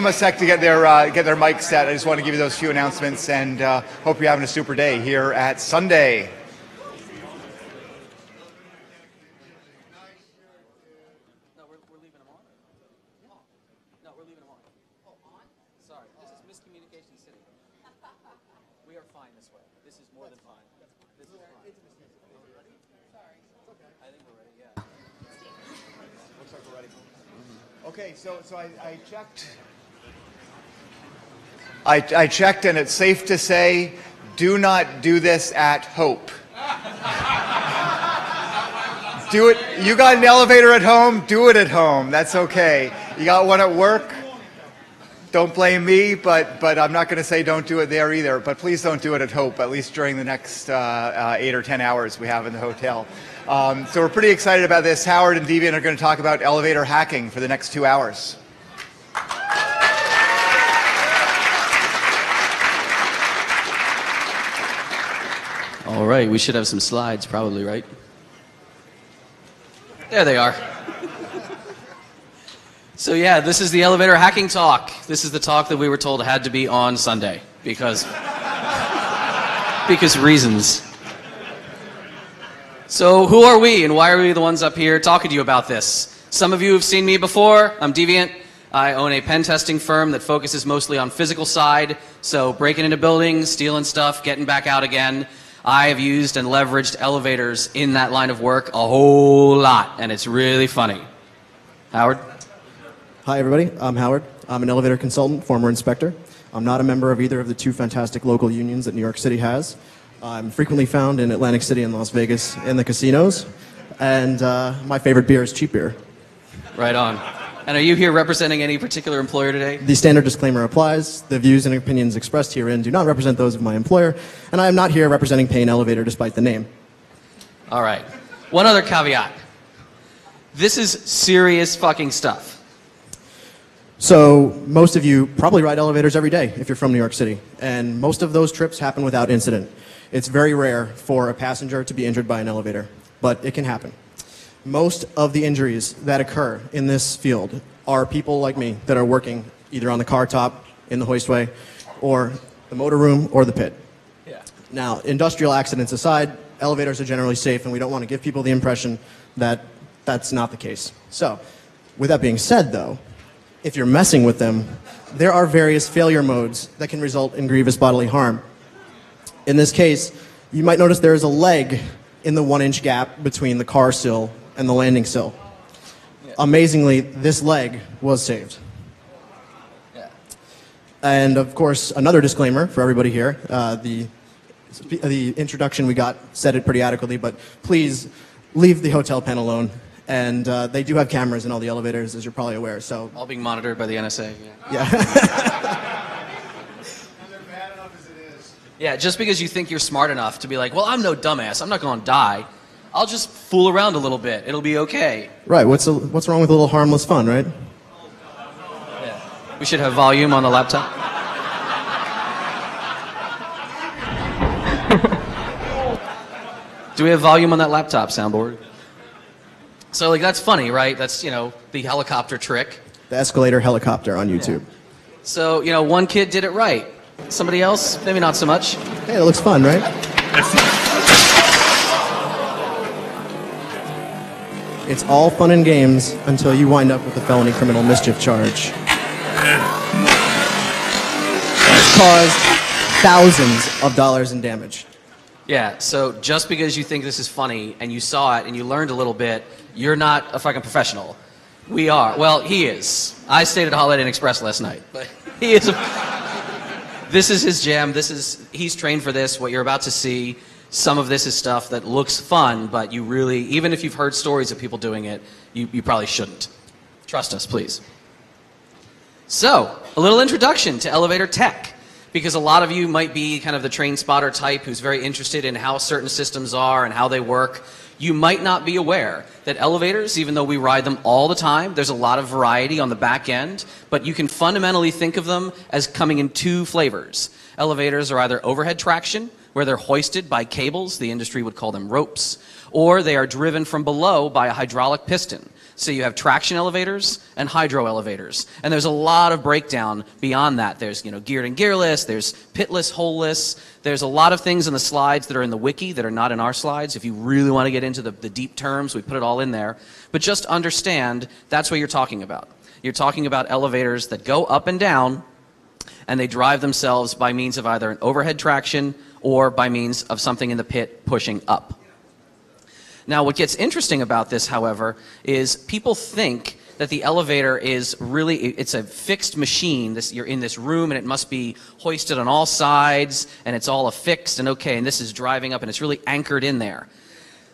them a sec to get their uh, get their mic set. I just want to give you those few announcements and uh, hope you're having a super day here at Sunday. Okay, so so I, I checked. I, I checked, and it's safe to say, do not do this at Hope. do it. You got an elevator at home. Do it at home. That's okay. You got one at work. Don't blame me, but but I'm not going to say don't do it there either. But please don't do it at Hope. At least during the next uh, uh, eight or ten hours we have in the hotel. Um, so we're pretty excited about this. Howard and Deviant are going to talk about elevator hacking for the next two hours. All right, we should have some slides, probably, right? There they are. So, yeah, this is the elevator hacking talk. This is the talk that we were told had to be on Sunday because, because reasons. So, who are we and why are we the ones up here talking to you about this? Some of you have seen me before. I'm Deviant. I own a pen testing firm that focuses mostly on physical side, so breaking into buildings, stealing stuff, getting back out again. I have used and leveraged elevators in that line of work a whole lot, and it's really funny. Howard? Hi, everybody. I'm Howard. I'm an elevator consultant, former inspector. I'm not a member of either of the two fantastic local unions that New York City has. I'm frequently found in Atlantic City and Las Vegas in the casinos, and uh, my favorite beer is cheap beer. Right on. And are you here representing any particular employer today? The standard disclaimer applies. The views and opinions expressed herein do not represent those of my employer, and I am not here representing Payne Elevator despite the name. All right. One other caveat. This is serious fucking stuff. So, most of you probably ride elevators every day if you're from New York City, and most of those trips happen without incident. It's very rare for a passenger to be injured by an elevator, but it can happen. Most of the injuries that occur in this field are people like me that are working either on the car top, in the hoistway, or the motor room, or the pit. Yeah. Now, industrial accidents aside, elevators are generally safe, and we don't want to give people the impression that that's not the case. So, with that being said, though, if you're messing with them, there are various failure modes that can result in grievous bodily harm. In this case, you might notice there is a leg in the one inch gap between the car sill and the landing sill. Amazingly, this leg was saved. And of course, another disclaimer for everybody here uh, the, the introduction we got said it pretty adequately, but please leave the Hotel Penn alone. And uh, they do have cameras in all the elevators, as you're probably aware. So, All being monitored by the NSA. Yeah. yeah. Yeah, just because you think you're smart enough to be like, well, I'm no dumbass. I'm not going to die. I'll just fool around a little bit. It'll be okay. right. What's, a, what's wrong with a little harmless fun, right? Yeah. We should have volume on the laptop. Do we have volume on that laptop soundboard? So, like, that's funny, right? That's, you know, the helicopter trick. The escalator helicopter on YouTube. So, you know, one kid did it right. Somebody else, maybe not so much. Hey, it looks fun, right? It's all fun and games until you wind up with a felony criminal mischief charge. Caused thousands of dollars in damage. Yeah, so just because you think this is funny and you saw it and you learned a little bit, you're not a fucking professional. We are. Well, he is. I stayed at Holiday Inn Express last night, but he is. A, this is his jam. This is he's trained for this. What you're about to see, some of this is stuff that looks fun, but you really, even if you've heard stories of people doing it, you, you probably shouldn't. Trust us, please. So, a little introduction to elevator tech. Because a lot of you might be kind of the train spotter type who's very interested in how certain systems are and how they work. You might not be aware that elevators, even though we ride them all the time, there's a lot of variety on the back end, but you can fundamentally think of them as coming in two flavors. Elevators are either overhead traction, where they're hoisted by cables, the industry would call them ropes, or they are driven from below by a hydraulic piston. So you have traction elevators and hydro elevators. And there's a lot of breakdown beyond that. There's, you know, geared and gearless, there's pitless, holeless. There's a lot of things in the slides that are in the wiki that are not in our slides. If you really want to get into the, the deep terms, we put it all in there. But just understand that's what you're talking about. You're talking about elevators that go up and down and they drive themselves by means of either an overhead traction or by means of something in the pit pushing up. Now, what gets interesting about this, however, is people think that the elevator is really it's a fixed machine. This, you're in this room and it must be hoisted on all sides and it's all affixed and okay and this is driving up and it's really anchored in there.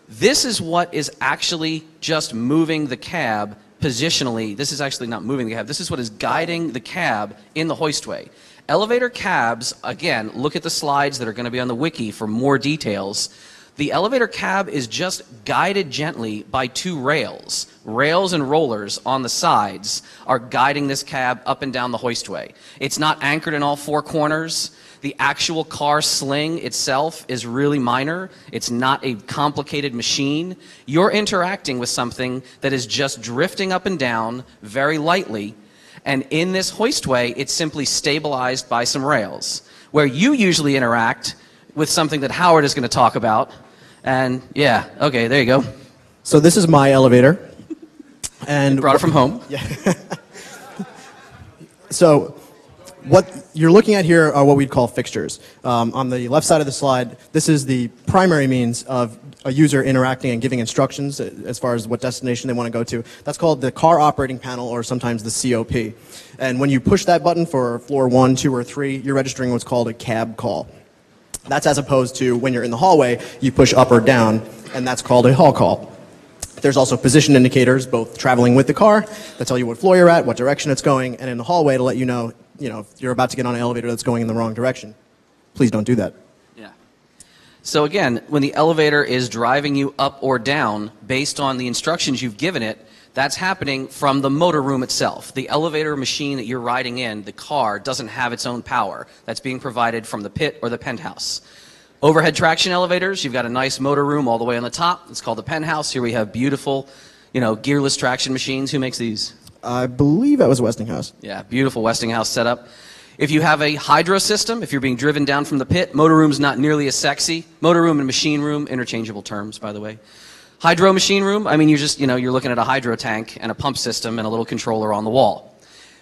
This is what is actually just moving the cab positionally. This is actually not moving the cab. This is what is guiding the cab in the hoistway elevator cabs again look at the slides that are going to be on the wiki for more details the elevator cab is just guided gently by two rails. Rails and rollers on the sides are guiding this cab up and down the hoistway. It's not anchored in all four corners. The actual car sling itself is really minor. It's not a complicated machine. You're interacting with something that is just drifting up and down very lightly. And in this hoistway, it's simply stabilized by some rails. Where you usually interact with something that Howard is going to talk about, and yeah, okay, there you go. So this is my elevator. And Brought it from home. Yeah. So what you're looking at here are what we'd call fixtures. Um, on the left side of the slide, this is the primary means of a user interacting and giving instructions as far as what destination they want to go to. That's called the car operating panel or sometimes the COP. And when you push that button for floor one, two, or three, you're registering what's called a cab call. That's as opposed to when you're in the hallway, you push up or down, and that's called a hall call. There's also position indicators, both traveling with the car, that tell you what floor you're at, what direction it's going, and in the hallway to let you know, you know, if you're about to get on an elevator that's going in the wrong direction. Please don't do that. So again, when the elevator is driving you up or down based on the instructions you've given it, that's happening from the motor room itself. The elevator machine that you're riding in, the car, doesn't have its own power. That's being provided from the pit or the penthouse. Overhead traction elevators, you've got a nice motor room all the way on the top. It's called the penthouse. Here we have beautiful, you know, gearless traction machines. Who makes these? I believe that was Westinghouse. Yeah, beautiful Westinghouse setup. If you have a hydro system, if you're being driven down from the pit, motor room's not nearly as sexy. Motor room and machine room, interchangeable terms, by the way. Hydro machine room, I mean, you're just, you know, you're looking at a hydro tank and a pump system and a little controller on the wall.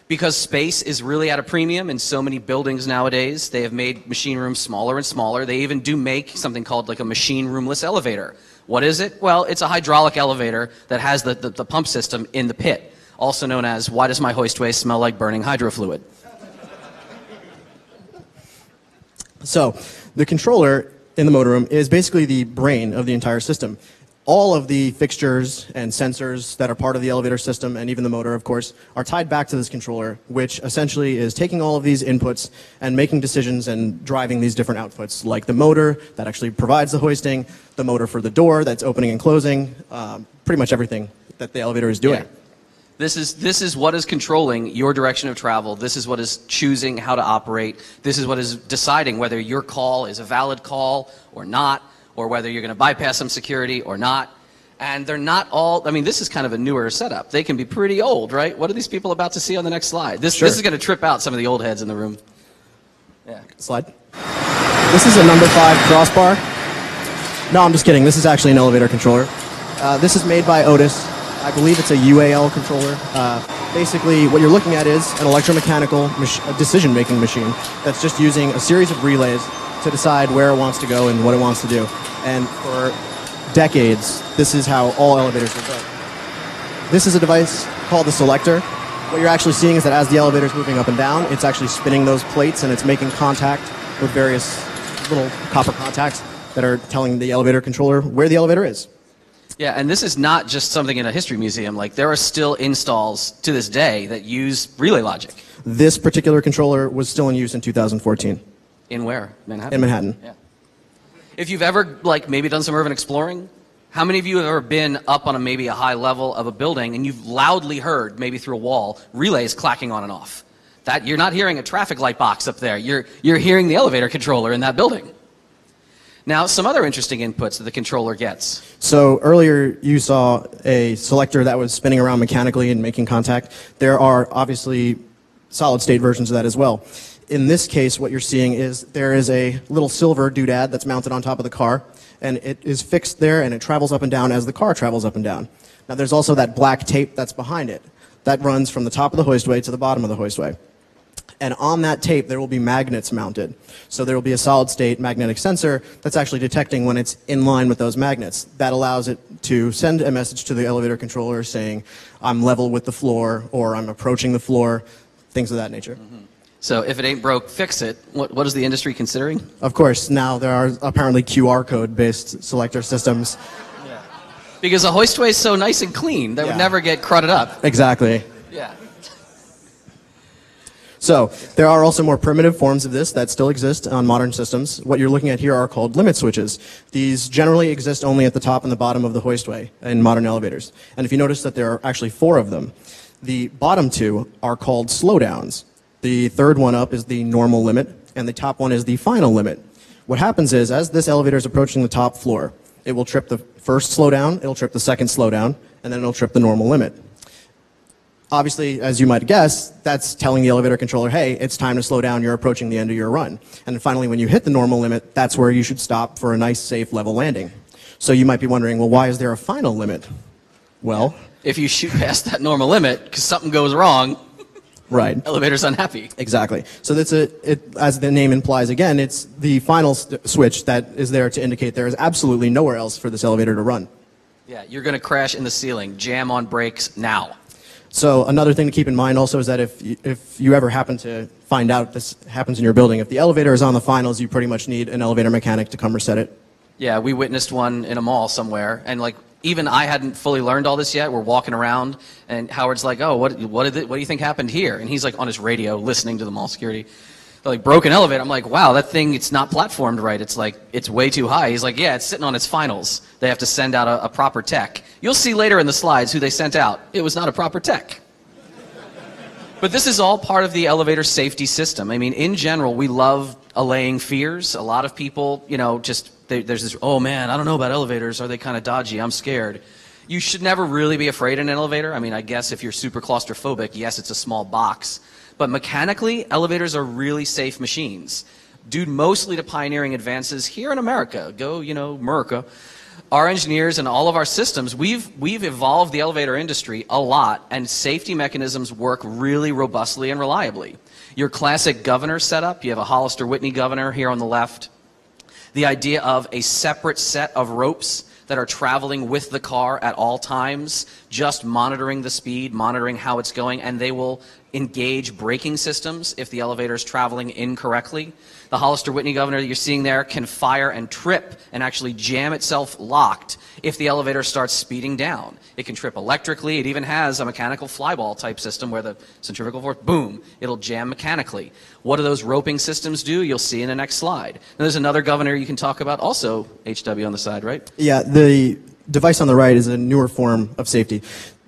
Because space is really at a premium in so many buildings nowadays, they have made machine rooms smaller and smaller. They even do make something called like a machine roomless elevator. What is it? Well, it's a hydraulic elevator that has the, the, the pump system in the pit, also known as Why Does My Hoistway Smell Like Burning Hydro Fluid? So, the controller in the motor room is basically the brain of the entire system. All of the fixtures and sensors that are part of the elevator system, and even the motor, of course, are tied back to this controller, which essentially is taking all of these inputs and making decisions and driving these different outputs, like the motor that actually provides the hoisting, the motor for the door that's opening and closing, um, pretty much everything that the elevator is doing. Yeah. This is, this is what is controlling your direction of travel. This is what is choosing how to operate. This is what is deciding whether your call is a valid call or not, or whether you're going to bypass some security or not. And they're not all, I mean, this is kind of a newer setup. They can be pretty old, right? What are these people about to see on the next slide? This, Sure. this is going to trip out some of the old heads in the room. Yeah. Slide. This is a number five crossbar. No, I'm just kidding. This is actually an elevator controller. Uh, this is made by Otis. I believe it's a UAL controller. Uh, basically, what you're looking at is an electromechanical mach- decision-making machine that's just using a series of relays to decide where it wants to go and what it wants to do. And for decades, this is how all elevators are built. This is a device called the selector. What you're actually seeing is that as the elevator is moving up and down, it's actually spinning those plates and it's making contact with various little copper contacts that are telling the elevator controller where the elevator is. Yeah, and this is not just something in a history museum. Like, there are still installs to this day that use relay logic. This particular controller was still in use in 2014 In where? Manhattan? in Manhattan. Yeah. If you've ever, like, maybe done some urban exploring, how many of you have ever been up on a maybe a high level of a building and you've loudly heard, maybe through a wall, relays clacking on and off? That you're not hearing a traffic light box up there. You're you're hearing the elevator controller in that building. Now, some other interesting inputs that the controller gets. So earlier you saw a selector that was spinning around mechanically and making contact. There are obviously solid state versions of that as well. In this case, what you're seeing is there is a little silver doodad that's mounted on top of the car, and it is fixed there and it travels up and down as the car travels up and down. Now there's also that black tape that's behind it. That runs from the top of the hoistway to the bottom of the hoistway. And on that tape, there will be magnets mounted. So there will be a solid state magnetic sensor that's actually detecting when it's in line with those magnets. That allows it to send a message to the elevator controller saying, I'm level with the floor, or I'm approaching the floor, things of that nature. Mm-hmm. So if it ain't broke, fix it. What, what is the industry considering? Of course, now there are apparently QR code based selector systems. Yeah. Because a hoistway is so nice and clean that would never get crudded up. Exactly. Yeah. So there are also more primitive forms of this that still exist on modern systems. What you're looking at here are called limit switches. These generally exist only at the top and the bottom of the hoistway in modern elevators. And if you notice that there are actually four of them, the bottom two are called slowdowns. The third one up is the normal limit, and the top one is the final limit. What happens is, as this elevator is approaching the top floor, it will trip the first slowdown, it'll trip the second slowdown, and then it'll trip the normal limit. Obviously, as you might guess, that's telling the elevator controller, hey, it's time to slow down, you're approaching the end of your run. And finally, when you hit the normal limit, that's where you should stop for a nice, safe, level landing. So you might be wondering, well, why is there a final limit? Well, If you shoot past that normal limit because something goes wrong, right. elevator's unhappy. Exactly. So that's a, it, as the name implies again, it's the final switch that is there to indicate there is absolutely nowhere else for this elevator to run. Yeah, you're going to crash in the ceiling. Jam on brakes now. So another thing to keep in mind also is that if you, if you ever happen to find out this happens in your building, if the elevator is on the finals, you pretty much need an elevator mechanic to come reset it. Yeah, we witnessed one in a mall somewhere, and like even I hadn't fully learned all this yet. We're walking around, and Howard's like, "Oh, what what did it, what do you think happened here?" And he's like on his radio listening to the mall security. Like broken elevator. I'm like, "Wow, that thing it's not platformed right. It's like it's way too high." He's like, "Yeah, it's sitting on its finals. They have to send out a, a proper tech. You'll see later in the slides who they sent out. It was not a proper tech." But this is all part of the elevator safety system. I mean, in general, we love allaying fears. A lot of people, you know, just they, there's this, oh man, I don't know about elevators. Are they kind of dodgy? I'm scared. You should never really be afraid in an elevator. I mean, I guess if you're super claustrophobic, yes, it's a small box. But mechanically, elevators are really safe machines. Due mostly to pioneering advances here in America. Go, you know, America our engineers and all of our systems, we've, we've evolved the elevator industry a lot, and safety mechanisms work really robustly and reliably. Your classic governor setup, you have a Hollister Whitney governor here on the left. The idea of a separate set of ropes that are traveling with the car at all times, just monitoring the speed, monitoring how it's going, and they will engage braking systems if the elevator is traveling incorrectly. The Hollister Whitney governor that you're seeing there can fire and trip and actually jam itself locked if the elevator starts speeding down. It can trip electrically. It even has a mechanical flyball type system where the centrifugal force, boom, it'll jam mechanically. What do those roping systems do? You'll see in the next slide. Now, there's another governor you can talk about, also HW on the side, right? Yeah, the device on the right is a newer form of safety.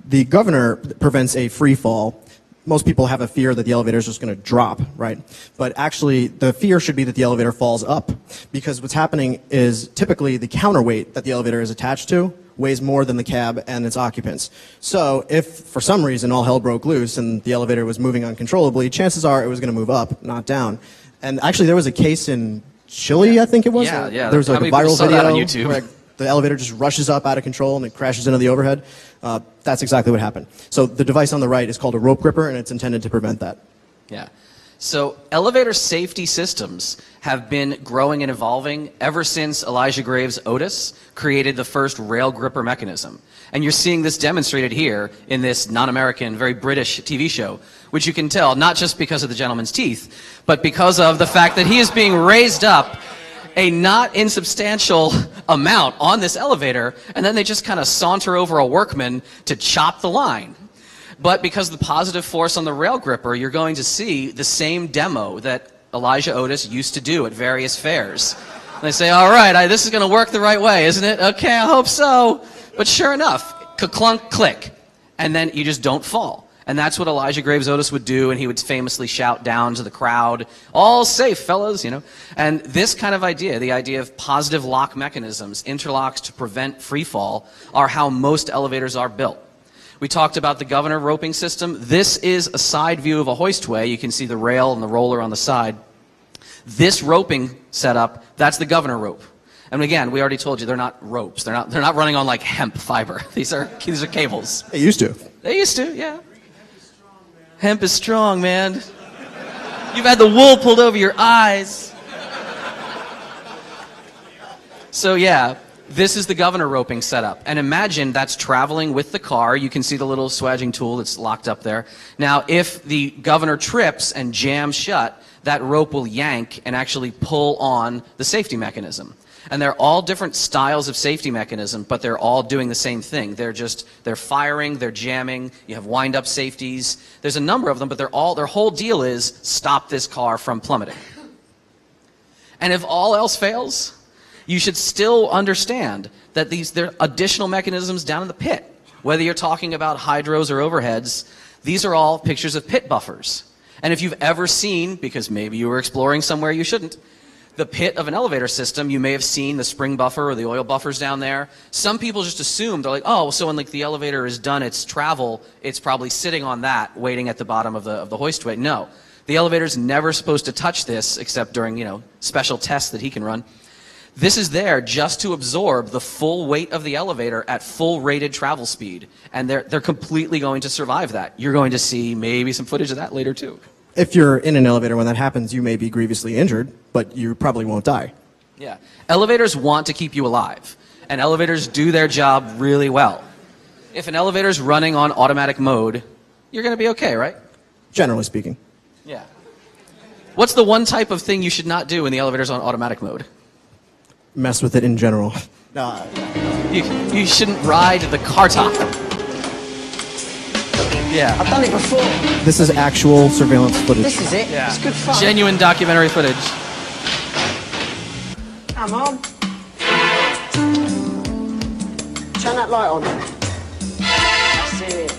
The governor prevents a free fall. Most people have a fear that the elevator is just going to drop, right? But actually, the fear should be that the elevator falls up. Because what's happening is typically the counterweight that the elevator is attached to weighs more than the cab and its occupants. So if for some reason all hell broke loose and the elevator was moving uncontrollably, chances are it was going to move up, not down. And actually, there was a case in Chile, I think it was. Yeah, yeah. There was like a viral saw video on YouTube? The elevator just rushes up out of control and it crashes into the overhead. Uh, that's exactly what happened. So the device on the right is called a rope gripper, and it's intended to prevent that. Yeah. So elevator safety systems have been growing and evolving ever since Elisha Graves Otis created the first rail gripper mechanism. And you're seeing this demonstrated here in this non-American, very British TV show, which you can tell not just because of the gentleman's teeth, but because of the fact that he is being raised up a not insubstantial amount on this elevator, and then they just kind of saunter over a workman to chop the line. But because of the positive force on the rail gripper, you're going to see the same demo that Elisha Otis used to do at various fairs. And they say, all right, I, this is going to work the right way, isn't it? Okay, I hope so. But sure enough, clunk, click. And then you just don't fall. And that's what Elisha Graves Otis would do, and he would famously shout down to the crowd, all safe, fellas, you know. And this kind of idea, the idea of positive lock mechanisms, interlocks to prevent free fall, are how most elevators are built. We talked about the governor roping system. This is a side view of a hoistway. You can see the rail and the roller on the side. This roping setup, that's the governor rope. And again, we already told you they're not ropes. They're not, they're not running on like hemp fiber. These are, these are cables. They used to. They used to, yeah. Hemp is strong, man. You've had the wool pulled over your eyes. So, yeah, this is the governor roping setup. And imagine that's traveling with the car. You can see the little swaging tool that's locked up there. Now, if the governor trips and jams shut, that rope will yank and actually pull on the safety mechanism. And they're all different styles of safety mechanism, but they're all doing the same thing. They're just, they're firing, they're jamming, you have wind up safeties. There's a number of them, but they're all, their whole deal is stop this car from plummeting. And if all else fails, you should still understand that these, there are additional mechanisms down in the pit. Whether you're talking about hydros or overheads, these are all pictures of pit buffers. And if you've ever seen, because maybe you were exploring somewhere you shouldn't, the pit of an elevator system, you may have seen the spring buffer or the oil buffers down there. Some people just assume they're like, oh, so when like the elevator is done its travel, it's probably sitting on that, waiting at the bottom of the of the hoistway. No, the elevator's never supposed to touch this except during you know special tests that he can run. This is there just to absorb the full weight of the elevator at full rated travel speed, and they're they're completely going to survive that. You're going to see maybe some footage of that later too. If you're in an elevator when that happens, you may be grievously injured, but you probably won't die. Yeah. Elevators want to keep you alive, and elevators do their job really well. If an elevator is running on automatic mode, you're going to be okay, right? Generally speaking. Yeah. What's the one type of thing you should not do when the elevator's on automatic mode? Mess with it in general. No, You, you shouldn't ride the car top. Yeah. I've done it before. this is actual surveillance footage. This is it. Yeah. It's good fun. Genuine documentary footage. Come on. Turn that light on. That's it.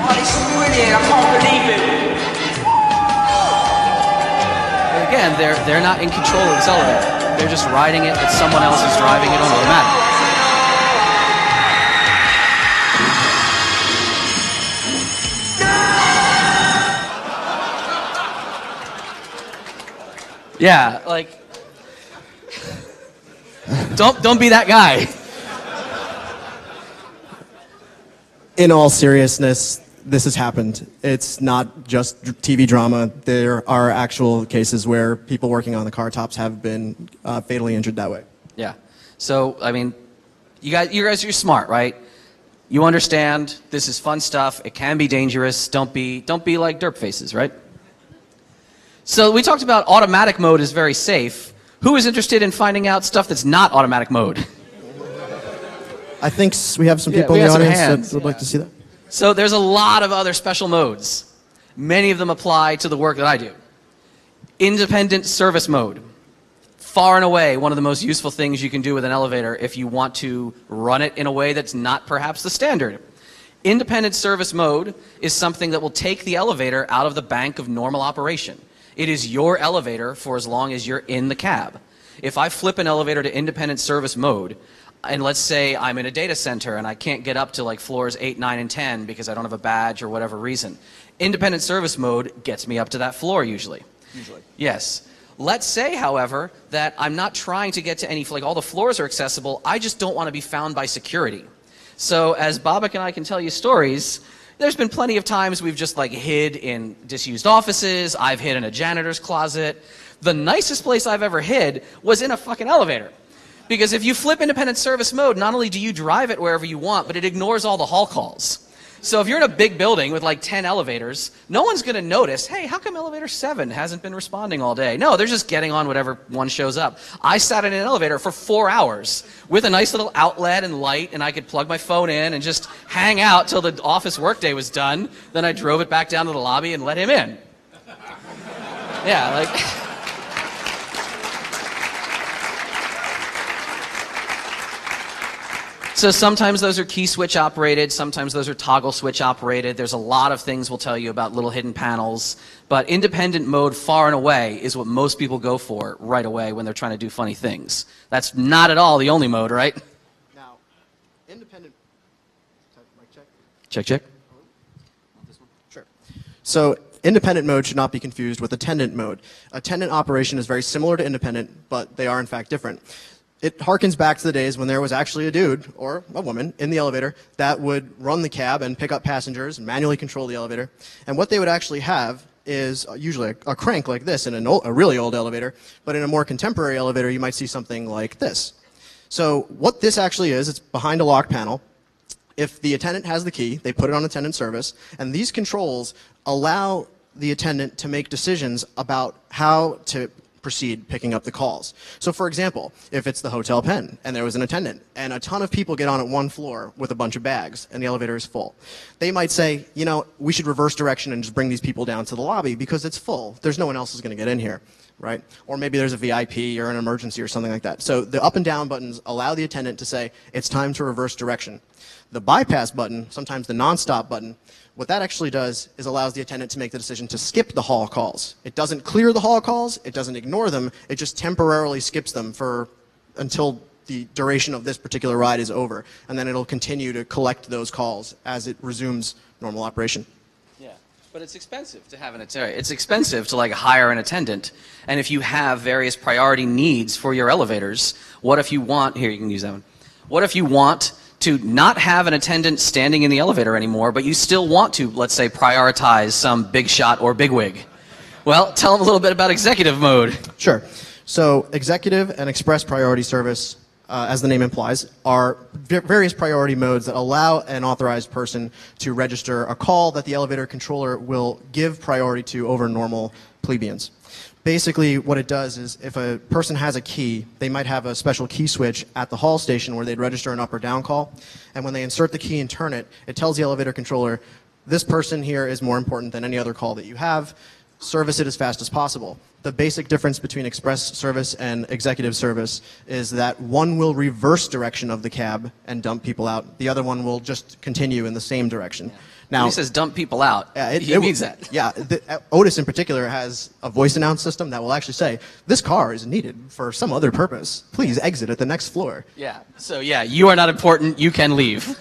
Oh, this is brilliant. I can't believe it. Again, they're, they're not in control of this elevator. They're just riding it, but someone else is driving it on automatic. Yeah, like don't don't be that guy. in all seriousness, this has happened. It's not just TV drama. There are actual cases where people working on the car tops have been uh, fatally injured that way. Yeah. So, I mean, you guys, you guys you're smart, right? You understand this is fun stuff. It can be dangerous. Don't be, don't be like derp faces, right? So we talked about automatic mode is very safe. Who is interested in finding out stuff that's not automatic mode? I think we have some people we in the audience that would like to see that. So there's a lot of other special modes. Many of them apply to the work that I do. Independent service mode. Far and away one of the most useful things you can do with an elevator if you want to run it in a way that's not perhaps the standard. Independent service mode is something that will take the elevator out of the bank of normal operation. It is your elevator for as long as you're in the cab. If I flip an elevator to independent service mode, and let's say I'm in a data center and I can't get up to like floors 8, 9, and 10 because I don't have a badge or whatever reason, independent service mode gets me up to that floor usually. Usually. Yes. Let's say, however, that I'm not trying to get to any, like all the floors are accessible, I just don't want to be found by security. So as Babak and I can tell you stories, there's been plenty of times we've just like hid in disused offices. I've hid in a janitor's closet. The nicest place I've ever hid was in a fucking elevator. Because if you flip independent service mode, not only do you drive it wherever you want, but it ignores all the hall calls. So if you're in a big building with like 10 elevators, no one's going to notice, hey, how come elevator 7 hasn't been responding all day? No, they're just getting on whatever one shows up. I sat in an elevator for four hours with a nice little outlet and light, and I could plug my phone in and just hang out till the office workday was done. Then I drove it back down to the lobby and let him in. Yeah, like. So sometimes those are key switch operated, sometimes those are toggle switch operated. There's a lot of things we'll tell you about little hidden panels, but independent mode far and away is what most people go for right away when they're trying to do funny things. That's not at all the only mode, right? Now, independent. Check. Check, check. Sure. So independent mode should not be confused with attendant mode. Attendant operation is very similar to independent, but they are in fact different. It harkens back to the days when there was actually a dude or a woman in the elevator that would run the cab and pick up passengers and manually control the elevator. And what they would actually have is usually a, a crank like this in an old, a really old elevator, but in a more contemporary elevator, you might see something like this. So what this actually is, it's behind a lock panel if the attendant has the key, they put it on attendant service, and these controls allow the attendant to make decisions about how to proceed picking up the calls. So for example, if it's the Hotel Penn and there was an attendant and a ton of people get on at one floor with a bunch of bags and the elevator is full, they might say, you know, we should reverse direction and just bring these people down to the lobby because it's full. There's no one else who's going to get in here. Right? Or maybe there's a VIP or an emergency or something like that. So the up and down buttons allow the attendant to say, it's time to reverse direction. The bypass button, sometimes the non-stop button, what that actually does is allows the attendant to make the decision to skip the hall calls. It doesn't clear the hall calls, it doesn't ignore them, it just temporarily skips them for until the duration of this particular ride is over. And then it'll continue to collect those calls as it resumes normal operation. Yeah, but it's expensive to have an attendant. It's expensive to like hire an attendant. And if you have various priority needs for your elevators, what if you want here you can use that one. What if you want to not have an attendant standing in the elevator anymore, but you still want to, let's say, prioritize some big shot or big wig? Well, tell them a little bit about executive mode. Sure. So executive and express priority service, uh, as the name implies, are various priority modes that allow an authorized person to register a call that the elevator controller will give priority to over normal plebeians. Basically, what it does is if a person has a key, they might have a special key switch at the hall station where they'd register an up or down call. And when they insert the key and turn it, it tells the elevator controller, this person here is more important than any other call that you have. Service it as fast as possible. The basic difference between express service and executive service is that one will reverse direction of the cab and dump people out. The other one will just continue in the same direction. Now, he says dump people out. Yeah, it, he it- means that. Yeah, the, uh, Otis in particular has a voice announce system that will actually say, "This car is needed for some other purpose. Please exit at the next floor." Yeah. So yeah, you are not important. You can leave.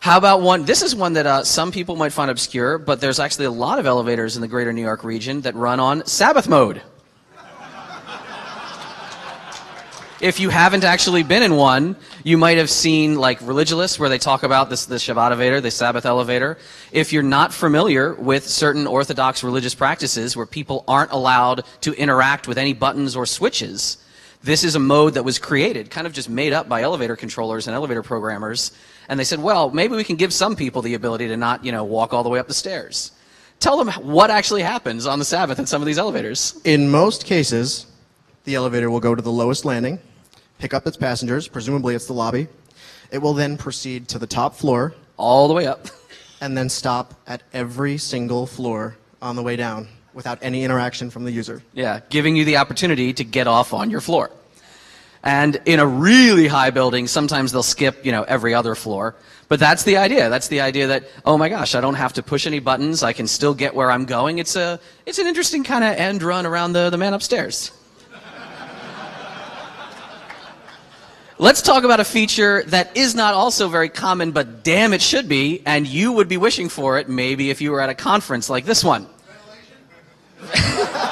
How about one? This is one that uh, some people might find obscure, but there's actually a lot of elevators in the greater New York region that run on Sabbath mode. If you haven't actually been in one, you might have seen like Religulous, where they talk about this the Shabbat elevator, the Sabbath elevator. If you're not familiar with certain Orthodox religious practices where people aren't allowed to interact with any buttons or switches, this is a mode that was created, kind of just made up by elevator controllers and elevator programmers. And they said, well, maybe we can give some people the ability to not, you know, walk all the way up the stairs. Tell them what actually happens on the Sabbath in some of these elevators. In most cases, the elevator will go to the lowest landing, pick up its passengers, presumably it's the lobby. It will then proceed to the top floor All the way up. and then stop at every single floor on the way down without any interaction from the user. Yeah, giving you the opportunity to get off on your floor. And in a really high building, sometimes they'll skip, you know, every other floor. But that's the idea. That's the idea that, oh my gosh, I don't have to push any buttons. I can still get where I'm going. It's a, it's an interesting kind of end run around the, the man upstairs. Let's talk about a feature that is not also very common, but damn it should be, and you would be wishing for it maybe if you were at a conference like this one.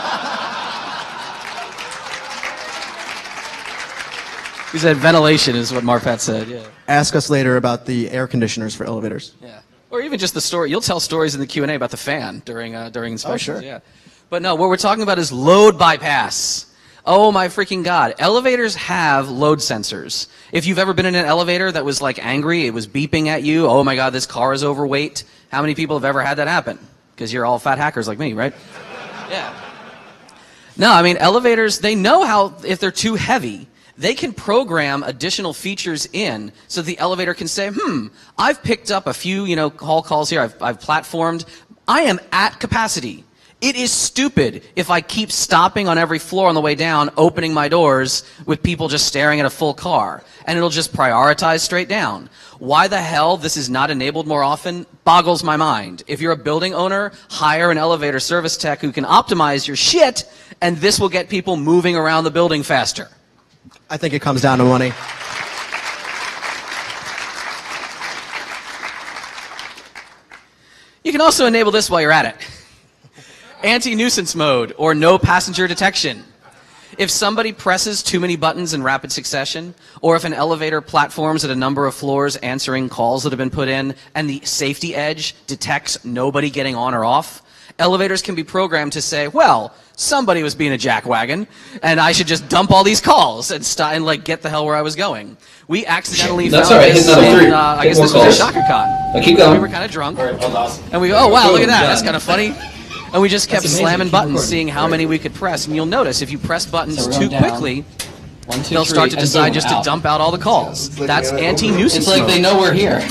He said ventilation is what Marpat said, yeah. Ask us later about the air conditioners for elevators. Yeah. Or even just the story. You'll tell stories in the Q&A about the fan during, uh, during inspections. Oh, sure. Yeah. But no, what we're talking about is load bypass. Oh my freaking god. Elevators have load sensors. If you've ever been in an elevator that was like angry, it was beeping at you, oh my god, this car is overweight. How many people have ever had that happen? Because you're all fat hackers like me, right? Yeah. No, I mean, elevators, they know how, if they're too heavy, they can program additional features in so the elevator can say, hmm, I've picked up a few, you know, hall calls here, I've, I've platformed, I am at capacity. It is stupid if I keep stopping on every floor on the way down, opening my doors with people just staring at a full car, and it'll just prioritize straight down. Why the hell this is not enabled more often boggles my mind. If you're a building owner, hire an elevator service tech who can optimize your shit, and this will get people moving around the building faster. I think it comes down to money. You can also enable this while you're at it. Anti-nuisance mode or no passenger detection. If somebody presses too many buttons in rapid succession, or if an elevator platforms at a number of floors answering calls that have been put in, and the safety edge detects nobody getting on or off, elevators can be programmed to say, well, somebody was being a jackwagon, and I should just dump all these calls and, st- and like get the hell where I was going. We accidentally That's found all right, this hit another in, uh, I guess this was calls. at ShakaCon. Now keep going. We were kind of drunk. All right, that awesome. And we go, oh wow, look at that. Boom, That's kind of funny. And we just kept slamming buttons, seeing how many we could press. And you'll notice if you press buttons So too down. quickly, One, two, they'll start to three, and decide just out. to dump out all the calls. That's anti-nuisance It's like they know we're here.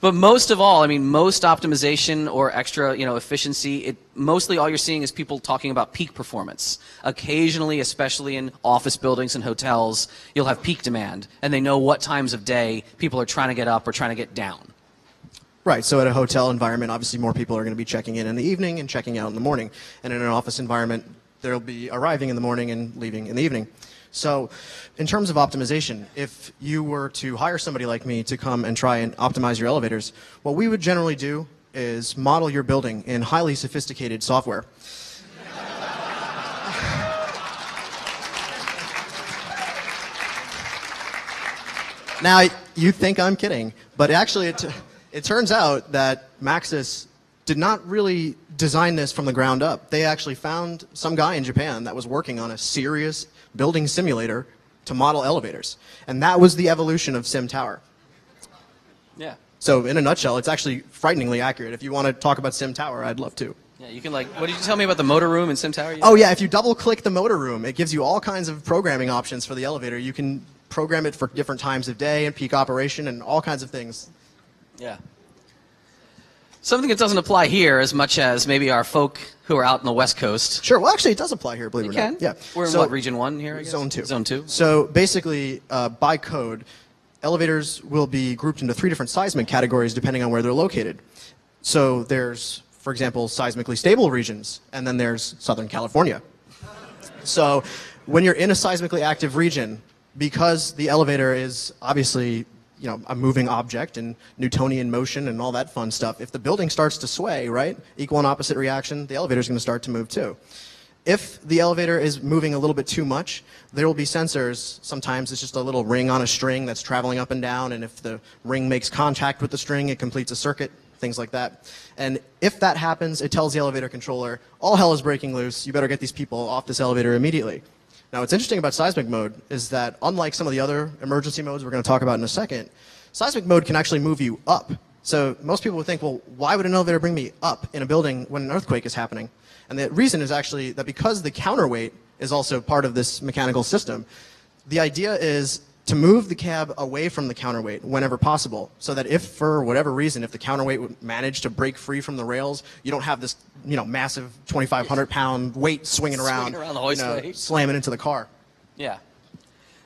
But most of all, I mean, most optimization or extra, you know, efficiency, it mostly all you're seeing is people talking about peak performance. Occasionally, especially in office buildings and hotels, you'll have peak demand, and they know what times of day people are trying to get up or trying to get down. Right. So at a hotel environment, obviously more people are going to be checking in in the evening and checking out in the morning. And in an office environment, they'll be arriving in the morning and leaving in the evening. So, in terms of optimization, if you were to hire somebody like me to come and try and optimize your elevators, what we would generally do is model your building in highly sophisticated software. Now, you think I'm kidding, but actually, it, it turns out that Maxis did not really design this from the ground up. They actually found some guy in Japan that was working on a serious building simulator to model elevators. And that was the evolution of Sim Tower. Yeah. So, in a nutshell, it's actually frighteningly accurate. If you want to talk about Sim Tower, I'd love to. Yeah, you can like, what did you tell me about the motor room in Sim Tower? Oh, yeah, if you double click the motor room, it gives you all kinds of programming options for the elevator. You can program it for different times of day and peak operation and all kinds of things. Yeah. Something that doesn't apply here as much as maybe our folk who are out in the West Coast. Sure. Well, actually, it does apply here. Believe it or can. not. Yeah. We're in So- what, region one here, I guess? Zone two. Zone two. So basically, uh, by code, elevators will be grouped into three different seismic categories depending on where they're located. So there's, for example, seismically stable regions, and then there's Southern California. So when you're in a seismically active region, because the elevator is obviously you know a moving object and Newtonian motion and all that fun stuff, if the building starts to sway, right, equal and opposite reaction, the elevator is going to start to move too. If the elevator is moving a little bit too much, there will be sensors. Sometimes it's just a little ring on a string that's traveling up and down, and if the ring makes contact with the string, it completes a circuit, things like that. And if that happens, it tells the elevator controller, all hell is breaking loose, you better get these people off this elevator immediately. Now, what's interesting about seismic mode is that, unlike some of the other emergency modes we're going to talk about in a second, seismic mode can actually move you up. So most people would think, well, why would an elevator bring me up in a building when an earthquake is happening? And the reason is actually that because the counterweight is also part of this mechanical system, the idea is to move the cab away from the counterweight whenever possible, so that if for whatever reason, if the counterweight would manage to break free from the rails, you don't have this, you know, massive 2,500 pound weight swinging around, Swinging around the you know, slamming into the car. Yeah.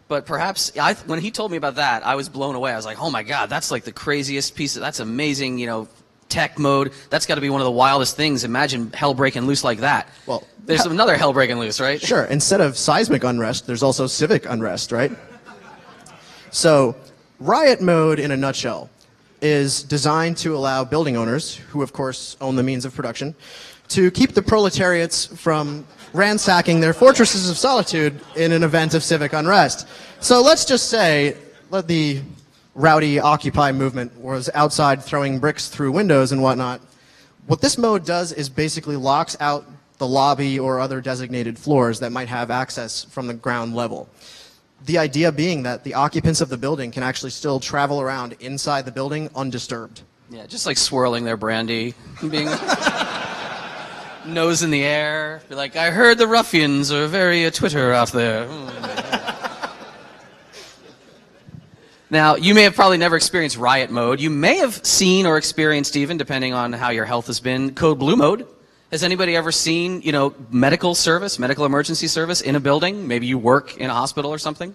But perhaps I, when he told me about that, I was blown away. I was like, "Oh my god, that's like the craziest piece. Of, that's amazing, you know, tech mode. That's got to be one of the wildest things. Imagine hell breaking loose like that." Well, there's ha- another hell breaking loose, right? Sure. Instead of seismic unrest, there's also civic unrest, right? So, riot mode in a nutshell is designed to allow building owners, who of course own the means of production, to keep the proletariats from ransacking their fortresses of solitude in an event of civic unrest. So let's just say let the rowdy Occupy movement was outside throwing bricks through windows and whatnot. What this mode does is basically locks out the lobby or other designated floors that might have access from the ground level. The idea being that the occupants of the building can actually still travel around inside the building undisturbed. Yeah, just like swirling their brandy, being nose in the air, be like, "I heard the ruffians are very uh, Twitter out there." Hmm. Now, you may have probably never experienced riot mode. You may have seen or experienced even, depending on how your health has been, code blue mode. Has anybody ever seen, you know, medical service, medical emergency service in a building? Maybe you work in a hospital or something.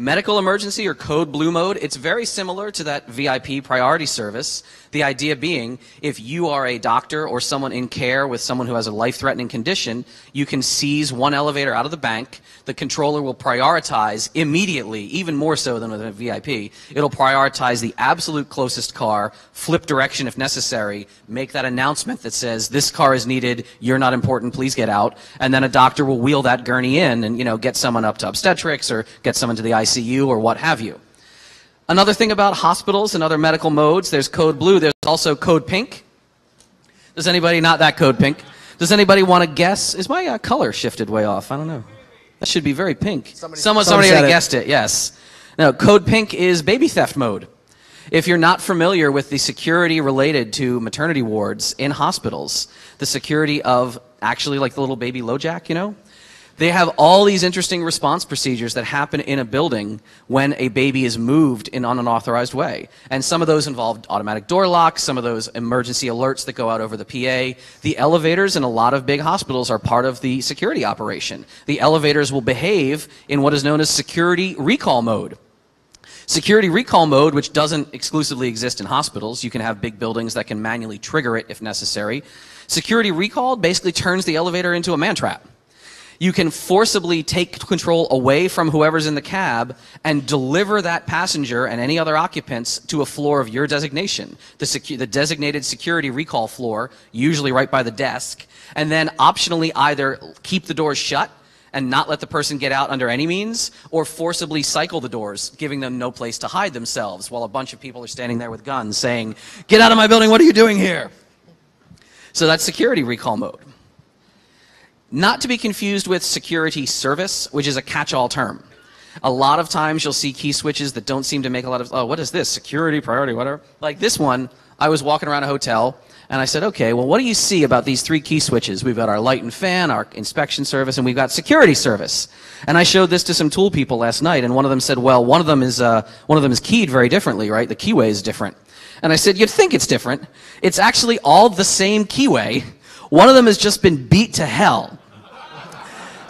Medical emergency or code blue mode, it's very similar to that VIP priority service. The idea being, if you are a doctor or someone in care with someone who has a life threatening condition, you can seize one elevator out of the bank. The controller will prioritize immediately, even more so than with a VIP. It'll prioritize the absolute closest car, flip direction if necessary, make that announcement that says, this car is needed, you're not important, please get out. And then a doctor will wheel that gurney in and, you know, get someone up to obstetrics or get someone to the ICU or what have you. Another thing about hospitals and other medical modes, there's code blue, there's also code pink. Does anybody not that code pink? Does anybody want to guess? Is my uh, color shifted way off? I don't know. That should be very pink. Somebody- Someone, somebody somebody already it. guessed it, yes. No, code pink is baby theft mode. If you're not familiar with the security related to maternity wards in hospitals, the security of actually like the little baby LoJack, you know, they have all these interesting response procedures that happen in a building when a baby is moved in an unauthorized way. And some of those involve automatic door locks, some of those emergency alerts that go out over the PA. The elevators in a lot of big hospitals are part of the security operation. The elevators will behave in what is known as security recall mode. Security recall mode, which doesn't exclusively exist in hospitals, you can have big buildings that can manually trigger it if necessary. Security recall basically turns the elevator into a man trap. You can forcibly take control away from whoever's in the cab and deliver that passenger and any other occupants to a floor of your designation, the, secu- the designated security recall floor, usually right by the desk, and then optionally either keep the doors shut and not let the person get out under any means, or forcibly cycle the doors, giving them no place to hide themselves while a bunch of people are standing there with guns saying, Get out of my building, what are you doing here? So that's security recall mode. Not to be confused with security service, which is a catch all term. A lot of times you'll see key switches that don't seem to make a lot of, oh, what is this? Security, priority, whatever. Like this one, I was walking around a hotel and I said, okay, well, what do you see about these three key switches? We've got our light and fan, our inspection service, and we've got security service. And I showed this to some TOOOL people last night, and one of them said, well, one of them is, uh, one of them is keyed very differently, right? The keyway is different. And I said, you'd think it's different. It's actually all the same keyway. One of them has just been beat to hell.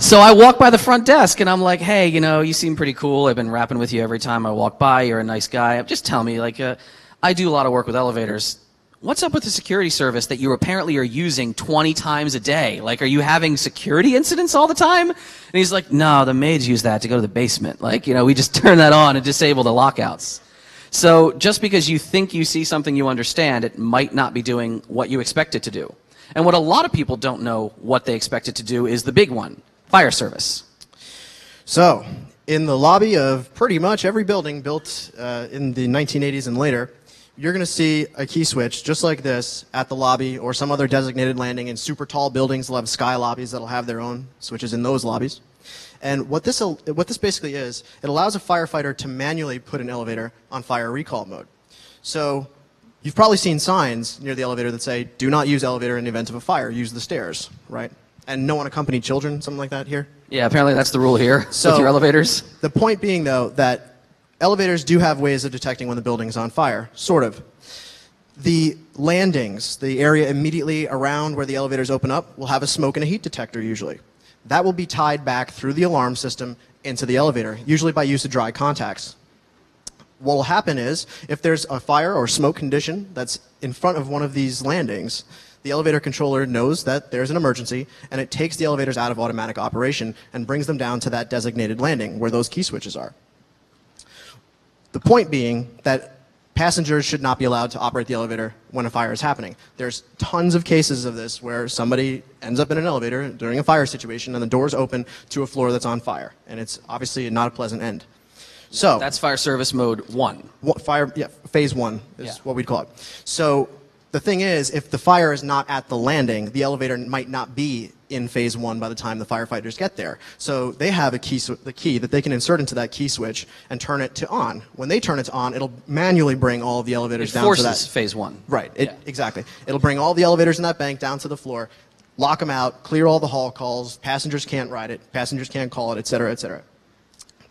So I walk by the front desk and I'm like, hey, you know, you seem pretty cool. I've been rapping with you every time I walk by. You're a nice guy. Just tell me, like, uh, I do a lot of work with elevators. What's up with the security service that you apparently are using 20 times a day? Like, are you having security incidents all the time? And he's like, no, the maids use that to go to the basement. Like, you know, we just turn that on and disable the lockouts. So just because you think you see something you understand, it might not be doing what you expect it to do. And what a lot of people don't know what they expect it to do is the big one fire service. So, in the lobby of pretty much every building built uh, in the 1980s and later, you're going to see a key switch just like this at the lobby or some other designated landing. In super tall buildings, they'll have sky lobbies that'll have their own switches in those lobbies. And what this, what this basically is, it allows a firefighter to manually put an elevator on fire recall mode. So, you've probably seen signs near the elevator that say, do not use elevator in the event of a fire, use the stairs, right? And no unaccompanied children, something like that here. Yeah, apparently that's the rule here So- with your elevators. The point being, though, that elevators do have ways of detecting when the building's on fire, sort of. The landings, the area immediately around where the elevators open up, will have a smoke and a heat detector usually. That will be tied back through the alarm system into the elevator, usually by use of dry contacts. What will happen is, if there's a fire or smoke condition that's in front of one of these landings, the elevator controller knows that there's an emergency, and it takes the elevators out of automatic operation and brings them down to that designated landing where those key switches are. The point being that passengers should not be allowed to operate the elevator when a fire is happening. There's tons of cases of this where somebody ends up in an elevator during a fire situation and the doors open to a floor that's on fire, and it's obviously not a pleasant end. So That's fire service mode one. what fire yeah phase one is Yeah. what we'd call it so the thing is if the fire is not at the landing the elevator might not be in phase one by the time the firefighters get there so they have a key sw- the key that they can insert into that key switch and turn it to on when they turn it to on it'll manually bring all of the elevators It down forces to that phase one. right it, Yeah. exactly it'll bring all the elevators in that bank down to the floor lock them out clear all the hall calls passengers can't ride it passengers can't call it et cetera et cetera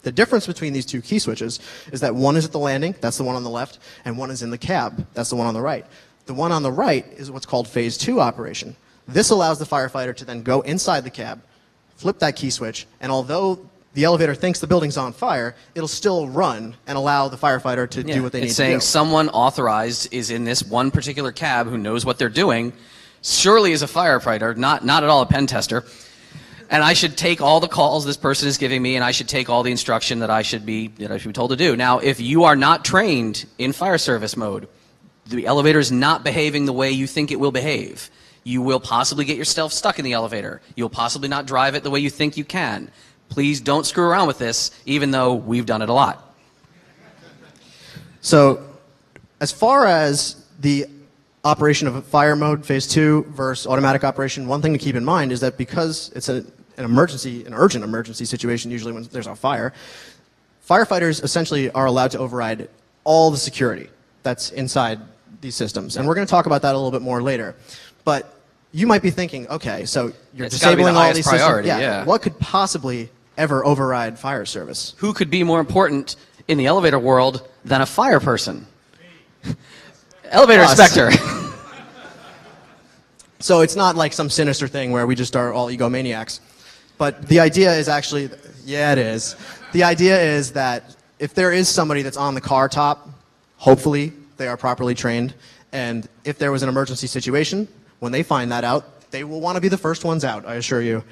The difference between these two key switches is that one is at the landing, that's the one on the left, and one is in the cab, that's the one on the right. The one on the right is what's called phase two operation. This allows the firefighter to then go inside the cab, flip that key switch, and although the elevator thinks the building's on fire, it'll still run and allow the firefighter to do what they it's need saying to do. It's saying someone authorized is in this one particular cab who knows what they're doing, surely is a firefighter, not, not at all a pen tester. And I should take all the calls this person is giving me, and I should take all the instruction that I should be that I should be told to do. Now, if you are not trained in fire service mode, the elevator is not behaving the way you think it will behave. You will possibly get yourself stuck in the elevator. You'll possibly not drive it the way you think you can. Please don't screw around with this, even though we've done it a lot. So, as far as the operation of fire mode, phase two versus automatic operation, one thing to keep in mind is that because it's a, an emergency, an urgent emergency situation, usually when there's a fire, firefighters essentially are allowed to override all the security that's inside these systems. And we're going to talk about that a little bit more later. But you might be thinking, okay, so you're It's disabling the all these priority, systems. yeah. What could possibly ever override fire service? Who could be more important in the elevator world than a fire person? elevator Us. inspector. So it's not like some sinister thing where we just are all egomaniacs. But the idea is actually, yeah, it is. The idea is that if there is somebody that's on the car top, hopefully they are properly trained. And if there was an emergency situation, when they find that out, they will want to be the first ones out, I assure you.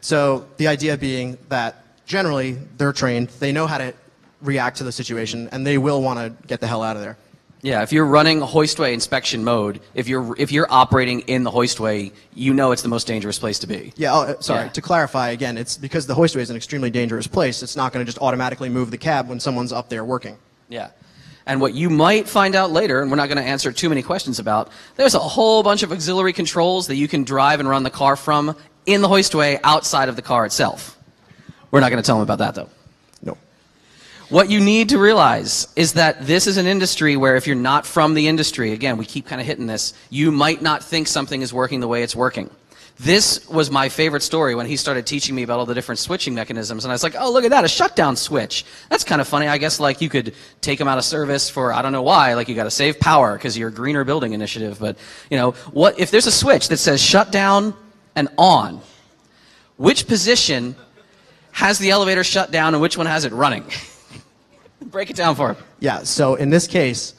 So the idea being that generally they're trained, they know how to react to the situation, and they will want to get the hell out of there. Yeah, if you're running hoistway inspection mode, if you're if you're operating in the hoistway, you know it's the most dangerous place to be. Yeah, oh, uh, sorry. Yeah. To clarify again, it's because the hoistway is an extremely dangerous place. It's not going to just automatically move the cab when someone's up there working. Yeah. And what you might find out later, and we're not going to answer too many questions about, there's a whole bunch of auxiliary controls that you can drive and run the car from in the hoistway outside of the car itself. We're not going to tell them about that though. No. What you need to realize is that this is an industry where if you're not from the industry, again, we keep kind of hitting this, you might not think something is working the way it's working. This was my favorite story when he started teaching me about all the different switching mechanisms. And I was like, oh, look at that, a shutdown switch. That's kind of funny. I guess like you could take them out of service for, I don't know why, like you got to save power because you're a greener building initiative. But, you know, what if there's a switch that says shut down and on? Which position has the elevator shut down and which one has it running? Break it down for him. Yeah, so in this case,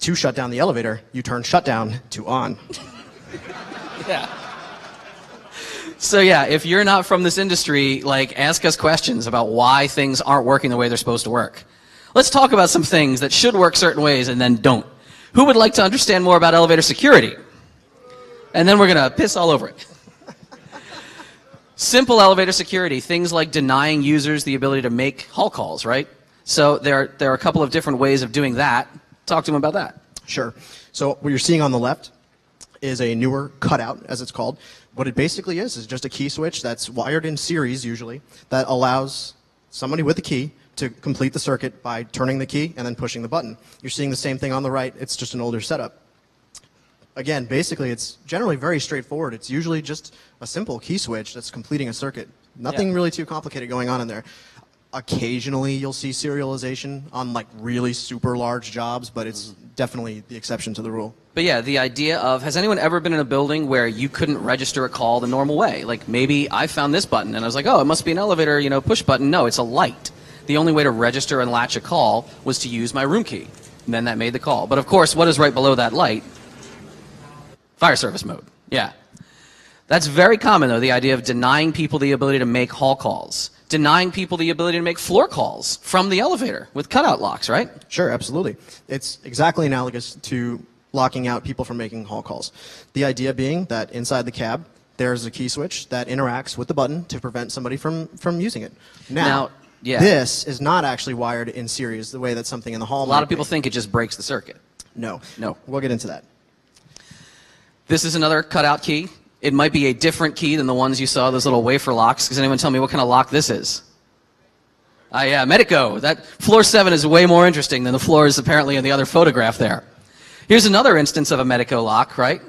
to shut down the elevator, you turn shutdown to on. Yeah. So yeah, if you're not from this industry, like ask us questions about why things aren't working the way they're supposed to work. Let's talk about some things that should work certain ways and then don't. Who would like to understand more about elevator security? And then we're going to piss all over it. Simple elevator security, things like denying users the ability to make hall calls, right? So there, there are a couple of different ways of doing that. Talk to them about that. Sure. So what you're seeing on the left is a newer cutout, as it's called. What it basically is is just a key switch that's wired in series usually that allows somebody with a key to complete the circuit by turning the key and then pushing the button. You're seeing the same thing on the right. It's just an older setup. Again, basically, it's generally very straightforward. It's usually just a simple key switch that's completing a circuit. Nothing Yeah. really too complicated going on in there. Occasionally, you'll see serialization on like really super large jobs, but it's mm-hmm. definitely the exception to the rule. But yeah, the idea of has anyone ever been in a building where you couldn't register a call the normal way? Like maybe I found this button and I was like, oh, it must be an elevator, you know, push button. No, it's a light. The only way to register and latch a call was to use my room key. And then that made the call. But of course, what is right below that light? Fire service mode. Yeah. That's very common, though, the idea of denying people the ability to make hall calls, denying people the ability to make floor calls from the elevator with cutout locks, right? Sure, absolutely. It's exactly analogous to locking out people from making hall calls. The idea being that inside the cab, there's a key switch that interacts with the button to prevent somebody from, from using it. Now, Now, yeah. this is not actually wired in series the way that something in the hall A lot of people think it just breaks the circuit. No. No. We'll get into that. This is another cutout key. It might be a different key than the ones you saw, those little wafer locks. Does anyone tell me what kind of lock this is? Ah, yeah, Medeco. That floor seven is way more interesting than the floors apparently in the other photograph there. Here's another instance of a Medeco lock, right?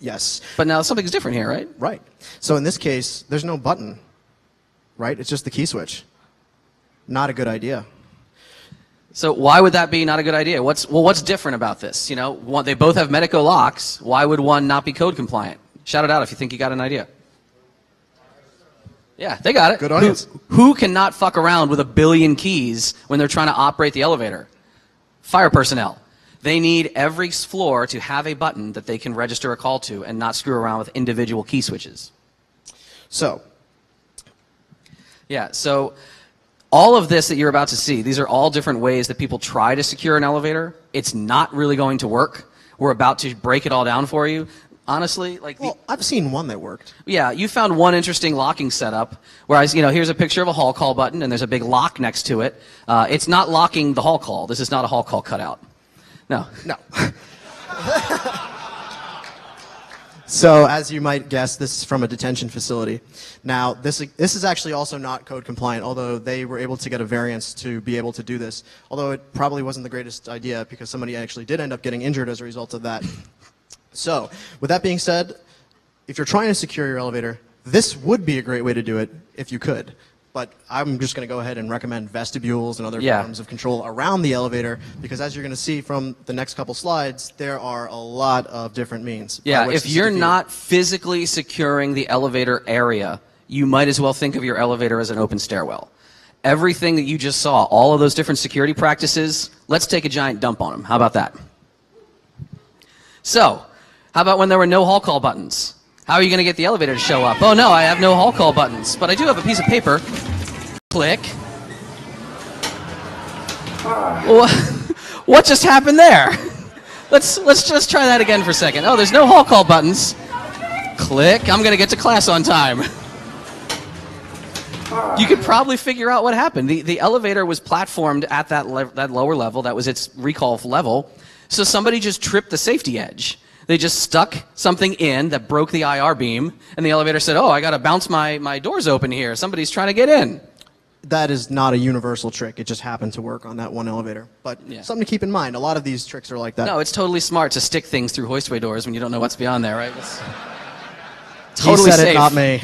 Yes. But now something's different here, right? Right. So in this case, there's no button, right? It's just the key switch. not a good idea. So why would that be not a good idea? What's well, what's different about this? You know, one, they both have Medeco locks. Why would one not be code compliant? Shout it out if you think you got an idea. Yeah, they got it. Good Who- audience. Who, cannot fuck around with a billion keys when they're trying to operate the elevator? Fire personnel. They need every floor to have a button that they can register a call to and not screw around with individual key switches. So, Yeah, so all of this that you're about to see, these are all different ways that people try to secure an elevator. It's not really going to work. We're about to break it all down for you. Honestly, like, the, well, I've seen one that worked. yeah, you found one interesting locking setup where I, s- you know, here's a picture of a hall call button and there's a big lock next to it. Uh, it's not locking the hall call. This is not a hall call cutout. No. No. so, as you might guess, this is from a detention facility. Now, this, this is actually also not code compliant, although they were able to get a variance to be able to do this. Although it probably wasn't the greatest idea because somebody actually did end up getting injured as a result of that. So, with that being said, if you're trying to secure your elevator, this would be a great way to do it if you could. But I'm just going to go ahead and recommend vestibules and other Yeah. forms of control around the elevator because, as you're going to see from the next couple slides, there are a lot of different means. Yeah, if you're not physically securing the elevator area, you might as well think of your elevator as an open stairwell. Everything that you just saw, all of those different security practices, let's take a giant dump on them. How about that? So, how about when there were no hall call buttons? How are you going to get the elevator to show up? Oh no, I have no hall call buttons, but I do have a piece of paper. Click. Ah. Wha- What just happened there? Let's let's just try that again for a second. Oh, there's no hall call buttons. Click. I'm gonna get to class on time. Ah. You could probably figure out what happened. The the elevator was platformed at that that lower level. That was its recall level. So somebody just tripped the safety edge. They just stuck something in that broke the IR beam, and the elevator said, "Oh, I got to bounce my my doors open here. Somebody's trying to get in." that is not a universal trick. It just happened to work on that one elevator. But Yeah. something to keep in mind. A lot of these tricks are like that. No, it's totally smart to stick things through hoistway doors when you don't know what's beyond there, right? It's He totally said safe. it, not me.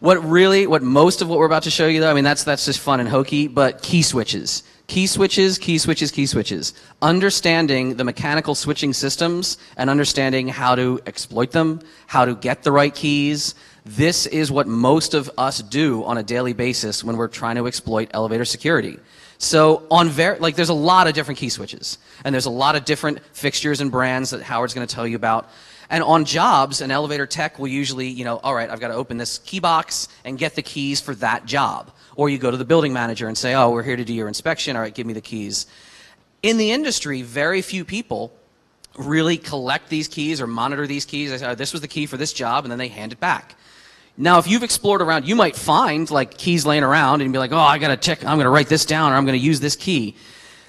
What really, what most of what we're about to show you, though, I mean, that's that's just fun and hokey, but key switches, key switches, key switches, key switches. Understanding the mechanical switching systems and understanding how to exploit them, how to get the right keys. This is what most of us do on a daily basis when we're trying to exploit elevator security. So on ver- like there's a lot of different key switches, and there's a lot of different fixtures and brands that Howard's going to tell you about. And on jobs, an elevator tech will usually, you know, all right, I've got to open this key box and get the keys for that job. Or you go to the building manager and say, oh, we're here to do your inspection. All right, give me the keys. In the industry, very few people really collect these keys or monitor these keys. They say, oh, this was the key for this job, and then they hand it back. Now, if you've explored around, you might find like keys laying around and be like, oh, I gotta check, I'm gonna write this down or I'm gonna use this key.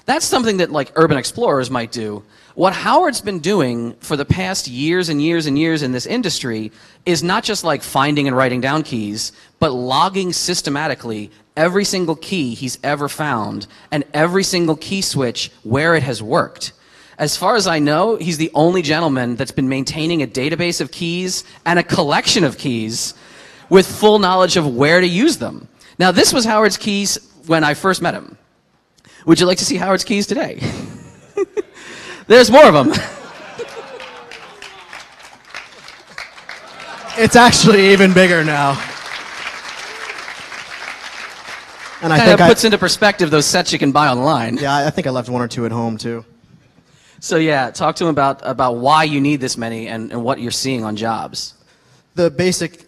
That's something that like urban explorers might do. What Howard's been doing for the past years and years and years in this industry is not just like finding and writing down keys, but logging systematically every single key he's ever found and every single key switch where it has worked. As far as I know, he's the only gentleman that's been maintaining a database of keys and a collection of keys with full knowledge of where to use them. Now, this was Howard's keys when I first met him. Would you like to see Howard's keys today? There's more of them. It's actually even bigger now. And I Kind think of I, puts into perspective those sets you can buy online. yeah, I think I left one or two at home too. So yeah, talk to him about, about why you need this many and, and what you're seeing on jobs. The basic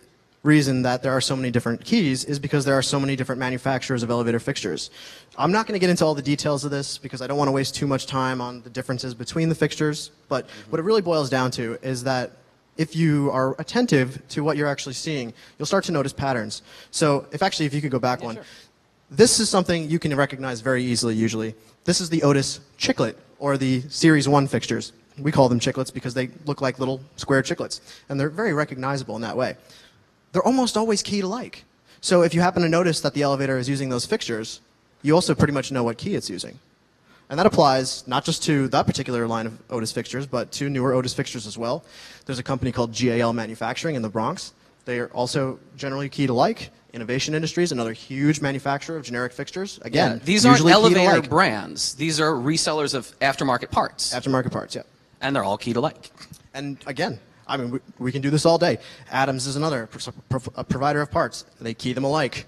reason that there are so many different keys is because there are so many different manufacturers of elevator fixtures. I'm not going to get into all the details of this because I don't want to waste too much time on the differences between the fixtures, but mm-hmm. what it really boils down to is that if you are attentive to what you're actually seeing, you'll start to notice patterns. So, if actually, if you could go back one, this is something you can recognize very easily usually. This is the Otis chiclet, or the Series 1 fixtures. We call them chiclets because they look like little square chiclets, and they're very recognizable in that way. They're almost always keyed alike. So if you happen to notice that the elevator is using those fixtures, you also pretty much know what key it's using. And that applies not just to that particular line of Otis fixtures, but to newer Otis fixtures as well. There's a company called GAL Manufacturing in the Bronx, They are also generally key to like. Innovation Industries, another huge manufacturer of generic fixtures. Again, Yeah, these aren't usually key to elevator brands. These are resellers of aftermarket parts, Aftermarket parts, yeah. and they're all key to like. And again, I mean, we, we can do this all day. Adams is another pro- pro- provider of parts. They key them alike.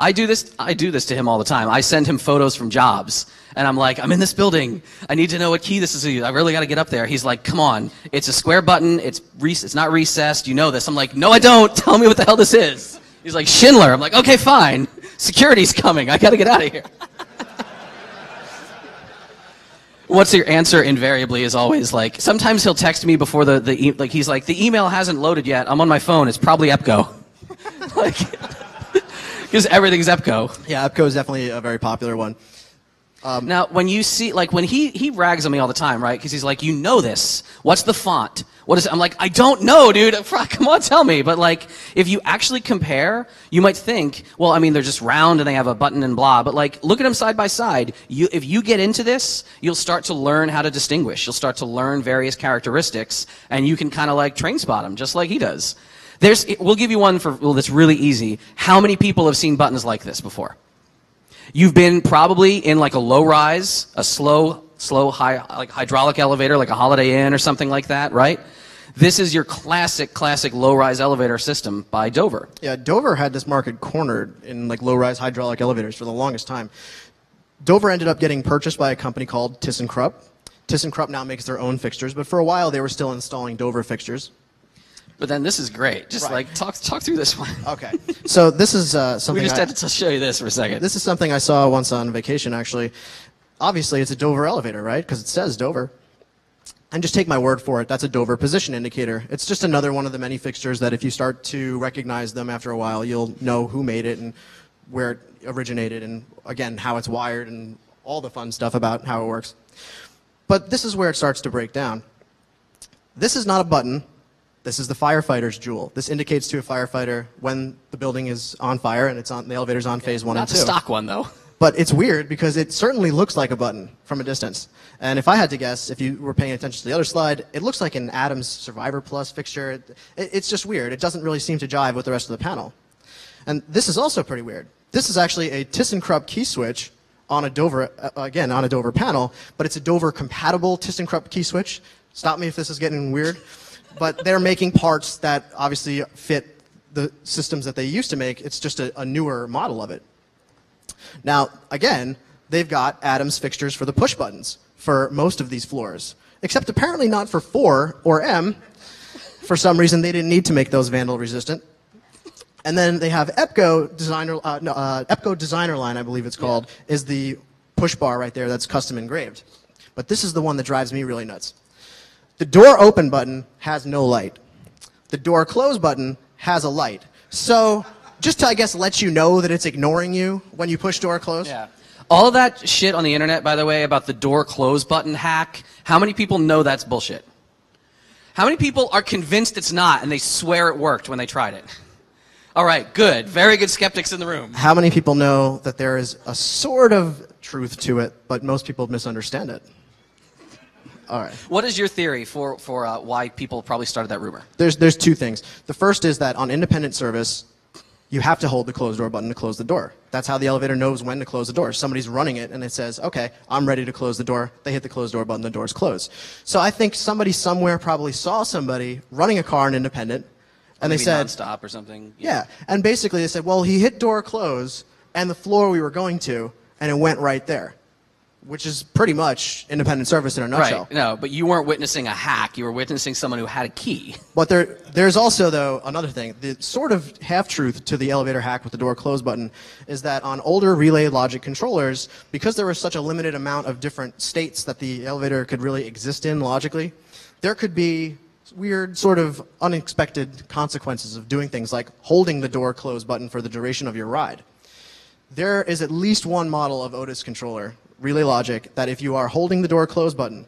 I do this. I do this to him all the time. I send him photos from jobs, and I'm like, "I'm in this building. I need to know what key this is. I really got to get up there." He's like, "Come on, it's a square button. It's it's not recessed. You know this." I'm like, "No, I don't. Tell me what the hell this is." He's like, "Schindler." I'm like, "Okay, fine. Security's coming. I got to get out of here." What's your answer? Invariably, is always like. Sometimes he'll text me before the the e- like. He's like, "The email hasn't loaded yet. I'm on my phone. It's probably EPCO." like, because everything's EPCO. Yeah, EPCO is definitely a very popular one. Um, now, when you see, like, when he he rags on me all the time, right? Because he's like, you know this. What's the font? What is it? I'm like, I don't know, dude. Come on, tell me. But like, if you actually compare, you might think, well, I mean, they're just round and they have a button and blah. But like, look at them side by side. You, if you get into this, you'll start to learn how to distinguish. You'll start to learn various characteristics, and you can kind of like train spot them, just like he does. There's, we'll give you one for well, that's really easy. How many people have seen buttons like this before? You've been probably in like a low rise, a slow, slow high, like hydraulic elevator, like a Holiday Inn or something like that, right? This is your classic, classic low rise elevator system by Dover. Yeah, Dover had this market cornered in like low-rise hydraulic elevators for the longest time. Dover ended up getting purchased by a company called ThyssenKrupp. ThyssenKrupp now makes their own fixtures, but for a while they were still installing Dover fixtures. But then this is great. Just Right. like talk, talk through this one. Okay, so this is uh, We something. just I- had to show you this for a second. This is something I saw once on vacation, actually. Obviously, it's a Dover elevator, right? Because it says Dover. And just take my word for it, that's a Dover position indicator. It's just another one of the many fixtures that if you start to recognize them after a while, you'll know who made it and where it originated and, again, how it's wired and all the fun stuff about how it works. But this is where it starts to break down. This is not a button. This is the firefighter's jewel. This indicates to a firefighter when the building is on fire and it's on the elevator's on phase one Not and the stock one though. But it's weird because it certainly looks like a button from a distance. And if I had to guess, if you were paying attention to the other slide, it looks like an Adams Survivor Plus fixture. It, it's just weird. It doesn't really seem to jive with the rest of the panel. And this is also pretty weird. This is actually a ThyssenKrupp key switch on a Dover, uh, again, on a Dover panel, but it's a Dover compatible ThyssenKrupp key switch. Stop me if this is getting weird. But they're making parts that obviously fit the systems that they used to make. It's just a, a newer model of it. Now, again, they've got Adams fixtures for the push buttons for most of these floors, except apparently not for 4 or M. For some reason, they didn't need to make those vandal resistant. And then they have EPCO designer, uh, no, uh, EPCO designer line, I believe it's called, is the push bar right there that's custom engraved. But this is the one that drives me really nuts. The door open button has no light. The door close button has a light. So just to, I guess, let you know that it's ignoring you when you push door close. Yeah. All of that shit on the internet, by the way, about the door close button hack, how many people know that's bullshit? How many people are convinced it's not and they swear it worked when they tried it? All right, good. Very good skeptics in the room. How many people know that there is a sort of truth to it, but most people misunderstand it? All right. What is your theory for, for uh, why people probably started that rumor? There's, there's two things. The first is that on independent service, you have to hold the closed door button to close the door. That's how the elevator knows when to close the door. Somebody's running it and it says, okay, I'm ready to close the door. They hit the closed door button, the door's closed. So I think somebody somewhere probably saw somebody running a car on independent and they Maybe said, nonstop or something. yeah. And basically they said, well, he hit door close and the floor we were going to, and it went right there, which is pretty much independent service in a nutshell. Right. No, but you weren't witnessing a hack. You were witnessing someone who had a key. But there, there's also though another thing. The sort of half truth to the elevator hack with the door close button is that on older relay logic controllers, because there was such a limited amount of different states that the elevator could really exist in logically, there could be weird sort of unexpected consequences of doing things like holding the door close button for the duration of your ride. There is at least one model of Otis controller, Relay Logic, that if you are holding the door close button,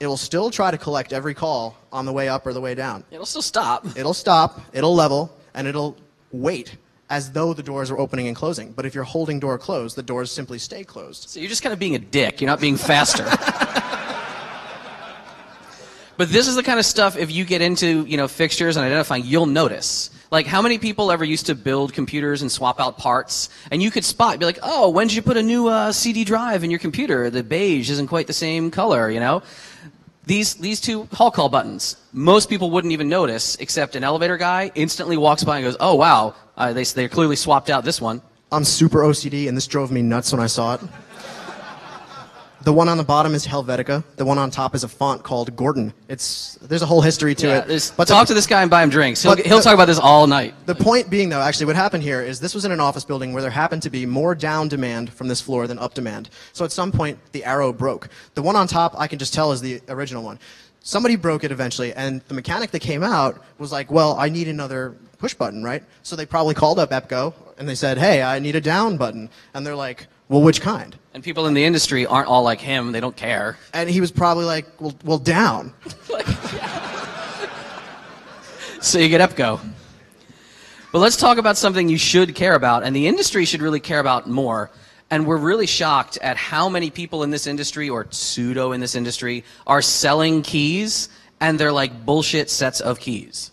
it will still try to collect every call on the way up or the way down. It'll still stop. It'll stop, it'll level, and it'll wait as though the doors are opening and closing. But if you're holding door closed, the doors simply stay closed. So you're just kind of being a dick. You're not being faster. but this is the kind of stuff if you get into, you know, fixtures and identifying, you'll notice. Like, how many people ever used to build computers and swap out parts? And you could spot, be like, oh, when did you put a new uh, CD drive in your computer? The beige isn't quite the same color, you know? These, these two hall call buttons, most people wouldn't even notice, except an elevator guy instantly walks by and goes, oh, wow, uh, they, they clearly swapped out this one. I'm super OCD, and this drove me nuts when I saw it. The one on the bottom is Helvetica. The one on top is a font called Gorton. It's there's a whole history to Yeah, it. But talk the, to this guy and buy him drinks. He'll, he'll the- talk about this all night. the point being, though, actually, what happened here is this was in an office building where there happened to be more down demand from this floor than up demand. So at some point, the arrow broke. The one on top, I can just tell is the original one. Somebody broke it eventually, and the mechanic that came out was like, "Well, I need another push button, right?" So they probably called up EPCO and they said, "Hey, I need a down button," and they're like, "Well, which kind?" And people in the industry aren't all like him. They don't care. And he was probably like, "Well, well, down." So you get EPCO. But let's talk about something you should care about, and the industry should really care about more. And we're really shocked at how many people in this industry, or pseudo in this industry, are selling keys, and they're like bullshit sets of keys.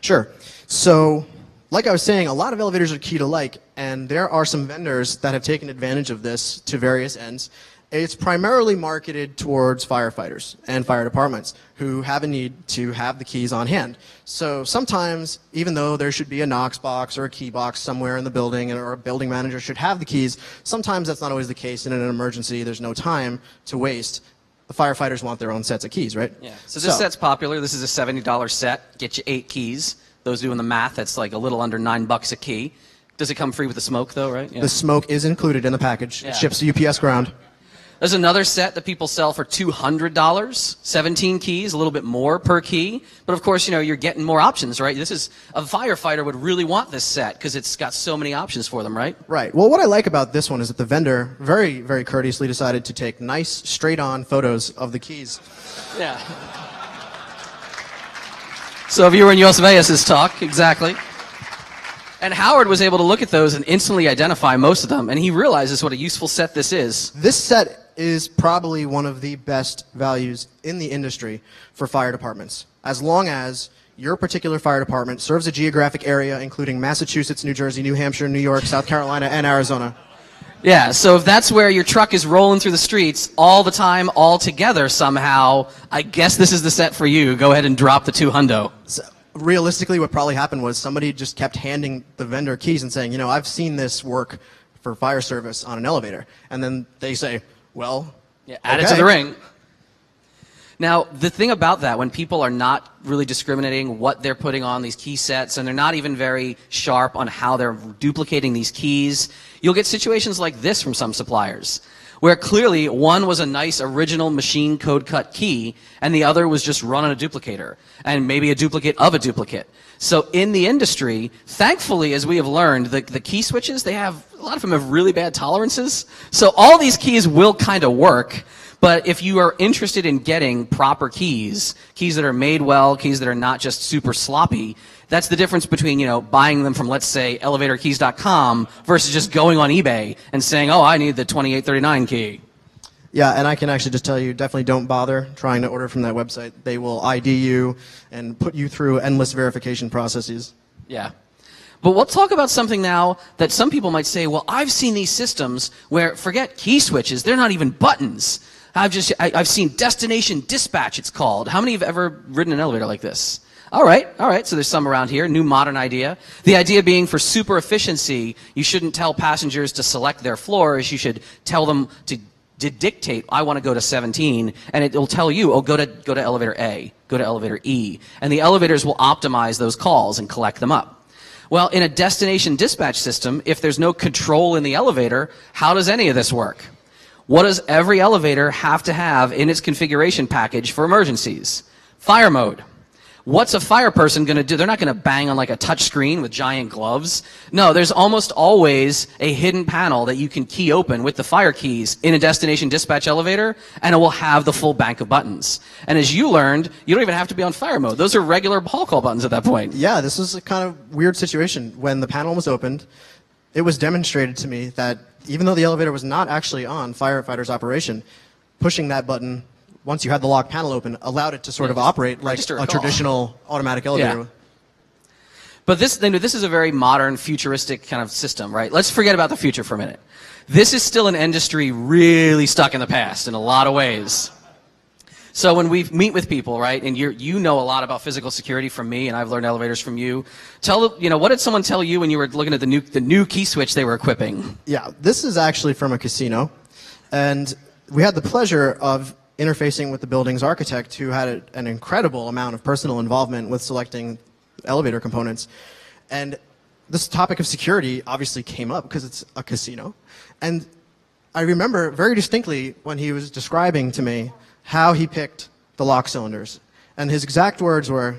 Sure. So, like I was saying, a lot of elevators are key to like, and there are some vendors that have taken advantage of this to various ends. It's primarily marketed towards firefighters and fire departments who have a need to have the keys on hand. So sometimes, even though there should be a Knox box or a key box somewhere in the building, and- or a building manager should have the keys, sometimes that's not always the case. And in an emergency, there's no time to waste. The firefighters want their own sets of keys, right? Yeah. So this set's popular. This is a $70 set. Get you eight keys. Those doing the math, that's like a little under nine bucks a key. Does it come free with the smoke, though, right? Yeah. The smoke is included in the package. Yeah. It ships to UPS ground. There's another set that people sell for $200, 17 keys, a little bit more per key. But of course, you know, you're getting more options, right? This is, a firefighter would really want this set because it's got so many options for them, right? Right. Well, what I like about this one is that the vendor very, very courteously decided to take nice, straight-on photos of the keys. Yeah. So if you were in Jos Weyers' talk, exactly. And Howard was able to look at those and instantly identify most of them, and he realizes what a useful set this is. This set is probably one of the best values in the industry for fire departments, as long as your particular fire department serves a geographic area including Massachusetts, New Jersey, New Hampshire, New York, South Carolina, and Arizona. Yeah, so if that's where your truck is rolling through the streets all the time, all together somehow, I guess this is the set for you. Go ahead and drop the two hundo. So realistically, what probably happened was somebody just kept handing the vendor keys and saying, you know, I've seen this work for fire service on an elevator. And then they say, well, Yeah, add it to the ring. Now, the thing about that, when people are not really discriminating what they're putting on these key sets, and they're not even very sharp on how they're duplicating these keys, you'll get situations like this from some suppliers, where clearly one was a nice original machine code cut key, and the other was just run on a duplicator, and maybe a duplicate of a duplicate. So in the industry, thankfully, as we have learned, the, the key switches, they have, a lot of them have really bad tolerances. So all these keys will kind of work, but if you are interested in getting proper keys, keys that are made well, keys that are not just super sloppy, that's the difference between, you know, buying them from, let's say, elevatorkeys.com versus just going on eBay and saying, oh, I need the 2839 key. Yeah, and I can actually just tell you, definitely don't bother trying to order from that website. They will ID you and put you through endless verification processes. Yeah. But we'll talk about something now that some people might say, well, I've seen these systems where, forget key switches, they're not even buttons. I've just, I, I've seen destination dispatch, it's called. How many have ever ridden an elevator like this? All right, all right, so there's some around here. New modern idea. The idea being for super efficiency, you shouldn't tell passengers to select their floors, you should tell them to to dictate, I want to go to 17, and it will tell you, oh, go to, go to elevator A, go to elevator E. And the elevators will optimize those calls and collect them up. Well, in a destination dispatch system, if there's no control in the elevator, how does any of this work? What does every elevator have to have in its configuration package for emergencies? Fire mode. What's a fire person going to do? They're not going to bang on like a touch screen with giant gloves. No, there's almost always a hidden panel that you can key open with the fire keys in a destination dispatch elevator, and it will have the full bank of buttons. And as you learned, you don't even have to be on fire mode. Those are regular hall call buttons at that point. Yeah, this was a kind of weird situation. When the panel was opened, it was demonstrated to me that even though the elevator was not actually on firefighter's operation, pushing that button once you had the lock panel open allowed it to sort of mm. operate like a a traditional automatic elevator. But this, this is a very modern, futuristic kind of system, right? Let's forget about the future for a minute. This is still an industry really stuck in the past in a lot of ways. So when we meet with people, right, and you you know a lot about physical security from me, and I've learned elevators from you. Tell you know what did someone tell you when you were looking at the new the new key switch they were equipping? Yeah, this is actually from a casino, and we had the pleasure of interfacing with the building's architect, who had a, an incredible amount of personal involvement with selecting elevator components, and this topic of security obviously came up because it's a casino, and I remember very distinctly when he was describing to me how he picked the lock cylinders, and his exact words were,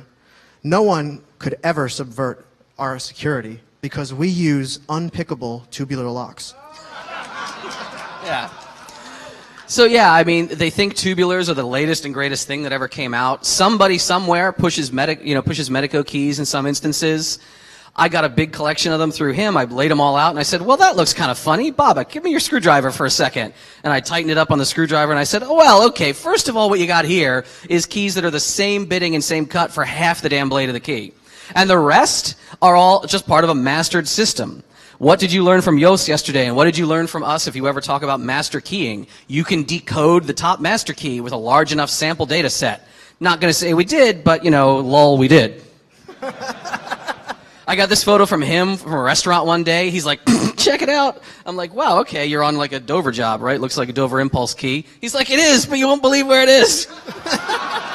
"No one could ever subvert our security." Because we use unpickable tubular locks. Yeah. So yeah, I mean, they think tubulars are the latest and greatest thing that ever came out. Somebody somewhere pushes medic, you know, pushes Medeco keys in some instances. I got a big collection of them through him. I laid them all out and I said, well, that looks kind of funny. Baba, give me your screwdriver for a second. And I tightened it up on the screwdriver and I said, oh, well, okay. First of all, what you got here is keys that are the same bidding and same cut for half the damn blade of the key. And the rest are all just part of a mastered system. What did you learn from Yost yesterday, and what did you learn from us if you ever talk about master keying? You can decode the top master key with a large enough sample data set. Not going to say we did, but, you know, lol, we did. I got this photo from him from a restaurant one day. He's like, check it out. I'm like, wow, okay, you're on like a Dover job, right? Looks like a Dover impulse key. He's like, it is, but you won't believe where it is.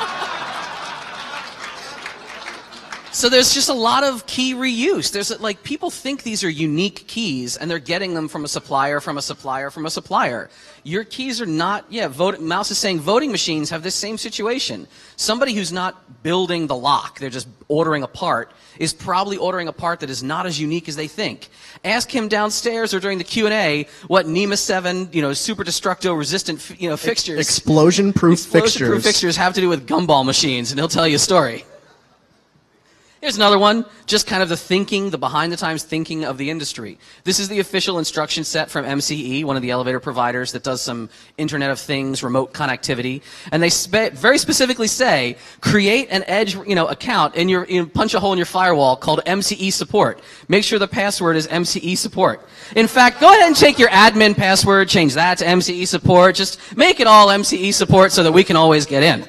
So there's just a lot of key reuse. There's like people think these are unique keys and they're getting them from a supplier, from a supplier, from a supplier. Your keys are not, yeah, vote, Mouse is saying voting machines have this same situation. Somebody who's not building the lock, they're just ordering a part, is probably ordering a part that is not as unique as they think. Ask him downstairs or during the Q&A what NEMA 7, you know, super destructo resistant, you know, fixtures, Explosion-proof explosion-proof fixtures. fixtures have to do with gumball machines and he'll tell you a story. Here's another one, just kind of the thinking, the behind the times thinking of the industry. This is the official instruction set from MCE, one of the elevator providers that does some Internet of Things, remote connectivity. And they spe- very specifically say, create an edge, you know, account and your, you know, punch a hole in your firewall called MCE support. Make sure the password is MCE support. In fact, go ahead and take your admin password, change that to MCE support. Just make it all MCE support so that we can always get in.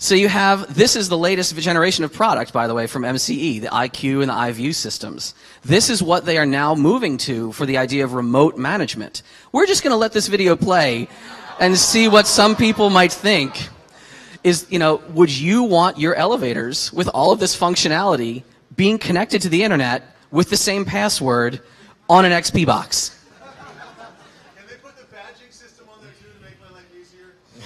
So you have, this is the latest generation of product, by the way, from MCE, the IQ and the iView systems. This is what they are now moving to for the idea of remote management. We're just going to let this video play and see what some people might think is, you know, would you want your elevators with all of this functionality being connected to the internet with the same password on an XP box? Can they put the badging system on there too to make my life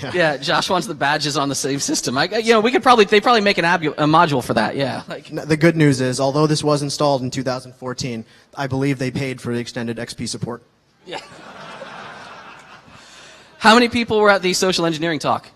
easier? Yeah, Josh wants the badges on the same system. I, you know, we could probably, they probably make an ab- a module for that. Yeah. Like, The good news is, although this was installed in 2014, I believe they paid for the extended XP support. Yeah. How many people were at the social engineering talk?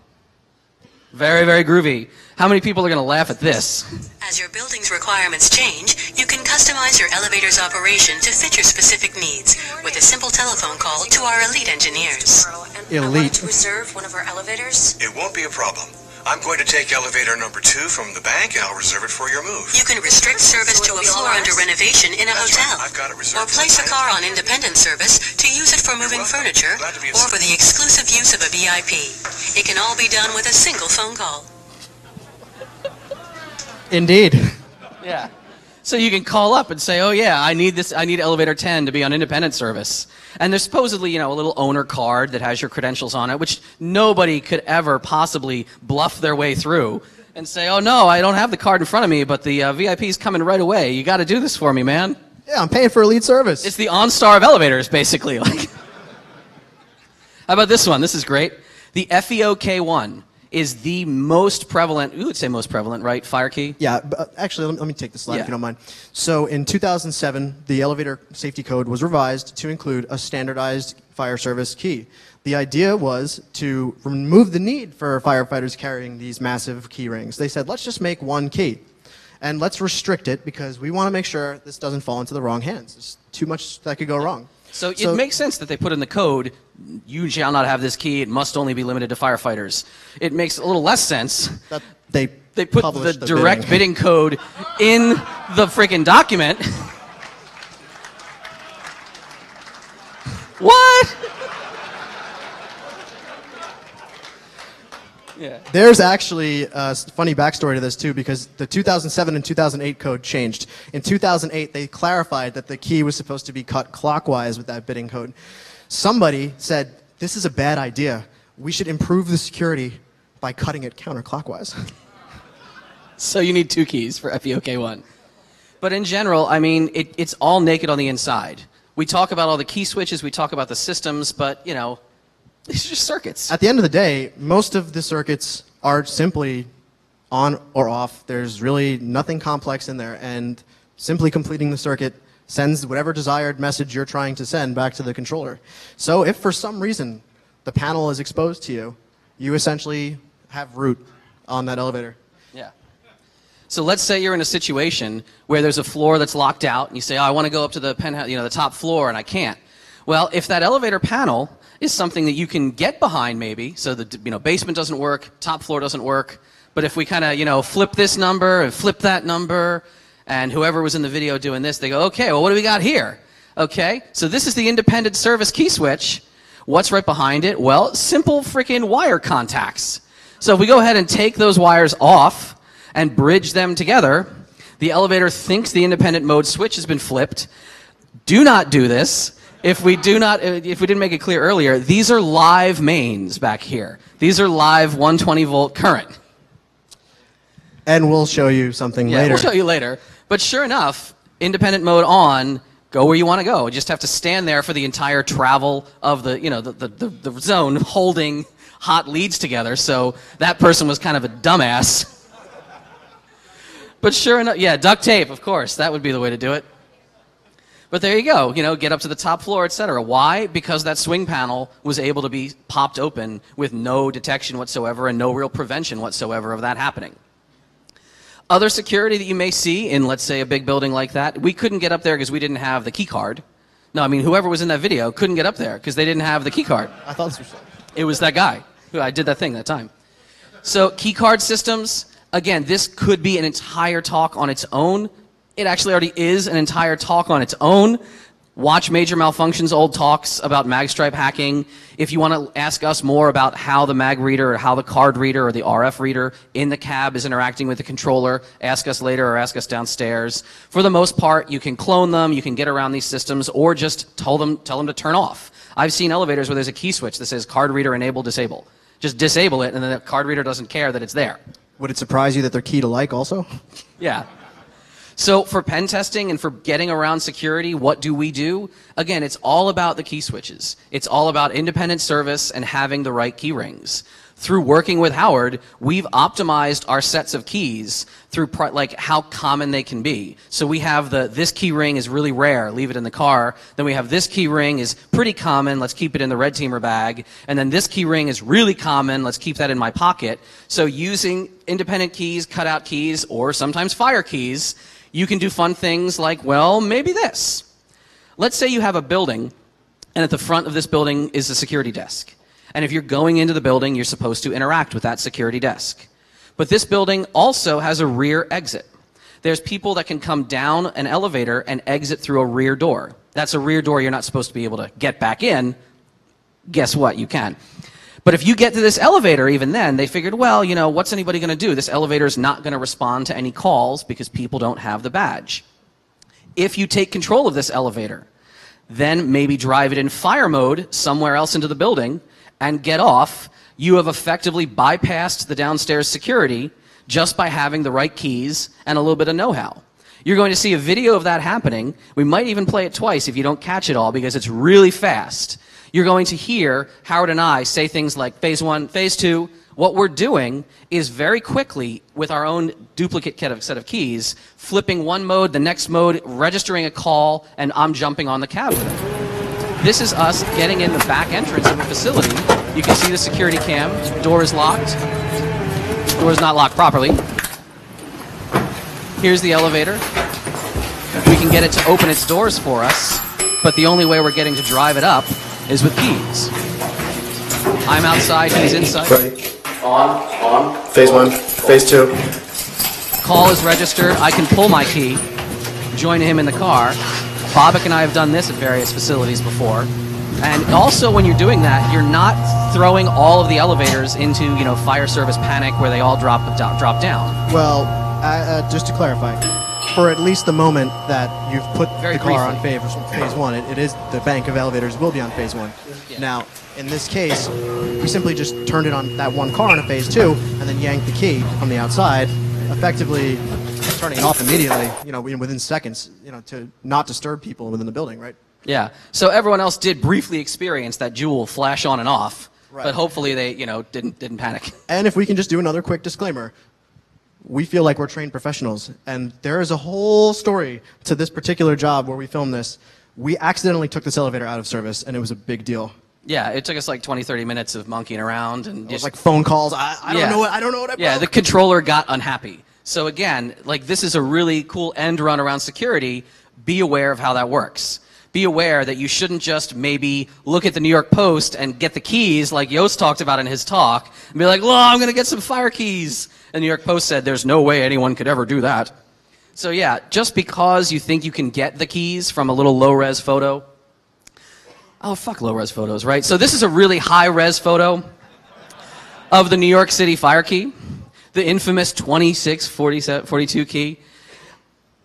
Very, very groovy. How many people are going to laugh at this? As your building's requirements change, you can customize your elevator's operation to fit your specific needs with a simple telephone call to our elite engineers. Elite. I to reserve one of our elevators. It won't be a problem. I'm going to take elevator number two from the bank and I'll reserve it for your move. You can restrict service to a floor under renovation in a That's right. hotel. I've got it Or place a car on independent service to use it for moving welcome. furniture Glad to be of or for the exclusive use of a VIP. It can all be done with a single phone call. Indeed. Yeah. So you can call up and say, "Oh yeah, I need this. I need elevator 10 to be on independent service." And there's supposedly, you know, a little owner card that has your credentials on it, which nobody could ever possibly bluff their way through and say, "Oh no, I don't have the card in front of me, but the uh, VIP's coming right away. You got to do this for me, man." Yeah, I'm paying for elite service. It's the OnStar of elevators, basically. Like, how about this one? This is great. The FEOK1 is the most prevalent. We would say most prevalent, right? Fire key. Yeah, but uh, actually, let me, let me take this slide Yeah. if you don't mind. So in 2007, the elevator safety code was revised to include a standardized fire service key. The idea was to remove the need for firefighters carrying these massive key rings. They said, let's just make one key. And let's restrict it because we want to make sure this doesn't fall into the wrong hands. There's too much that could go wrong. So, it makes sense that they put in the code, you shall not have this key, it must only be limited to firefighters. It makes a little less sense. that they They put the, the direct bidding. bidding code in the freaking document. what? yeah. There's actually a funny backstory to this too, because the 2007 and 2008 code changed. In 2008, they clarified that the key was supposed to be cut clockwise with that bidding code. Somebody said, "This is a bad idea. We should improve the security by cutting it counterclockwise." So you need two keys for FEOK one. But in general, I mean, it, it's all naked on the inside. We talk about all the key switches, we talk about the systems, but you know, these are just circuits. At the end of the day, most of the circuits are simply on or off. There's really nothing complex in there, and simply completing the circuit sends whatever desired message you're trying to send back to the controller. So if for some reason the panel is exposed to you, you essentially have root on that elevator. Yeah. So let's say you're in a situation where there's a floor that's locked out, and you say, "Oh, I want to go up to the penthouse, you know, the top floor, and I can't." Well, if that elevator panel is something that you can get behind, maybe, so the you know basement doesn't work, top floor doesn't work, but if we kind of you know flip this number and flip that number, and whoever was in the video doing this, they go, "Okay, well, what do we got here?" Okay, so this is the independent service key switch. What's right behind it? Well, simple freaking wire contacts. So if we go ahead and take those wires off and bridge them together, the elevator thinks the independent mode switch has been flipped. Do not do this. If we do not, if we didn't make it clear earlier, these are live mains back here. These are live 120 volt current. And we'll show you something Yeah, later. we'll show you later. But sure enough, independent mode on, go where you want to go. You just have to stand there for the entire travel of the, you know, the, the, the, the zone holding hot leads together. So that person was kind of a dumbass. But sure enough, yeah, duct tape, of course. That would be the way to do it. But there you go, you know, get up to the top floor, etc. Why? Because that swing panel was able to be popped open with no detection whatsoever and no real prevention whatsoever of that happening. Other security that you may see in, let's say, a big building like that, we couldn't get up there because we didn't have the key card. No, I mean, whoever was in that video couldn't get up there because they didn't have the key card. I thought this was. It was that guy who I did that thing that time. So key card systems, again, this could be an entire talk on its own. It actually already is an entire talk on its own. Watch Major Malfunctions old talks about magstripe hacking. If you want to ask us more about how the mag reader or how the card reader or the RF reader in the cab is interacting with the controller, ask us later or ask us downstairs. For the most part, you can clone them, you can get around these systems, or just tell them, tell them to turn off. I've seen elevators where there's a key switch that says card reader enable disable. Just disable it, and then the card reader doesn't care that it's there. Would it surprise you that they're key to like also? Yeah. So for pen testing and for getting around security, what do we do? Again, it's all about the key switches. It's all about independent service and having the right key rings. Through working with Howard, we've optimized our sets of keys through like how common they can be. So we have the this key ring is really rare, leave it in the car. Then we have this key ring is pretty common, let's keep it in the red teamer bag. And then this key ring is really common, let's keep that in my pocket. So using independent keys, cutout keys, or sometimes fire keys, you can do fun things like, well, maybe this. Let's say you have a building, and at the front of this building is a security desk. And if you're going into the building, you're supposed to interact with that security desk. But this building also has a rear exit. There's people that can come down an elevator and exit through a rear door. That's a rear door you're not supposed to be able to get back in. Guess what? You can. But if you get to this elevator, even then, they figured, well, you know, what's anybody going to do? This elevator is not going to respond to any calls because people don't have the badge. If you take control of this elevator, then maybe drive it in fire mode somewhere else into the building and get off, you have effectively bypassed the downstairs security just by having the right keys and a little bit of know-how. You're going to see a video of that happening. We might even play it twice if you don't catch it all because it's really fast. You're going to hear Howard and I say things like phase one, phase two. What we're doing is very quickly, with our own duplicate set of keys, flipping one mode, the next mode, registering a call, and I'm jumping on the cab. This is us getting in the back entrance of the facility. You can see the security cam. Door is locked. Door is not locked properly. Here's the elevator. We can get it to open its doors for us, but the only way we're getting to drive it up is with keys. I'm outside, he's inside. Ready? On, on. Phase one, phase two, call is registered, I can pull my key, join him in the car. Bobak and I have done this at various facilities before. And also, when you're doing that, you're not throwing all of the elevators into, you know, fire service panic where they all drop drop down. Well, uh, uh, just to clarify, for at least the moment that you've put Very the car on phase, phase one, it, it is the bank of elevators will be on phase one. Now, in this case, we simply just turned it on that one car on a phase two, and then yanked the key from the outside, effectively turning it off immediately. You know, within seconds. You know, to not disturb people within the building, right? Yeah. So everyone else did briefly experience that jewel flash on and off, Right. but hopefully they, you know, didn't didn't panic. And if we can just do another quick disclaimer, we feel like we're trained professionals, and there is a whole story to this particular job where we filmed this. We accidentally took this elevator out of service, and it was a big deal. Yeah, it took us like 20, 30 minutes of monkeying around and It was just like phone calls. I, I don't know what I don't know what I Yeah, the controller got unhappy. So again, like this is a really cool end run around security. Be aware of how that works. Be aware that you shouldn't just maybe look at the New York Post and get the keys like Jos talked about in his talk and be like, "Well, I'm going to get some fire keys." And the New York Post said, "There's no way anyone could ever do that." So yeah, just because you think you can get the keys from a little low res photo. Oh, fuck low res photos, right? So this is a really high res photo of the New York City fire key, the infamous 2642 key.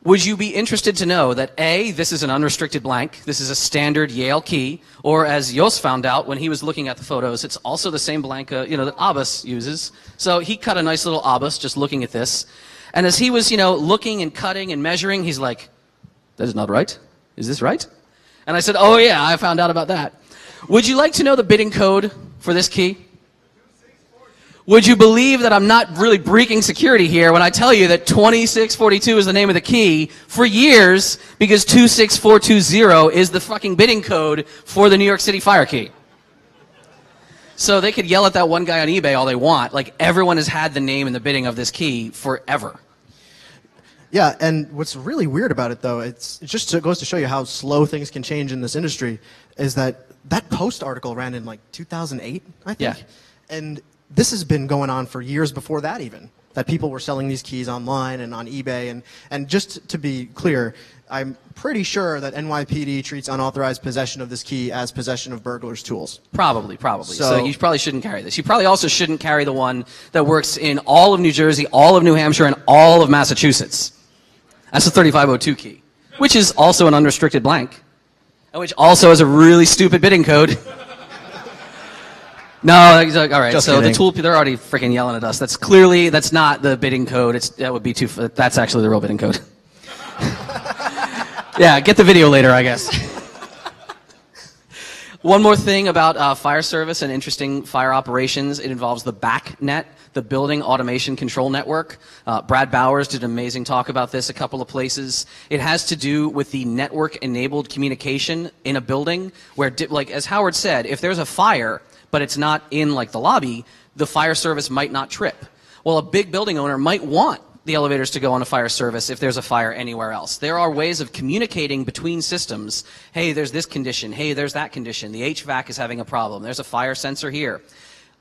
Would you be interested to know that A, this is an unrestricted blank, this is a standard Yale key, or as Jos found out when he was looking at the photos, it's also the same blank, uh, you know, that ABUS uses. So he cut a nice little ABUS just looking at this. And as he was, you know, looking and cutting and measuring, he's like, that is not right. Is this right? And I said, oh yeah, I found out about that. Would you like to know the bitting code for this key? Would you believe that I'm not really breaking security here when I tell you that 2642 is the name of the key for years because 26420 is the fucking bitting code for the New York City fire key? So they could yell at that one guy on eBay all they want. Like everyone has had the name and the bitting of this key forever. Yeah, and what's really weird about it, though, it's, it just goes to show you how slow things can change in this industry, is that that Post article ran in like 2008, I think. Yeah. And this has been going on for years before that, even. That people were selling these keys online and on eBay. And, and just to be clear, I'm pretty sure that NYPD treats unauthorized possession of this key as possession of burglars' tools. Probably, probably. So, So- you probably shouldn't carry this. You probably also shouldn't carry the one that works in all of New Jersey, all of New Hampshire, and all of Massachusetts. That's the 3502 key, which is also an unrestricted blank, and which also has a really stupid bitting code. No, he's like, all right. Just so kidding. the tool, they're already freaking yelling at us. That's clearly that's not the bitting code. It's that would be too. That's actually the real bitting code. yeah, get the video later, I guess. One more thing about uh, fire service and interesting fire operations. It involves the BACnet, the Building Automation Control Network. Uh, Brad Bowers did an amazing talk about this a couple of places. It has to do with the network-enabled communication in a building where, like as Howard said, if there's a fire but it's not in like the lobby, the fire service might not trip. Well, a big building owner might want the elevators to go on a fire service if there's a fire anywhere else. There are ways of communicating between systems. Hey, there's this condition. Hey, there's that condition. The HVAC is having a problem. There's a fire sensor here.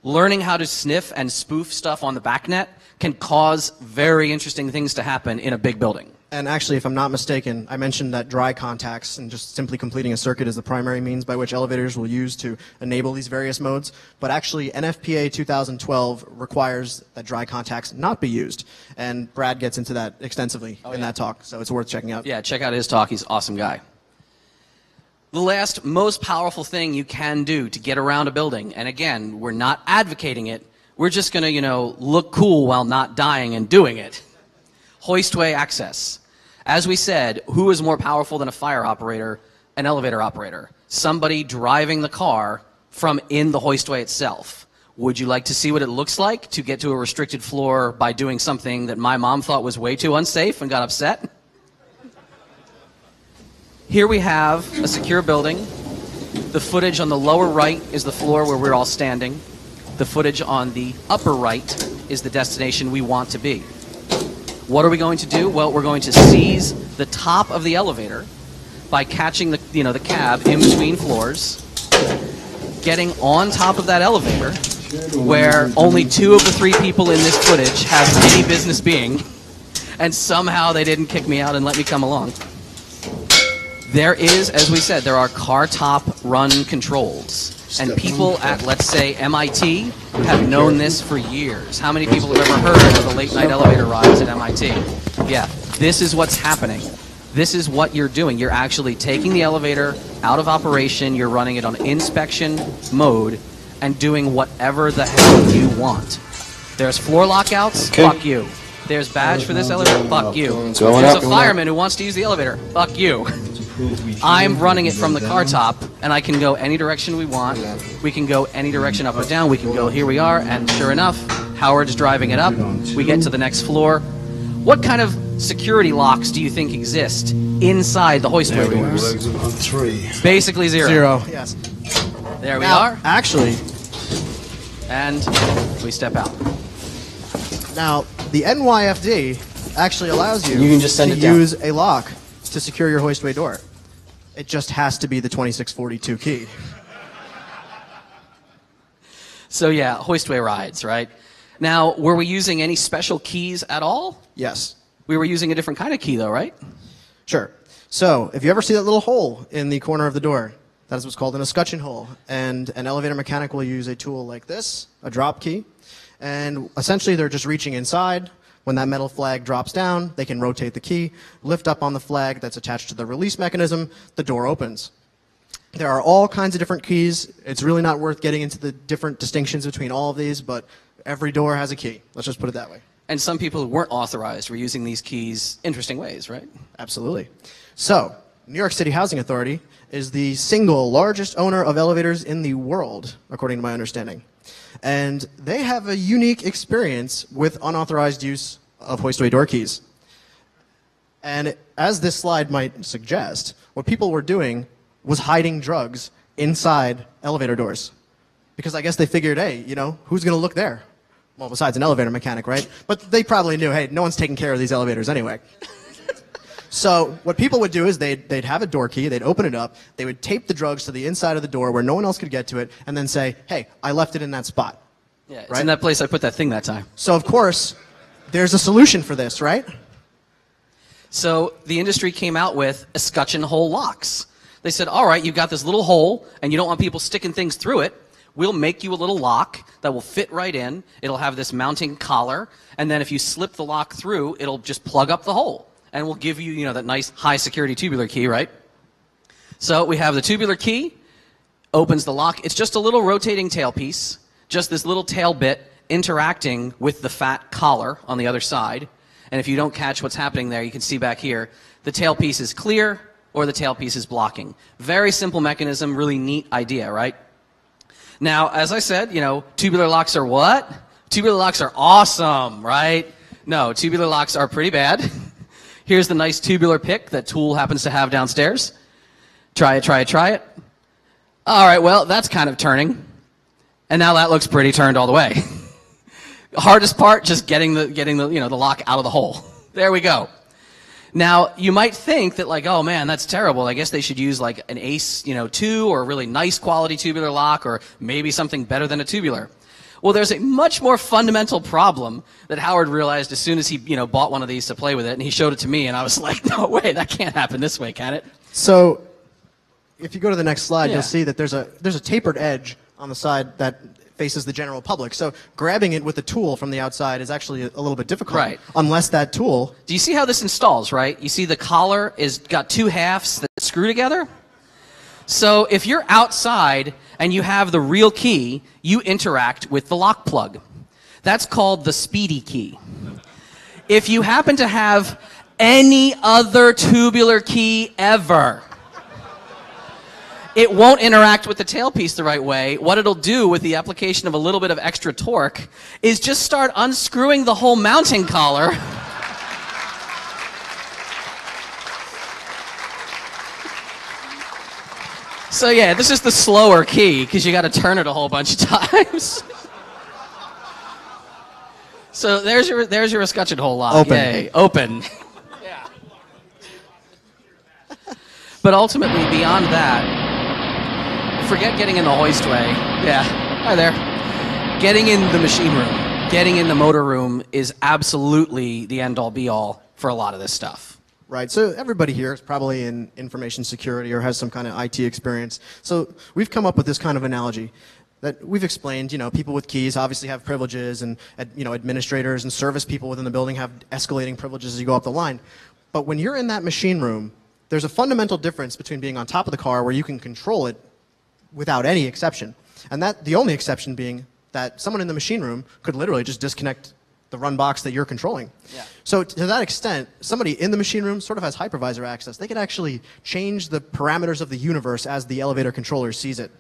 Learning how to sniff and spoof stuff on the BACnet can cause very interesting things to happen in a big building. And actually, if I'm not mistaken, I mentioned that dry contacts and just simply completing a circuit is the primary means by which elevators will use to enable these various modes. But actually, NFPA 2012 requires that dry contacts not be used. And Brad gets into that extensively oh, in that talk, so it's worth checking out. Yeah, check out his talk. He's an awesome guy. The last most powerful thing you can do to get around a building, and again, we're not advocating it. We're just going to, you know, look cool while not dying and doing it. Hoistway access. As we said, who is more powerful than a fire operator? An elevator operator. Somebody driving the car from in the hoistway itself. Would you like to see what it looks like to get to a restricted floor by doing something that my mom thought was way too unsafe and got upset? Here we have a secure building. The footage on the lower right is the floor where we're all standing. The footage on the upper right is the destination we want to be. What are we going to do? Well, we're going to seize the top of the elevator by catching the, you know, the cab in between floors, getting on top of that elevator where only two of the three people in this footage have any business being, and somehow they didn't kick me out and let me come along. There is, as we said, there are car top run controls. And people at, let's say, MIT have known this for years. How many people have ever heard of the late night elevator rides at MIT? Yeah, this is what's happening. This is what you're doing. You're actually taking the elevator out of operation, you're running it on inspection mode, and doing whatever the hell you want. There's floor lockouts, fuck you. There's badge for this elevator, fuck you. There's a fireman who wants to use the elevator, fuck you. I'm running it from the car top, and I can go any direction we want. We can go any direction up or down. We can go here we are, and sure enough, Howard's driving it up. We get to the next floor. What kind of security locks do you think exist inside the hoistway doors? Three. Basically zero. Zero. Yes. There we Now, are, Actually, and we step out. now the NYFD actually allows you, You can just send to it down. use a lock to secure your hoistway door. It just has to be the 2642 key. So yeah, hoistway rides, right? Now, were we using any special keys at all? Yes. We were using a different kind of key, though, right? Sure. So, if you ever see that little hole in the corner of the door, that is what's called an escutcheon hole. And an elevator mechanic will use a tool like this, a drop key. And essentially, they're just reaching inside. When that metal flag drops down, they can rotate the key, lift up on the flag that's attached to the release mechanism, the door opens. There are all kinds of different keys. It's really not worth getting into the different distinctions between all of these, but every door has a key. Let's just put it that way. And some people who weren't authorized were using these keys interesting ways, right? Absolutely. So, New York City Housing Authority is the single largest owner of elevators in the world, according to my understanding. And they have a unique experience with unauthorized use of hoistway door keys. And as this slide might suggest, what people were doing was hiding drugs inside elevator doors. Because I guess they figured, hey, you know, who's going to look there? Well, besides an elevator mechanic, right? But they probably knew, hey, no one's taking care of these elevators anyway. So what people would do is they'd, they'd have a door key, they'd open it up, they would tape the drugs to the inside of the door where no one else could get to it, and then say, hey, I left it in that spot. Yeah, it's Right. in that place I put that thing that time. So of course, there's a solution for this, right? So the industry came out with escutcheon hole locks. They said, all right, you've got this little hole, and you don't want people sticking things through it. We'll make you a little lock that will fit right in. It'll have this mounting collar, and then if you slip the lock through, it'll just plug up the hole. And we'll give you, you know, that nice high security tubular key, right? So we have the tubular key, opens the lock. It's just a little rotating tailpiece, just this little tail bit interacting with the fat collar on the other side. And if you don't catch what's happening there, you can see back here, the tailpiece is clear or the tailpiece is blocking. Very simple mechanism, really neat idea, right? Now, as I said, you know, tubular locks are what? Tubular locks are awesome, right? No, tubular locks are pretty bad. Here's the nice tubular pick that TOOOL happens to have downstairs. Try it, try it, try it. All right, well, that's kind of turning. And now that looks pretty turned all the way. Hardest part, just getting the, getting the, you know, the lock out of the hole. There we go. Now, you might think that like, oh man, that's terrible. I guess they should use like an ACE, you know, 2 or a really nice quality tubular lock or maybe something better than a tubular. Well, there's a much more fundamental problem that Howard realized as soon as he, you know, bought one of these to play with it and he showed it to me and I was like, no way, that can't happen this way, can it? So if you go to the next slide, Yeah. you'll see that there's a, there's a tapered edge on the side that faces the general public. So grabbing it with a tool from the outside is actually a, little bit difficult. Right. Unless that tool Do you see how this installs, right? You see the collar is got two halves that screw together? So if you're outside and you have the real key, you interact with the lock plug. That's called the speedy key. If you happen to have any other tubular key ever, it won't interact with the tailpiece the right way. What it'll do with the application of a little bit of extra torque is just start unscrewing the whole mounting collar. So yeah, this is the slower key because you got to turn it a whole bunch of times. so there's your there's your escutcheon hole lock. Open. Yay, open. yeah. But ultimately, beyond that, forget getting in the hoistway. Yeah, hi there. Getting in the machine room, getting in the motor room is absolutely the end all be all for a lot of this stuff. Right. So everybody here is probably in information security or has some kind of IT experience. So we've come up with this kind of analogy that we've explained. You know, people with keys obviously have privileges, and you know, administrators and service people within the building have escalating privileges as you go up the line. But when you're in that machine room, there's a fundamental difference between being on top of the car where you can control it without any exception. And that the only exception being that someone in the machine room could literally just disconnect the run box that you're controlling. Yeah. So to that extent, somebody in the machine room sort of has hypervisor access. They could actually change the parameters of the universe as the elevator controller sees it.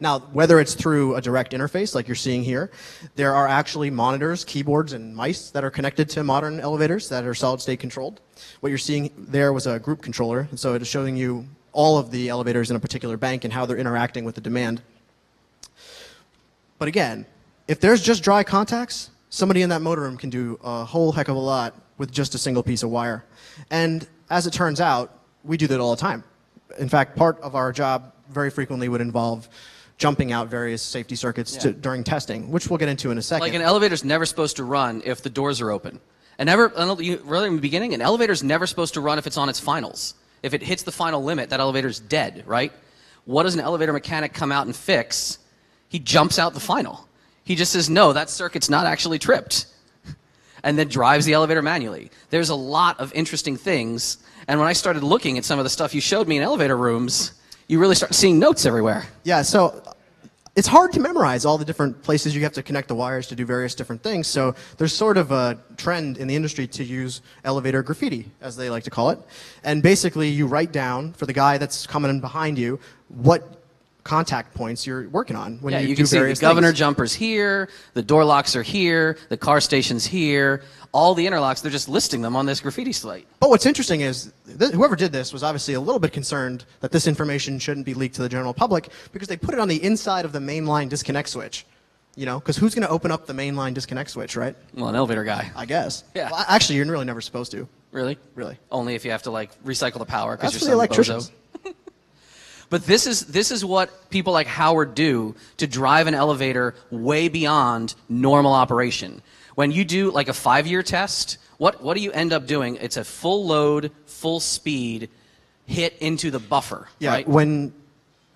Now, whether it's through a direct interface like you're seeing here, there are actually monitors, keyboards, and mice that are connected to modern elevators that are solid state controlled. What you're seeing there was a group controller, and so it is showing you all of the elevators in a particular bank and how they're interacting with the demand. But again, if there's just dry contacts, somebody in that motor room can do a whole heck of a lot with just a single piece of wire. And as it turns out, we do that all the time. In fact, part of our job very frequently would involve jumping out various safety circuits to, during testing, which we'll get into in a second. Like an elevator's never supposed to run if the doors are open. And never, really in the beginning, an elevator's never supposed to run if it's on its finals. If it hits the final limit, that elevator's dead, right? What does an elevator mechanic come out and fix? He jumps out the final. He just says, no, that circuit's not actually tripped. And then drives the elevator manually. There's a lot of interesting things. And when I started looking at some of the stuff you showed me in elevator rooms, you really start seeing notes everywhere. Yeah, so it's hard to memorize all the different places you have to connect the wires to do various different things. So there's sort of a trend in the industry to use elevator graffiti, as they like to call it. And basically, you write down for the guy that's coming in behind you what contact points you're working on when Yeah, you, you do can see the governor things. jumpers here, the door locks are here, the car station's here, all the interlocks, they're just listing them on this graffiti slate. But what's interesting is th- whoever did this was obviously a little bit concerned that this information shouldn't be leaked to the general public because they put it on the inside of the mainline disconnect switch. You know, because who's going to open up the mainline disconnect switch, right? Well, an elevator guy. I guess. Yeah. Well, actually, you're really never supposed to. Really? Really. Only if you have to like recycle the power because you're bozo. But this is this is what people like Howard do to drive an elevator way beyond normal operation. When you do like a five-year test, what what do you end up doing? It's a full load, full speed hit into the buffer. Yeah, right? when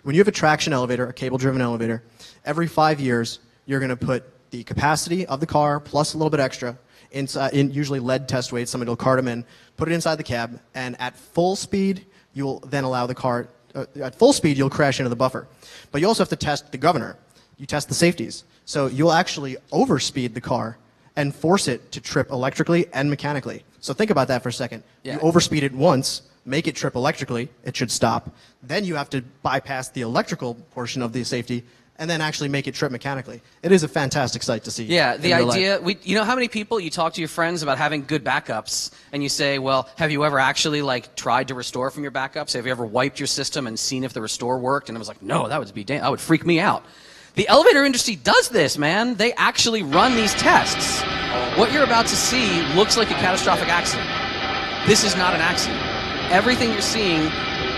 when you have a traction elevator, a cable-driven elevator, every five years you're going to put the capacity of the car plus a little bit extra inside, in usually lead test weights. Somebody will cart them in, put it inside the cab, and at full speed you'll then allow the car. Uh, at full speed you'll crash into the buffer, but you also have to test the governor. You test the safeties, so you'll actually overspeed the car and force it to trip electrically and mechanically. So think about that for a second. Yeah. You overspeed it once, make it trip electrically, it should stop. Then you have to bypass the electrical portion of the safety and then actually make it trip mechanically. It is a fantastic sight to see. Yeah, the idea. We, you know how many people you talk to your friends about having good backups, and you say, "Well, have you ever actually like tried to restore from your backups? Have you ever wiped your system and seen if the restore worked?" And I was like, "No, that would be da- that would freak me out." The elevator industry does this, man. They actually run these tests. What you're about to see looks like a catastrophic accident. This is not an accident. Everything you're seeing,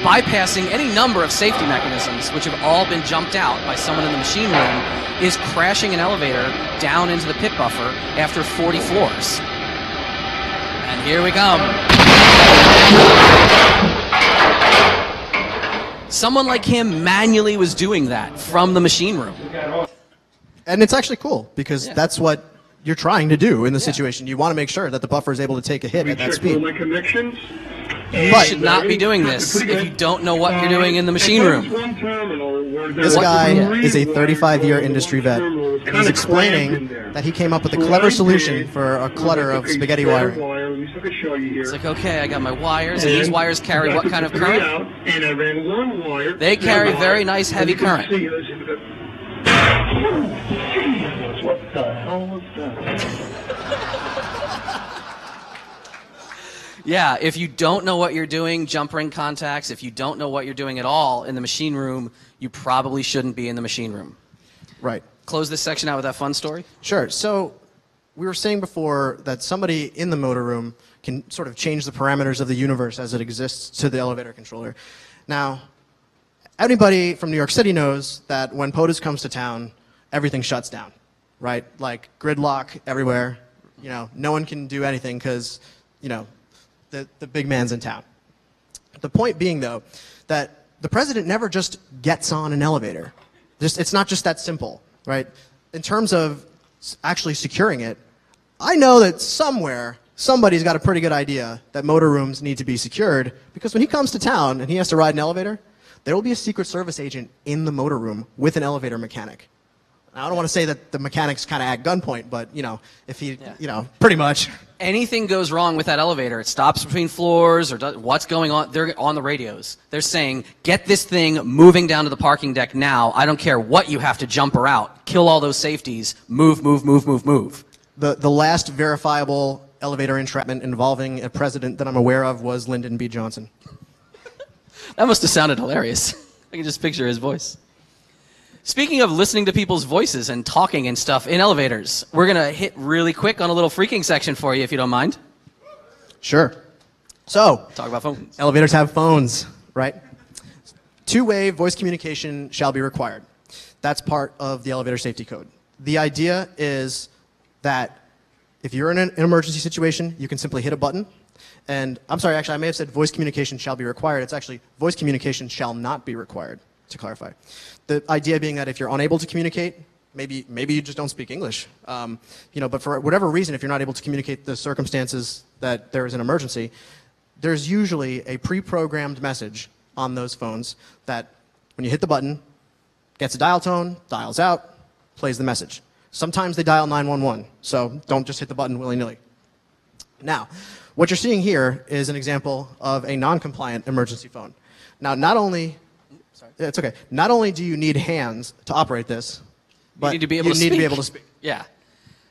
bypassing any number of safety mechanisms, which have all been jumped out by someone in the machine room, is crashing an elevator down into the pit buffer after 40 floors. And here we come. Someone like him manually was doing that from the machine room. And it's actually cool because Yeah. that's what you're trying to do in the situation. You want to make sure that the buffer is able to take a hit at that checked all speed. my connections. You But- should not be doing this if you don't know what you're doing in the machine room. This guy is a 35-year industry vet. and He's explaining that he came up with a clever solution for a clutter of spaghetti wiring. It's like, okay, I got my wires, and these wires carry what kind of current? And I ran one wire. They carry very nice heavy current. What the hell was that? Yeah, if you don't know what you're doing, jump ring contacts, if you don't know what you're doing at all in the machine room, you probably shouldn't be in the machine room. Right. Close this section out with that fun story. Sure. So we were saying before that somebody in the motor room can sort of change the parameters of the universe as it exists to the elevator controller. Now, anybody from New York City knows that when POTUS comes to town, everything shuts down, right? Like gridlock everywhere. You know, no one can do anything because you know, the, the big man's in town. The point being, though, that the president never just gets on an elevator. Just, it's not just that simple, right? In terms of actually securing it, I know that somewhere somebody's got a pretty good idea that motor rooms need to be secured because when he comes to town and he has to ride an elevator, there will be a Secret Service agent in the motor room with an elevator mechanic. Now, I don't want to say that the mechanic's kind of at gunpoint, but you know, if he, you know, pretty much. anything goes wrong with that elevator, it stops between floors or does, what's going on, they're on the radios. They're saying, get this thing moving down to the parking deck now. I don't care what you have to jump her out. Kill all those safeties. Move, move, move, move, move. The, the last verifiable elevator entrapment involving a president that I'm aware of was Lyndon B. Johnson. That must have sounded hilarious. I can just picture his voice. Speaking of listening to people's voices and talking and stuff in elevators, we're going to hit really quick on a little freaking section for you if you don't mind. Sure. So, Talk about phones. elevators have phones, right? Two way voice communication shall be required. That's part of the elevator safety code. The idea is that if you're in an an emergency situation, you can simply hit a button. And I'm sorry, actually, I may have said voice communication shall be required. It's actually voice communication shall not be required, to clarify. The idea being that if you're unable to communicate, maybe, maybe you just don't speak English. Um, you know, but for whatever reason, if you're not able to communicate the circumstances that there is an emergency, there's usually a pre-programmed message on those phones that when you hit the button, gets a dial tone, dials out, plays the message. Sometimes they dial 911, so don't just hit the button willy-nilly. Now, what you're seeing here is an example of a non-compliant emergency phone. Now, not only, it's okay. Not only do you need hands to operate this, but you need to be able, to, need speak. to be able to speak. Yeah.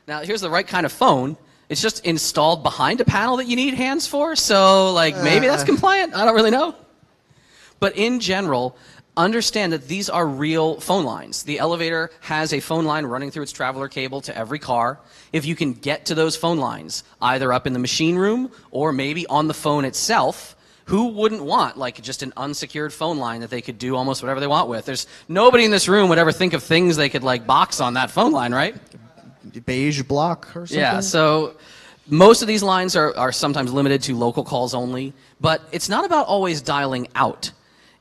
Now, here's the right kind of phone. It's just installed behind a panel that you need hands for. So, like, maybe that's Uh. compliant. I don't really know. But in general, understand that these are real phone lines. The elevator has a phone line running through its traveler cable to every car. If you can get to those phone lines, either up in the machine room or maybe on the phone itself, who wouldn't want like just an unsecured phone line that they could do almost whatever they want with? There's nobody in this room would ever think of things they could like box on that phone line, right? Beige block or something? Yeah, so most of these lines are, are sometimes limited to local calls only, but it's not about always dialing out.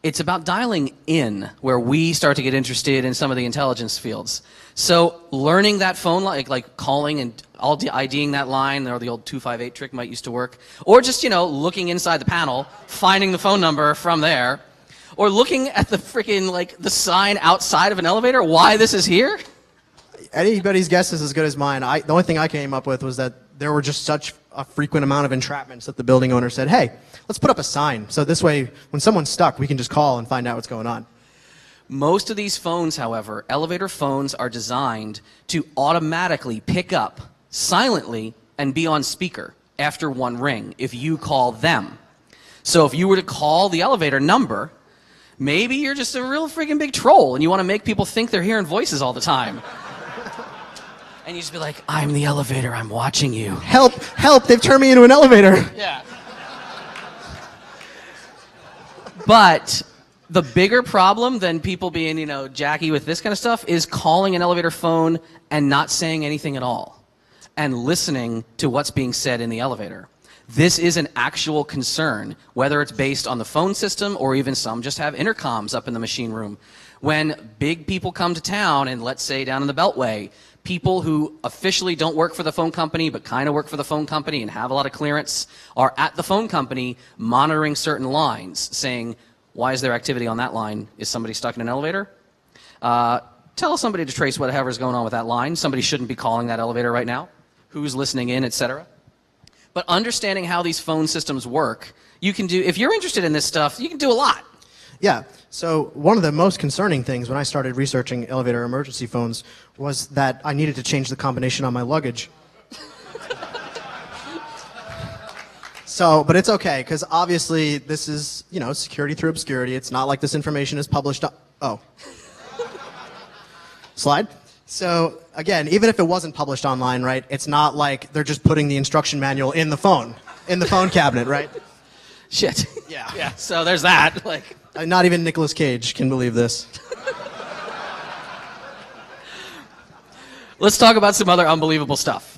It's about dialing in, where we start to get interested in some of the intelligence fields. So learning that phone like, like calling and all IDing that line, or the old 258 trick might used to work, or just, you know, looking inside the panel, finding the phone number from there, or looking at the freaking, like, the sign outside of an elevator, why this is here. anybody's guess is as good as mine. I, the only thing I came up with was that there were just such a frequent amount of entrapments that the building owner said, hey, let's put up a sign. So this way, when someone's stuck, we can just call and find out what's going on. Most of these phones, however, elevator phones are designed to automatically pick up silently and be on speaker after one ring if you call them. So if you were to call the elevator number, maybe you're just a real freaking big troll and you want to make people think they're hearing voices all the time. and you just be like, I'm the elevator, I'm watching you. Help, help, they've turned me into an elevator. Yeah. But the bigger problem than people being, you know, Jackie with this kind of stuff is calling an elevator phone and not saying anything at all and listening to what's being said in the elevator. This is an actual concern, whether it's based on the phone system or even some just have intercoms up in the machine room. When big people come to town, and let's say down in the Beltway, people who officially don't work for the phone company but kind of work for the phone company and have a lot of clearance are at the phone company monitoring certain lines, saying, Why is there activity on that line? Is somebody stuck in an elevator? Uh, tell somebody to trace whatever's going on with that line. Somebody shouldn't be calling that elevator right now. Who's listening in, etc. But understanding how these phone systems work, you can do, if you're interested in this stuff, you can do a lot. Yeah. So one of the most concerning things when I started researching elevator emergency phones was that I needed to change the combination on my luggage. So, but it's okay because obviously this is you know security through obscurity. It's not like this information is published. oh, slide. So again, even if it wasn't published online, right? It's not like they're just putting the instruction manual in the phone, in the phone cabinet, right? Shit. Yeah. yeah. So there's that. Like, Uh, Not even Nicolas Cage can believe this. let's talk about some other unbelievable stuff.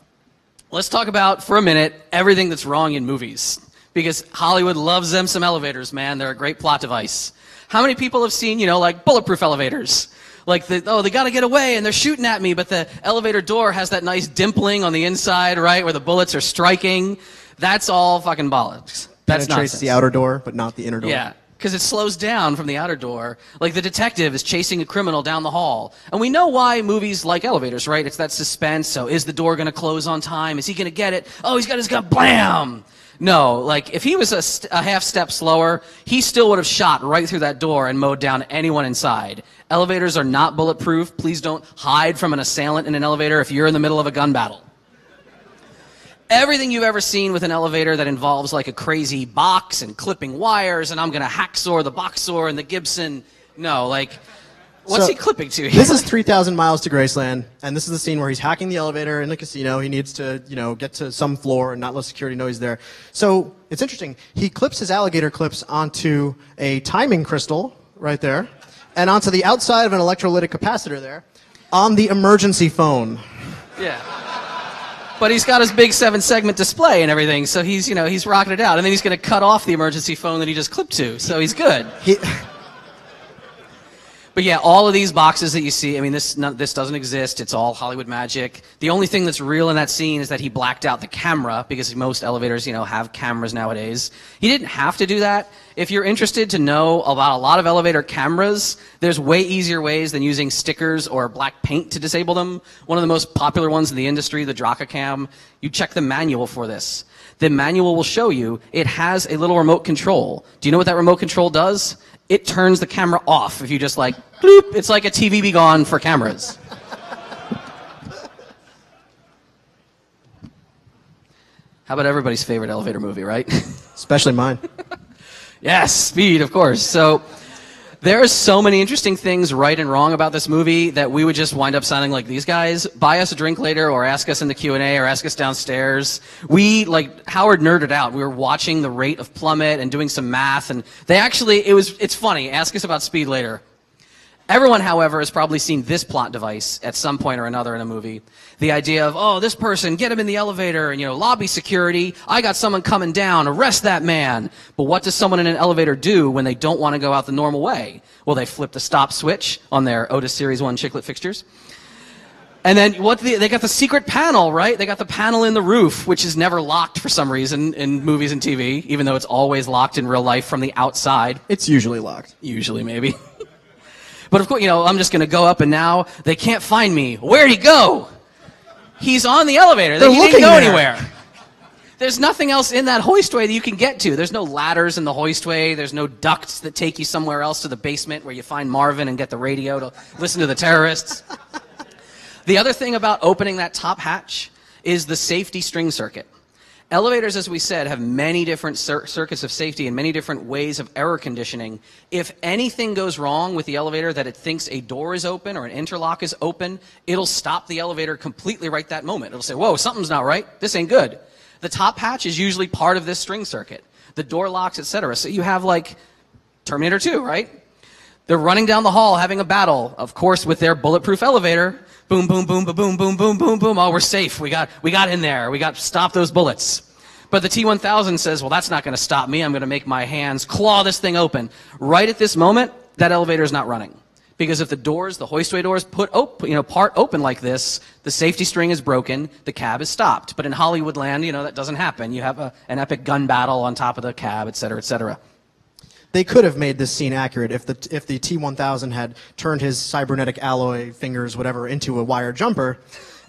Let's talk about for a minute everything that's wrong in movies because Hollywood loves them some elevators, man. They're a great plot device. How many people have seen, you know, like bulletproof elevators? Like the, oh, they got to get away and they're shooting at me, but the elevator door has that nice dimpling on the inside, right, where the bullets are striking. That's all fucking bollocks. That's Penetrates nonsense. the outer door, but not the inner door. Yeah, because it slows down from the outer door. Like the detective is chasing a criminal down the hall. And we know why movies like elevators, right? It's that suspense. So is the door going to close on time? Is he going to get it? Oh, he's got his gun. Blam! No, like if he was a, st- a half step slower, he still would have shot right through that door and mowed down anyone inside. Elevators are not bulletproof. Please don't hide from an assailant in an elevator if you're in the middle of a gun battle everything you've ever seen with an elevator that involves like a crazy box and clipping wires and I'm going to hacksaw the box saw and the Gibson. No, like, what's So, he clipping to? This is 3,000 miles to Graceland, and this is the scene where he's hacking the elevator in the casino. He needs to, you know, get to some floor and not let security know he's there. So it's interesting. He clips his alligator clips onto a timing crystal right there, and onto the outside of an electrolytic capacitor there, on the emergency phone. yeah. But he's got his big seven segment display and everything, so he's, you know, he's rocking it out. And then he's going to cut off the emergency phone that he just clipped to, so he's good. He, But yeah, all of these boxes that you see, I mean, this none, this doesn't exist. It's all Hollywood magic. The only thing that's real in that scene is that he blacked out the camera because most elevators, you know, have cameras nowadays. He didn't have to do that. If you're interested to know about a lot of elevator cameras, there's way easier ways than using stickers or black paint to disable them. One of the most popular ones in the industry, the DrakaCam, you check the manual for this. The manual will show you it has a little remote control. Do you know what that remote control does? It turns the camera off if you just like, bloop. It's like a TV-B-Gone for cameras. How about everybody's favorite elevator movie, right? especially mine. Yes, speed, of course. So there are so many interesting things right and wrong about this movie that we would just wind up sounding like these guys. Buy us a drink later, or ask us in the Q and A, or ask us downstairs. We like Howard nerded out. We were watching the rate of plummet and doing some math, and they actually it was it's funny. Ask us about speed later. Everyone, however, has probably seen this plot device at some point or another in a movie. The idea of, oh, this person, get him in the elevator, and, you know, lobby security, I got someone coming down, arrest that man. But what does someone in an elevator do when they don't want to go out the normal way? Well, they flip the stop switch on their Otis Series 1 chiclet fixtures. And then what the, they got the secret panel, right? They got the panel in the roof, which is never locked for some reason in movies and TV, even though it's always locked in real life from the outside. It's usually locked. Usually, maybe. but of course, you know, I'm just going to go up and now they can't find me. Where'd he go? He's on the elevator. They're he didn't looking go there. anywhere. There's nothing else in that hoistway that you can get to. There's no ladders in the hoistway. There's no ducts that take you somewhere else to the basement where you find Marvin and get the radio to listen to the terrorists. The other thing about opening that top hatch is the safety string circuit. Elevators, as we said, have many different cir- circuits of safety and many different ways of error conditioning. If anything goes wrong with the elevator that it thinks a door is open or an interlock is open, it'll stop the elevator completely right that moment. It'll say, whoa, something's not right. This ain't good. The top hatch is usually part of this string circuit. The door locks, etc. So you have like Terminator 2, right? They're running down the hall having a battle, of course, with their bulletproof elevator. Boom, boom, boom, boom, boom, boom, boom, boom, boom. Oh, we're safe. We got, we got in there. We got stop those bullets. But the T1000 says, well, that's not going to stop me. I'm going to make my hands claw this thing open. Right at this moment, that elevator is not running. Because if the doors, the hoistway doors, put open, you know, part open like this, the safety string is broken, the cab is stopped. But in Hollywood land, you know, that doesn't happen. You have a, an epic gun battle on top of the cab, et cetera, et cetera. They could have made this scene accurate if the if the T1000 had turned his cybernetic alloy fingers, whatever, into a wire jumper,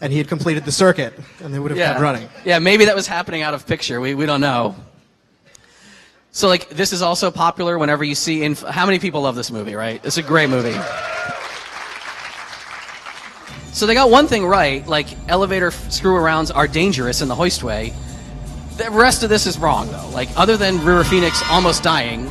and he had completed the circuit, and they would have kept running. Yeah, maybe that was happening out of picture. We, we don't know. So, like, this is also popular whenever you see. In, how many people love this movie, right? It's a great movie. So, they got one thing right like, elevator screw arounds are dangerous in the hoistway. The rest of this is wrong, though. Like, other than River Phoenix almost dying,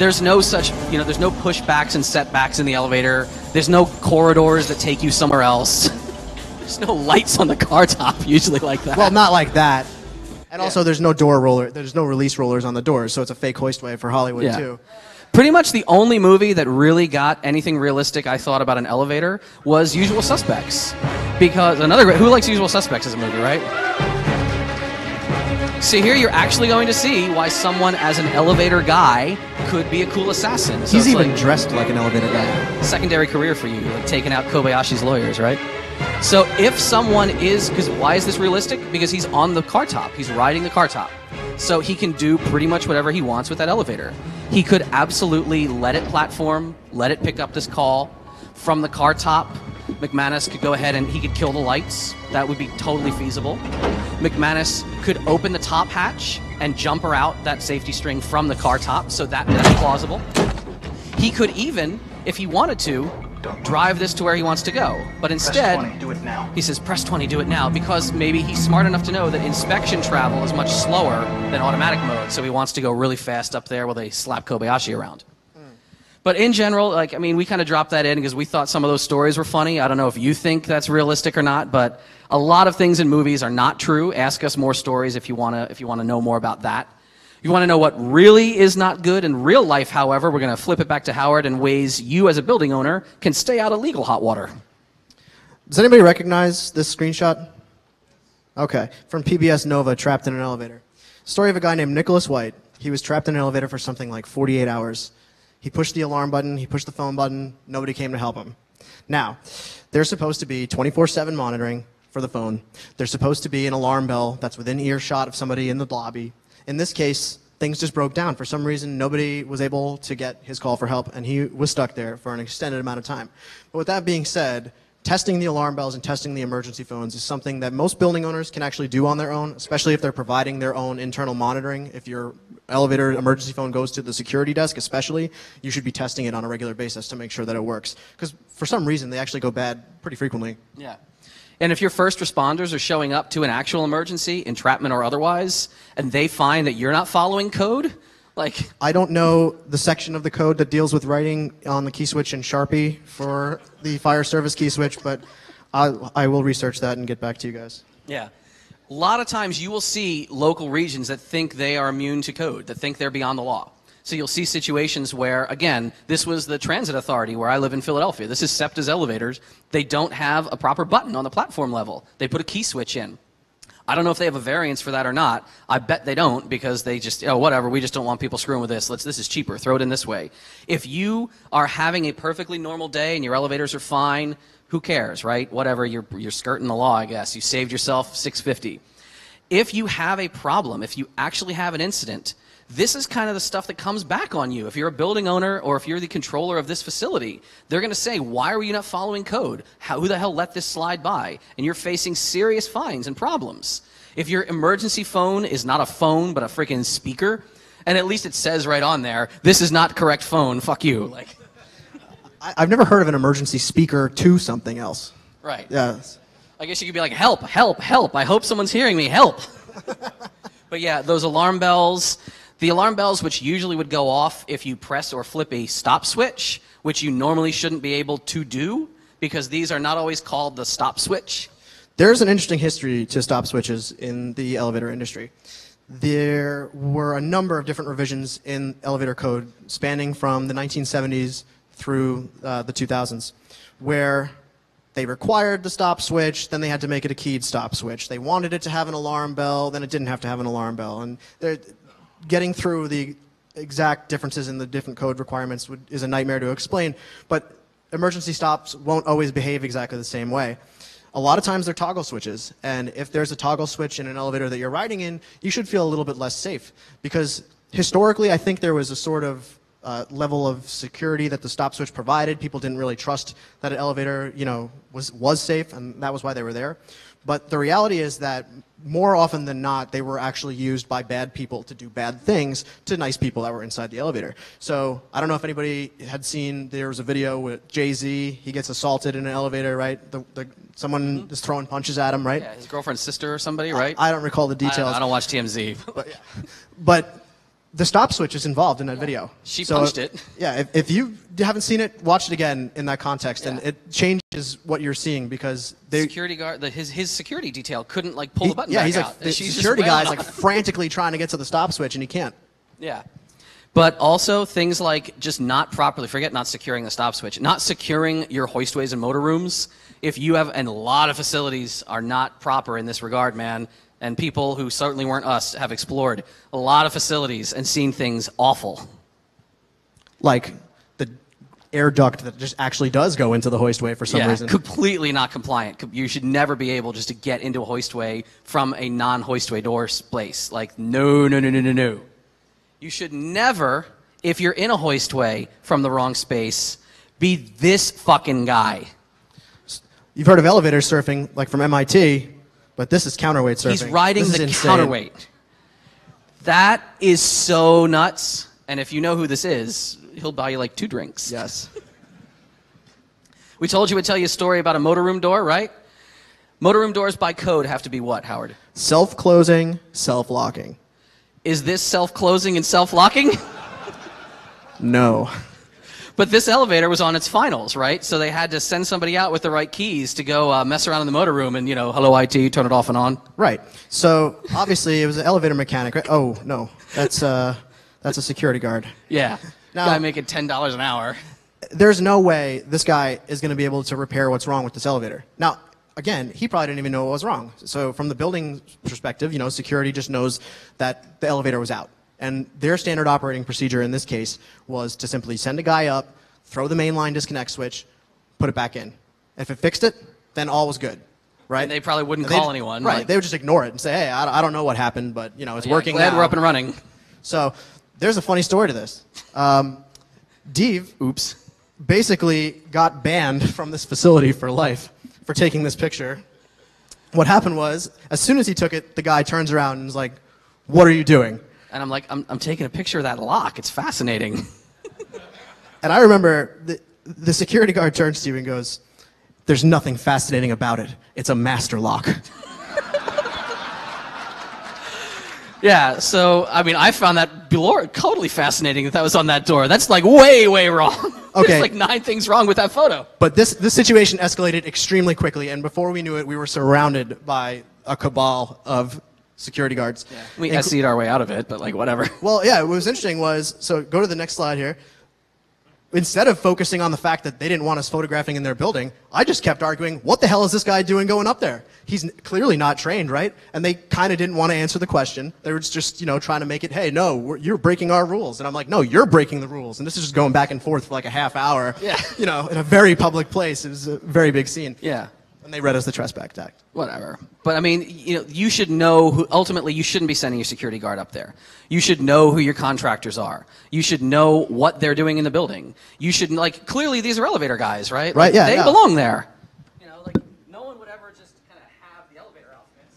there's no such, you know, there's no pushbacks and setbacks in the elevator. There's no corridors that take you somewhere else. there's no lights on the car top usually like that. Well, not like that. And also, there's no door roller. There's no release rollers on the doors, so it's a fake hoistway for Hollywood Yeah. too. Pretty much the only movie that really got anything realistic I thought about an elevator was Usual Suspects. Because another who likes Usual Suspects as a movie, right? So here you're actually going to see why someone as an elevator guy could be a cool assassin. So He's even like dressed like an elevator guy. secondary career for you, like taking out Kobayashi's lawyers, right? So if someone is, because why is this realistic? Because he's on the car top. He's riding the car top. So he can do pretty much whatever he wants with that elevator. He could absolutely let it platform, let it pick up this call from the car top. McManus could go ahead and he could kill the lights. That would be totally feasible. McManus could open the top hatch and jump her out that safety string from the car top, so that, that's plausible. He could even, if he wanted to, drive this to where he wants to go. But instead, do it now. he says, press 20, do it now, because maybe he's smart enough to know that inspection travel is much slower than automatic mode, so he wants to go really fast up there while they slap Kobayashi around. But in general, like, I mean, we kind of dropped that in because we thought some of those stories were funny. I don't know if you think that's realistic or not, but a lot of things in movies are not true. Ask us more stories if you want to, if you want to know more about that. If you want to know what really is not good in real life, however, we're going to flip it back to Howard in ways you as a building owner can stay out of legal hot water. Does anybody recognize this screenshot? Okay, from PBS Nova, trapped in an elevator. Story of a guy named Nicholas White. He was trapped in an elevator for something like 48 hours. He pushed the alarm button, he pushed the phone button, nobody came to help him. Now, there's supposed to be 24 7 monitoring for the phone. There's supposed to be an alarm bell that's within earshot of somebody in the lobby. In this case, things just broke down. For some reason, nobody was able to get his call for help, and he was stuck there for an extended amount of time. But with that being said, testing the alarm bells and testing the emergency phones is something that most building owners can actually do on their own, especially if they're providing their own internal monitoring. If your elevator emergency phone goes to the security desk, especially, you should be testing it on a regular basis to make sure that it works. Because for some reason, they actually go bad pretty frequently. Yeah. And if your first responders are showing up to an actual emergency, entrapment or otherwise, and they find that you're not following code, like, I don't know the section of the code that deals with writing on the key switch in Sharpie for the fire service key switch, but I, I will research that and get back to you guys. yeah. A lot of times you will see local regions that think they are immune to code, that think they're beyond the law. So you'll see situations where, again, this was the transit authority where I live in Philadelphia. This is SEPTA's elevators. They don't have a proper button on the platform level. They put a key switch in. I don't know if they have a variance for that or not. I bet they don't because they just, oh, whatever, we just don't want people screwing with this. Let's, this is cheaper. Throw it in this way. If you are having a perfectly normal day and your elevators are fine, who cares, right? Whatever, you're, you're skirting the law, I guess. You saved yourself 650. If you have a problem, if you actually have an incident, this is kind of the stuff that comes back on you. If you're a building owner or if you're the controller of this facility, they're going to say, Why are you not following code? How, who the hell let this slide by? And you're facing serious fines and problems. If your emergency phone is not a phone but a freaking speaker, and at least it says right on there, This is not correct phone, fuck you. Like, I, I've never heard of an emergency speaker to something else. right. Yeah. I guess you could be like, help, help, help. I hope someone's hearing me. Help. but yeah, those alarm bells, the alarm bells, which usually would go off if you press or flip a stop switch, which you normally shouldn't be able to do because these are not always called the stop switch. There's an interesting history to stop switches in the elevator industry. There were a number of different revisions in elevator code spanning from the 1970s through uh, the 2000s, where they required the stop switch, then they had to make it a keyed stop switch. They wanted it to have an alarm bell, then it didn't have to have an alarm bell. And getting through the exact differences in the different code requirements would, is a nightmare to explain, but emergency stops won't always behave exactly the same way. A lot of times they're toggle switches, and if there's a toggle switch in an elevator that you're riding in, you should feel a little bit less safe. Because historically, I think there was a sort of uh, level of security that the stop switch provided. People didn't really trust that an elevator, you know, was, was safe, and that was why they were there. But the reality is that more often than not, they were actually used by bad people to do bad things to nice people that were inside the elevator. So I don't know if anybody had seen, there was a video with Jay Z. He gets assaulted in an elevator, right? The, the, someone is throwing punches at him, right? Yeah, his girlfriend's sister or somebody, right? I don't recall the details. I don't watch TMZ. but the stop switch is involved in that video. She So, punched it. Yeah, if, if you haven't seen it, watch it again in that context, and it changes what you're seeing because they. security guard, the, his his security detail couldn't like pull he- the button yeah, back he's out. like the security guy's like frantically trying to get to the stop switch, and he can't. Yeah. But also things like just not properly, forget not securing the stop switch, not securing your hoistways and motor rooms. If you have, and a lot of facilities are not proper in this regard, man, and people who certainly weren't us have explored a lot of facilities and seen things awful. Like the air duct that just actually does go into the hoistway for some yeah, reason. completely not compliant. You should never be able just to get into a hoistway from a non-hoistway door s- place. Like, no, no, no, no, no, no. You should never, if you're in a hoistway from the wrong space, be this fucking guy. You've heard of elevator surfing, like from MIT, but this is counterweight surfing. He's riding This the counterweight. That is so nuts. And if you know who this is, he'll buy you like two drinks. Yes. We told you we'd tell you a story about a motor room door, right? Motor room doors by code have to be what, Howard? Self-closing, self-locking. Is this self-closing and self-locking? No. But this elevator was on its finals, right? So they had to send somebody out with the right keys to go uh, mess around in the motor room and, you know, hello IT, turn it off and on. Right. So obviously it was an elevator mechanic. Right? Oh no, that's uh, that's a security guard. Yeah. Now- Guy making $10 an hour. There's no way this guy is going to be able to repair what's wrong with this elevator. Now, again, he probably didn't even know what was wrong. So from the building perspective, you know, security just knows that the elevator was out. And their standard operating procedure in this case was to simply send a guy up, throw the mainline disconnect switch, put it back in. If it fixed it, then all was good. Right? And they probably wouldn't call anyone, Right. like- They would just ignore it and say, hey, I I don't know what happened, but, you know, it's Yeah, working Glad now. we're up and running. So there's a funny story to this. Um, Dave Oops. basically got banned from this facility for life for taking this picture. What happened was, as soon as he took it, the guy turns around and is like, What are you doing? And I'm like, I'm, I'm taking a picture of that lock. It's fascinating. And I remember the, the security guard turns to you and goes, There's nothing fascinating about it. It's a master lock. Yeah, so I mean, I found that totally fascinating that that was on that door. That's like way, way wrong. Okay. There's like nine things wrong with that photo. But this, this situation escalated extremely quickly, and before we knew it, we were surrounded by a cabal of security guards. Yeah. We Inclu- SE'd our way out of it, but like whatever. Well, yeah, what was interesting was so go to the next slide here. Instead of focusing on the fact that they didn't want us photographing in their building, I just kept arguing, what the hell is this guy doing going up there? He's clearly not trained, right? And they kind of didn't want to answer the question. They were just, you know, trying to make it, hey, no, we're, you're breaking our rules. And I'm like, no, you're breaking the rules. And this is just going back and forth for like a half hour. Yeah. You know, in a very public place. It was a very big scene. Yeah. And they read us the Trespass Act. Whatever. But I mean, you know, you should know who. Ultimately, you shouldn't be sending your security guard up there. You should know who your contractors are. You should know what they're doing in the building. You should like clearly these are elevator guys, right? Right, Like, yeah, They yeah. belong there. You know, like no one would ever just kind of have the elevator outfits.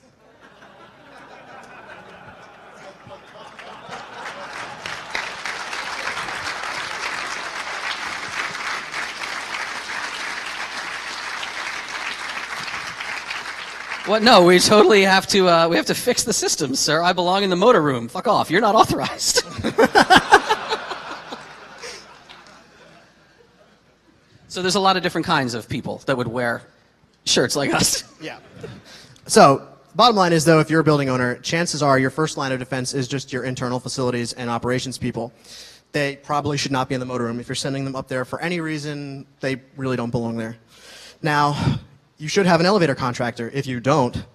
What? No, we totally have to. Uh, we have to fix the systems, sir. I belong in the motor room. Fuck off. You're not authorized. so there's a lot of different kinds of people that would wear shirts like us. Yeah. So, bottom line is though, if you're a building owner, chances are your first line of defense is just your internal facilities and operations people. They probably should not be in the motor room. If you're sending them up there for any reason, they really don't belong there. Now, you should have an elevator contractor. If you don't,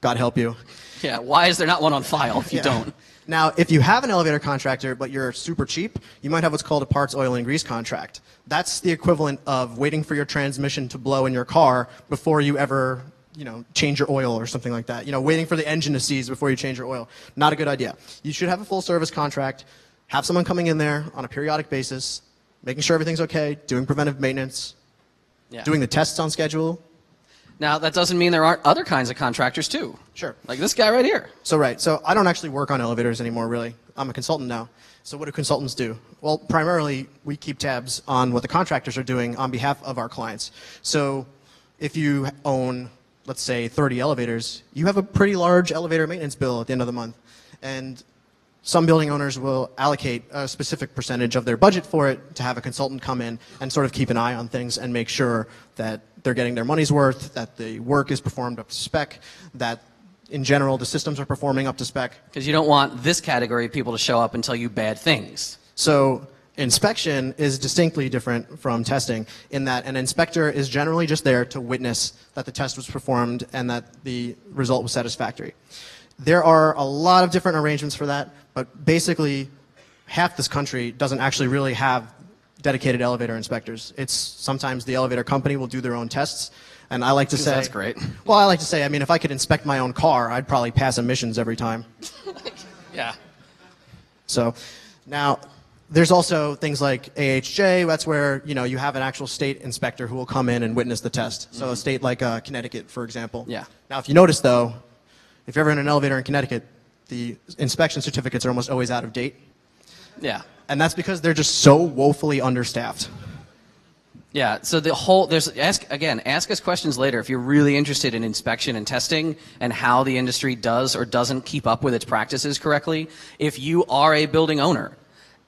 God help you. Yeah. Why is there not one on file if you Yeah. don't? Now, if you have an elevator contractor, but you're super cheap, you might have what's called a parts, oil, and grease contract. That's the equivalent of waiting for your transmission to blow in your car before you ever, you know, change your oil or something like that. You know, waiting for the engine to seize before you change your oil. Not a good idea. You should have a full service contract, have someone coming in there on a periodic basis, making sure everything's okay, doing preventive maintenance, Yeah. doing the tests on schedule. Now that doesn't mean there aren't other kinds of contractors too. Sure. Like this guy right here. So right. So I don't actually work on elevators anymore, really. I'm a consultant now. So what do consultants do? Well, primarily we keep tabs on what the contractors are doing on behalf of our clients. So if you own, let's say, 30 elevators, you have a pretty large elevator maintenance bill at the end of the month, and some building owners will allocate a specific percentage of their budget for it to have a consultant come in and sort of keep an eye on things and make sure that they're getting their money's worth, that the work is performed up to spec, that in general the systems are performing up to spec. Because you don't want this category of people to show up and tell you bad things. So Inspection is distinctly different from testing in that an inspector is generally just there to witness that the test was performed and that the result was satisfactory. There are a lot of different arrangements for that, but basically, half this country doesn't actually really have dedicated elevator inspectors. It's sometimes the elevator company will do their own tests, and I like to say that's great. Well, I like to say, I mean, if I could inspect my own car, I'd probably pass emissions every time. Yeah. So now there's also things like AHJ. That's where you know you have an actual state inspector who will come in and witness the test. So a state like uh, Connecticut, for example. Yeah. Now, if you notice though, if you're ever in an elevator in Connecticut, the inspection certificates are almost always out of date, Yeah. And that's because they're just so woefully understaffed. Yeah, so the whole there's ask again, ask us questions later if you're really interested in inspection and testing and how the industry does or doesn't keep up with its practices correctly. If you are a building owner,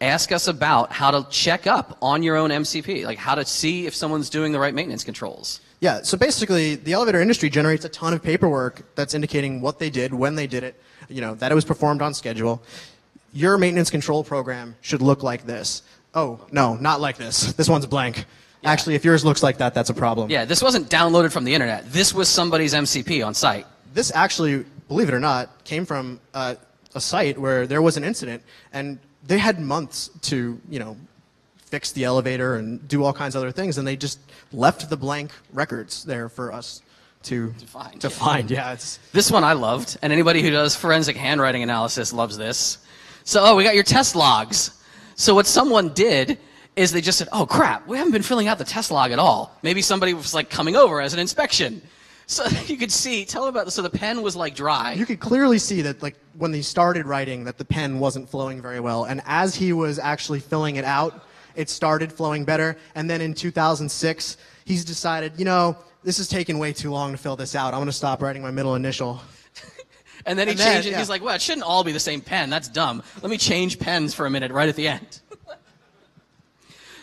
ask us about how to check up on your own MCP, like how to see if someone's doing the right maintenance controls. Yeah, so basically, the elevator industry generates a ton of paperwork that's indicating what they did, when they did it, you know, that it was performed on schedule. Your maintenance control program should look like this. Oh, no, not like this. This one's blank. Actually, if yours looks like that, that's a problem. Yeah, this wasn't downloaded from the internet. This was somebody's MCP on site. This actually, believe it or not, came from uh, a site where there was an incident, and they had months to, you know, fix the elevator and do all kinds of other things, and they just left the blank records there for us to, to find, To yeah. find, yeah. It's, This one I loved, and anybody who does forensic handwriting analysis loves this. So, oh, we got your test logs. So, what someone did is they just said, oh, crap, we haven't been filling out the test log at all. Maybe somebody was like coming over as an inspection. So, you could see, tell about this. So, the pen was like dry. you could clearly see that like when they started writing that the pen wasn't flowing very well and as he was actually filling it out it started flowing better and then in 2006 he's decided you know this is taking way too long to fill this out i'm going to stop writing my middle initial And then he And then, changed it. yeah. He's like, well, it shouldn't all be the same pen. That's dumb. Let me change pens for a minute right at the end.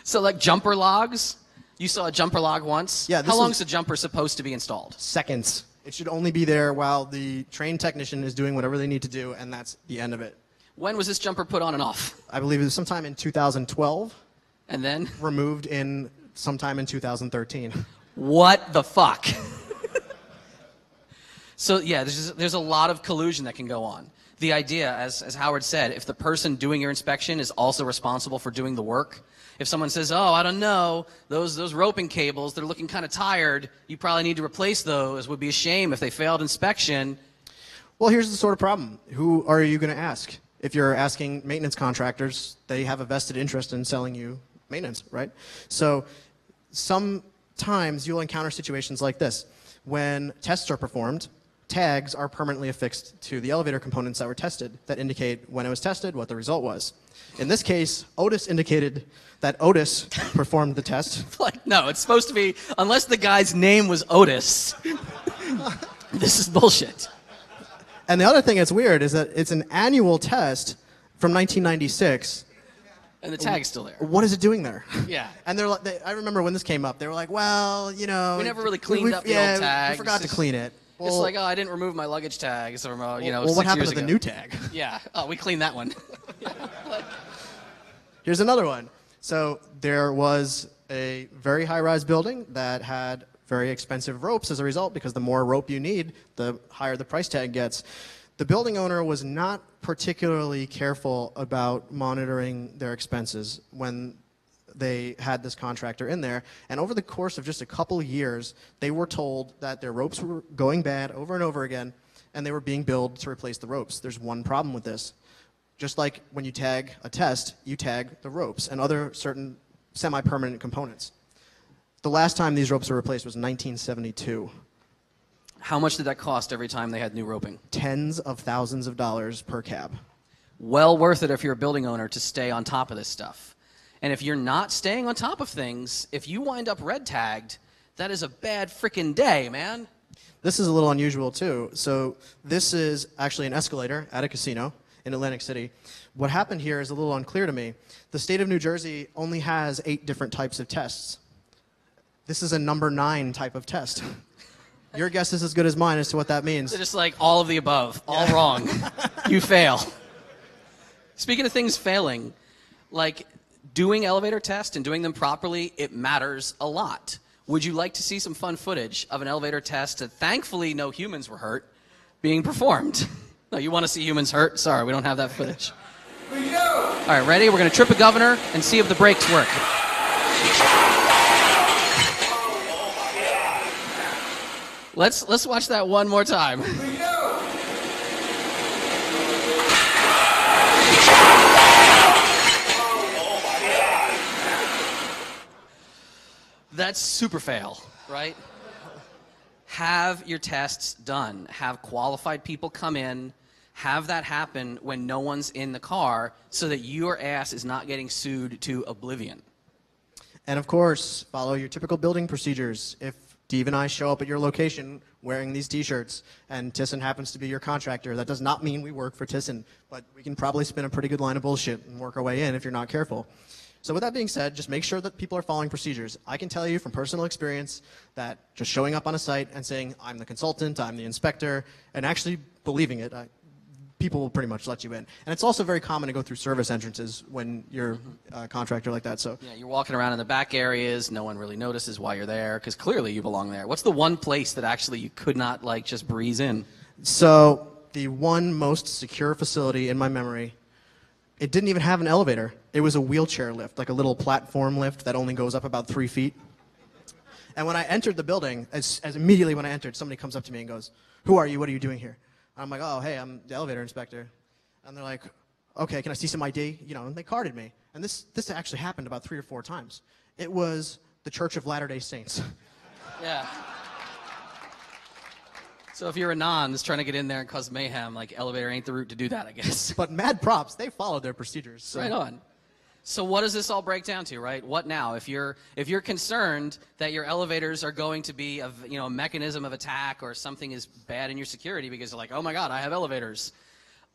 so, like jumper logs. You saw a jumper log once. Yeah, How long is the jumper supposed to be installed? seconds it should only be there while the trained technician is doing whatever they need to do and that's the end of it When was this jumper put on and off? i believe it was sometime in 2012 And then, removed in sometime in 2013 what the fuck? So, yeah, there's, there's a lot of collusion that can go on. The idea, as, as Howard said, if the person doing your inspection is also responsible for doing the work, if someone says, oh, I don't know, those, those roping cables, they're looking kind of tired, you probably need to replace those, would be a shame if they failed inspection. Well, here's the sort of problem. Who are you going to ask? If you're asking maintenance contractors, they have a vested interest in selling you maintenance, right? So sometimes you'll encounter situations like this. When tests are performed, tags are permanently affixed to the elevator components that were tested that indicate when it was tested, what the result was. In this case, Otis indicated that Otis performed the test. Like, no, it's supposed to be, unless the guy's name was Otis. this is bullshit. And the other thing that's weird is that it's an annual test from 1996 And the tag's still there. what is it doing there? Yeah. And they're like, they, I remember when this came up, they were like, well, you know, We never really cleaned we- up the yeah, old tags. We forgot to clean it. It's like, oh, I didn't remove my luggage tags from, uh, you know, well, what six happened years to the ago. new tag? Yeah. Oh, we cleaned that one. Here's another one. So there was a very high-rise building that had very expensive ropes as a result, because the more rope you need, the higher the price tag gets. The building owner was not particularly careful about monitoring their expenses when they had this contractor in there. And over the course of just a couple years, they were told that their ropes were going bad over and over again, and they were being billed to replace the ropes. There's one problem with this. Just like when you tag a test, you tag the ropes and other certain semi permanent components. The last time these ropes were replaced was 1972. How much did that cost every time they had new roping? Tens of thousands of dollars per cab. Well worth it if you're a building owner to stay on top of this stuff. And if you're not staying on top of things, if you wind up red tagged, that is a bad freaking day, man. This is a little unusual too. So this is actually an escalator at a casino in Atlantic City. What happened here is a little unclear to me. The state of New Jersey only has eight different types of tests. This is a number nine type of test. Your guess is as good as mine as to what that means. They're just like all of the above, all wrong. you fail. Speaking of things failing, like doing elevator tests and doing them properly, it matters a lot. Would you like to see some fun footage of an elevator test that thankfully no humans were hurt being performed? No, you want to see humans hurt? Sorry, we don't have that footage. We do. All right, ready? We're going to trip a governor and see if the brakes work. Let's let's watch that one more time. That's super fail, right? Have your tests done. Have qualified people come in. Have that happen when no one's in the car so that your ass is not getting sued to oblivion. And of course, follow your typical building procedures. If Steve and I show up at your location wearing these T-shirts, and Thyssen happens to be your contractor, that does not mean we work for Thyssen, but we can probably spin a pretty good line of bullshit and work our way in if you're not careful. So with that being said, just make sure that people are following procedures. I can tell you from personal experience that just showing up on a site and saying, I'm the consultant, I'm the inspector, and actually believing it, I, people will pretty much let you in. And it's also very common to go through service entrances when you're mm-hmm. uh, a contractor like that. So Yeah, you're walking around in the back areas. No one really notices why you're there because clearly you belong there. What's the one place that actually you could not like just breeze in? So the one most secure facility in my memory, it didn't even have an elevator. It was a wheelchair lift, like a little platform lift that only goes up about three feet. And when I entered the building, as, as immediately when I entered, somebody comes up to me and goes, "Who are you? What are you doing here?" I'm like, "Oh, hey, I'm the elevator inspector." And they're like, "Okay, can I see some ID?" You know, and they carded me. And this this actually happened about three or four times. It was the Church of Latter Day Saints. Yeah. So if you're a non that's trying to get in there and cause mayhem, like elevator ain't the route to do that, I guess. but mad props, they followed their procedures. So. Right on. So what does this all break down to, right? What now? If you're if you're concerned that your elevators are going to be a you know a mechanism of attack or something is bad in your security because you're like, oh my god, I have elevators.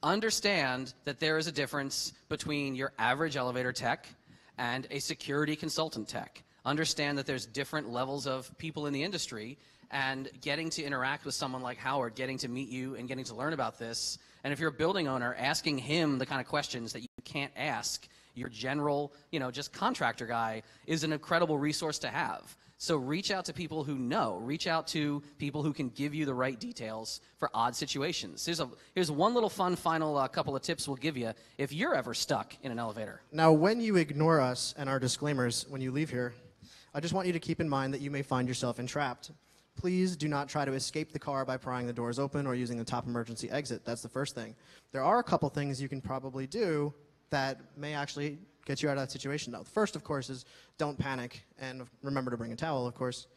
Understand that there is a difference between your average elevator tech and a security consultant tech. Understand that there's different levels of people in the industry and getting to interact with someone like Howard, getting to meet you and getting to learn about this. And if you're a building owner, asking him the kind of questions that you can't ask your general, you know, just contractor guy is an incredible resource to have. So reach out to people who know. Reach out to people who can give you the right details for odd situations. Here's a here's one little fun final uh, couple of tips we'll give you if you're ever stuck in an elevator. Now, when you ignore us and our disclaimers when you leave here, I just want you to keep in mind that you may find yourself entrapped. Please do not try to escape the car by prying the doors open or using the top emergency exit. That's the first thing. There are a couple things you can probably do that may actually get you out of that situation, though. First, of course, is don't panic and remember to bring a towel, of course.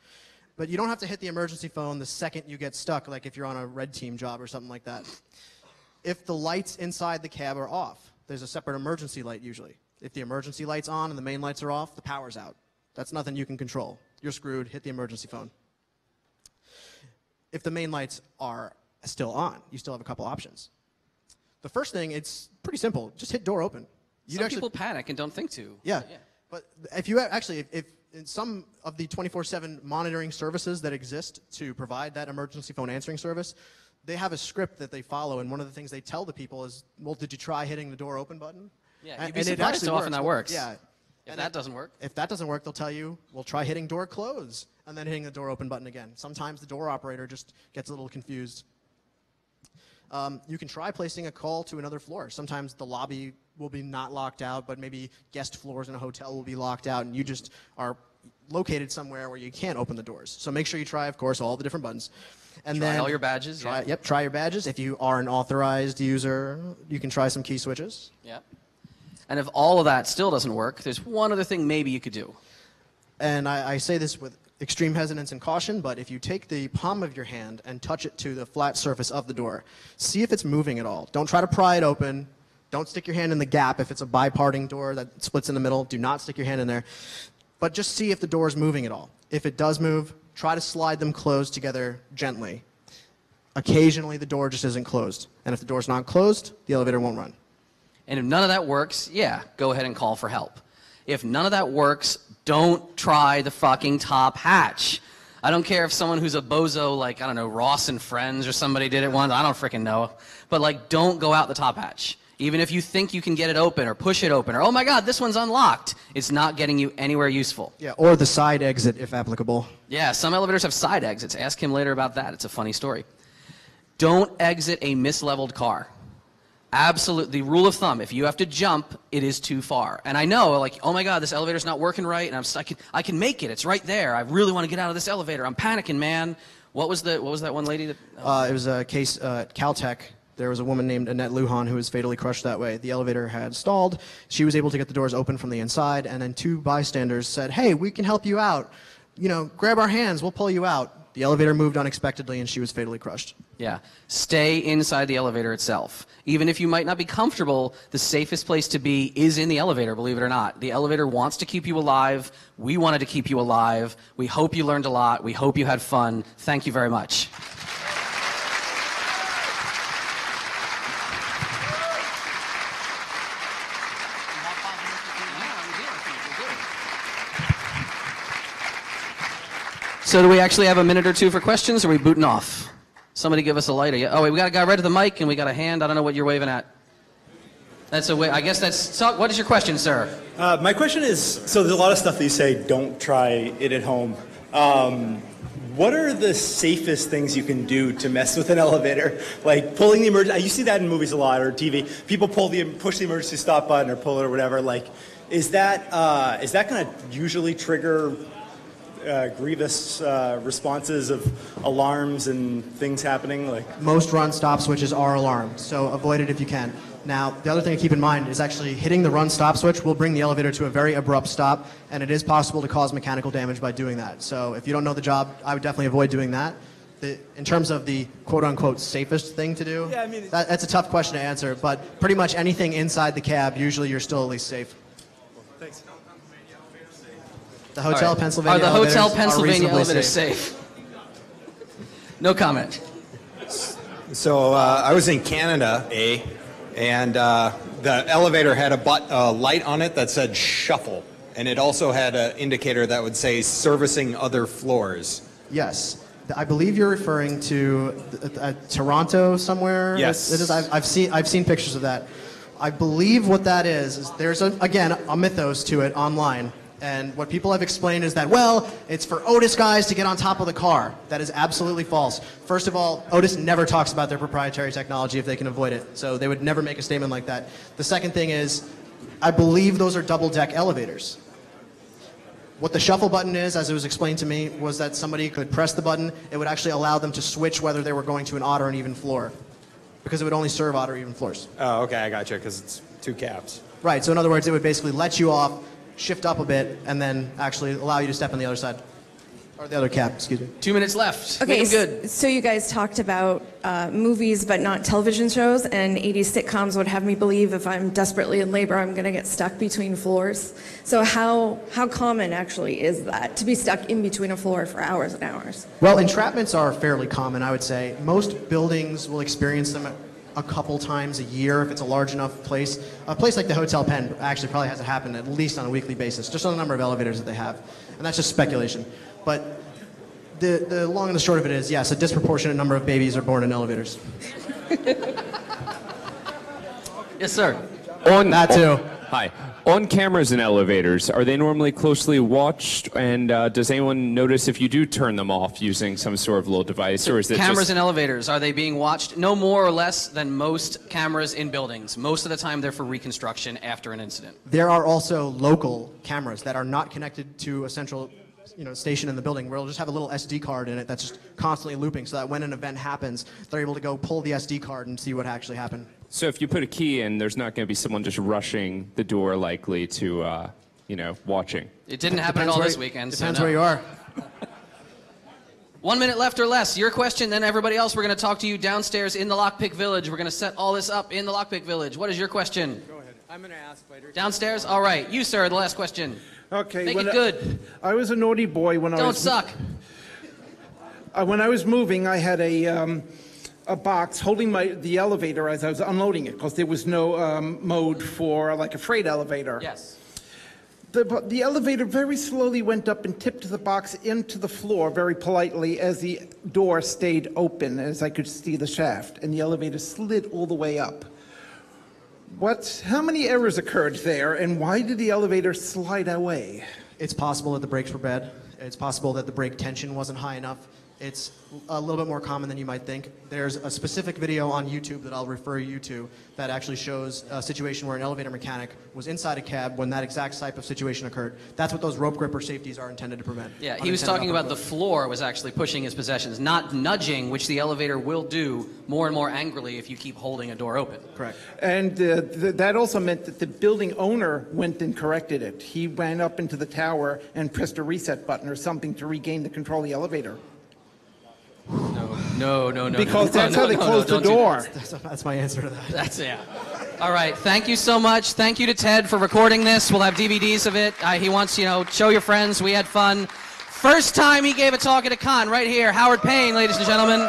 But you don't have to hit the emergency phone the second you get stuck, like if you're on a red team job or something like that. If the lights inside the cab are off, there's a separate emergency light usually. If the emergency light's on and the main lights are off, the power's out. That's nothing you can control. You're screwed, hit the emergency phone. If the main lights are still on, you still have a couple options. The first thing, it's pretty simple. Just hit door open. You'd Some actually- people panic and don't think to. yeah. But if you actually, if, if in some of the 24/7 monitoring services that exist to provide that emergency phone answering service, they have a script that they follow, and one of the things they tell the people is, "Well, did you try hitting the door open button?" Yeah, And- you'd be and it surprised actually how often that works. Yeah. If And that doesn't work. If that doesn't work, they'll tell you, "Well, try hitting door close," and then hitting the door open button again. Sometimes the door operator just gets a little confused. Um, you can try placing a call to another floor. Sometimes the lobby will be not locked out, but maybe guest floors in a hotel will be locked out, and you just are located somewhere where you can't open the doors. So make sure you try, of course, all the different buttons. And Try then all your badges, Try, yeah. Yep, try your badges. If you are an authorized user, you can try some key switches. Yeah. And if all of that still doesn't work, there's one other thing maybe you could do. And I, I say this with extreme hesitance and caution, but if you take the palm of your hand and touch it to the flat surface of the door, see if it's moving at all. Don't try to pry it open. Don't stick your hand in the gap if it's a biparting door that splits in the middle. Do not stick your hand in there. But just see if the door is moving at all. If it does move, try to slide them closed together gently. Occasionally, the door just isn't closed. And if the door's not closed, the elevator won't run. And if none of that works, yeah, go ahead and call for help. If none of that works, don't try the fucking top hatch. I don't care if someone who's a bozo, like, I don't know, Ross and Friends or somebody did it once. I don't freaking know. But, like, don't go out the top hatch. Even if you think you can get it open or push it open or, oh my God, this one's unlocked, it's not getting you anywhere useful. Yeah, or the side exit if applicable. Yeah, some elevators have side exits. Ask him later about that. It's a funny story. Don't exit a misleveled car. Absolute. The rule of thumb: if you have to jump, it is too far. And I know, like, oh my God, this elevator's not working right, and I'm stuck. I can, I can make it. It's right there. I really want to get out of this elevator. I'm panicking, man. What was the? What was that one lady that? Uh, it was a case uh, at Caltech. There was a woman named Annette Lujan who was fatally crushed that way. The elevator had stalled. She was able to get the doors open from the inside, and then two bystanders said, "Hey, we can help you out. You know, grab our hands. We'll pull you out." The elevator moved unexpectedly, and she was fatally crushed. Yeah. Stay inside the elevator itself. Even if you might not be comfortable, the safest place to be is in the elevator, believe it or not. The elevator wants to keep you alive. We wanted to keep you alive. We hope you learned a lot. We hope you had fun. Thank you very much. So do we actually have a minute or two for questions, or are we booting off? Somebody give us a lighter. Yeah. Oh, wait, we got a guy right at the mic, and we got a hand. I don't know what you're waving at. That's a way. I guess that's. So, what is your question, sir? Uh, my question is so there's a lot of stuff that you say don't try it at home. Um, what are the safest things you can do to mess with an elevator? Like pulling the emergency. You see that in movies a lot or TV. People pull the push the emergency stop button or pull it or whatever. Like, is that uh, is that going to usually trigger uh, grievous uh, responses of alarms and things happening? Like, Most run stop switches are alarmed, so avoid it if you can. Now, the other thing to keep in mind is actually hitting the run stop switch will bring the elevator to a very abrupt stop, and it is possible to cause mechanical damage by doing that. So, if you don't know the job, I would definitely avoid doing that. The, in terms of the quote unquote safest thing to do, Yeah, I mean- that, that's a tough question to answer, but pretty much anything inside the cab, usually you're still at least safe. Thanks. The Hotel All right. Pennsylvania Are the Hotel elevators Pennsylvania reasonably elevators safe. safe? No comment. So uh, I was in Canada, eh? And uh, the elevator had a but, uh, light on it that said shuffle, and it also had an indicator that would say servicing other floors. Yes. I believe you're referring to uh, uh, Toronto somewhere. Yes. It is. I've, I've seen. I've seen pictures of that. I believe what that is is there's a, again a mythos to it online, and what people have explained is that well, it's for Otis guys to get on top of the car. That is absolutely false. First of all, Otis never talks about their proprietary technology if they can avoid it, so they would never make a statement like that. The second thing is, I believe those are double deck elevators. What the shuffle button is, as it was explained to me, was that somebody could press the button. It would actually allow them to switch whether they were going to an odd or an even floor, because it would only serve odd or even floors. Oh, okay, I got you, because it's two caps. Right. So in other words, it would basically let you off, shift up a bit, and then actually allow you to step on the other side, or the other cap. Excuse me. Two minutes left. Okay, Make 'em good. so you guys talked about uh, movies but not television shows, and 80s sitcoms would have me believe if I'm desperately in labor, I'm going to get stuck between floors. So how how common actually is that to be stuck in between a floor for hours and hours? Well, entrapments are fairly common, I would say. Most buildings will experience them a couple times a year if it's a large enough place. A place like the Hotel Penn actually probably has it happen at least on a weekly basis, just on the number of elevators that they have. And that's just speculation. But the, the long and the short of it is, yes, a disproportionate number of babies are born in elevators. Yes, sir. On That too. Hi. On cameras in elevators, are they normally closely watched? And uh, does anyone notice if you do turn them off using some sort of little device, or is it Cameras just in elevators, are they being watched? No more or less than most cameras in buildings. Most of the time, they're for reconstruction after an incident. There are also local cameras that are not connected to a central you know, station in the building where it'll just have a little SD card in it that's just constantly looping so that when an event happens, they're able to go pull the SD card and see what actually happened. So? If you put a key in, there's not going to be someone just rushing the door, likely to, uh, you know, watching. It didn't happen at all where- this weekend. so Depends no. where you are. One minute left or less. Your question, then everybody else. We're going to talk to you downstairs in the Lockpick Village. We're going to set all this up in the Lockpick Village. What is your question? Go ahead. I'm going to ask later. Downstairs? All right. You, sir, the last question. Okay. Make it I- good. I was a naughty boy when I Don't was. suck. Uh, when I was moving, I had a um, a box holding my the elevator as I was unloading it because there was no um, mode for like a freight elevator. Yes. The, the elevator very slowly went up and tipped the box into the floor very politely as the door stayed open as I could see the shaft, and the elevator slid all the way up. What, how many errors occurred there, and why did the elevator slide away? It's possible that the brakes were bad. It's possible that the brake tension wasn't high enough. It's a little bit more common than you might think. There's a specific video on YouTube that I'll refer you to that actually shows a situation where an elevator mechanic was inside a cab when that exact type of situation occurred. That's what those rope gripper safeties are intended to prevent. Yeah, he was talking upper about the floor was actually pushing his possessions, not nudging, which the elevator will do more and more angrily if you keep holding a door open. Correct. And uh, th- that also meant that the building owner went and corrected it. He went up into the tower and pressed a reset button or something to regain the control of the elevator. No, no, no. no. Because no, that's no, how they no, closed no, the don't do door. that. That's, that's my answer to that. That's yeah. All right. Thank you so much. Thank you to Ted for recording this. We'll have DVDs of it. Uh, he wants you know show your friends. We had fun. First time he gave a talk at a con right here. Howard Payne, ladies and gentlemen.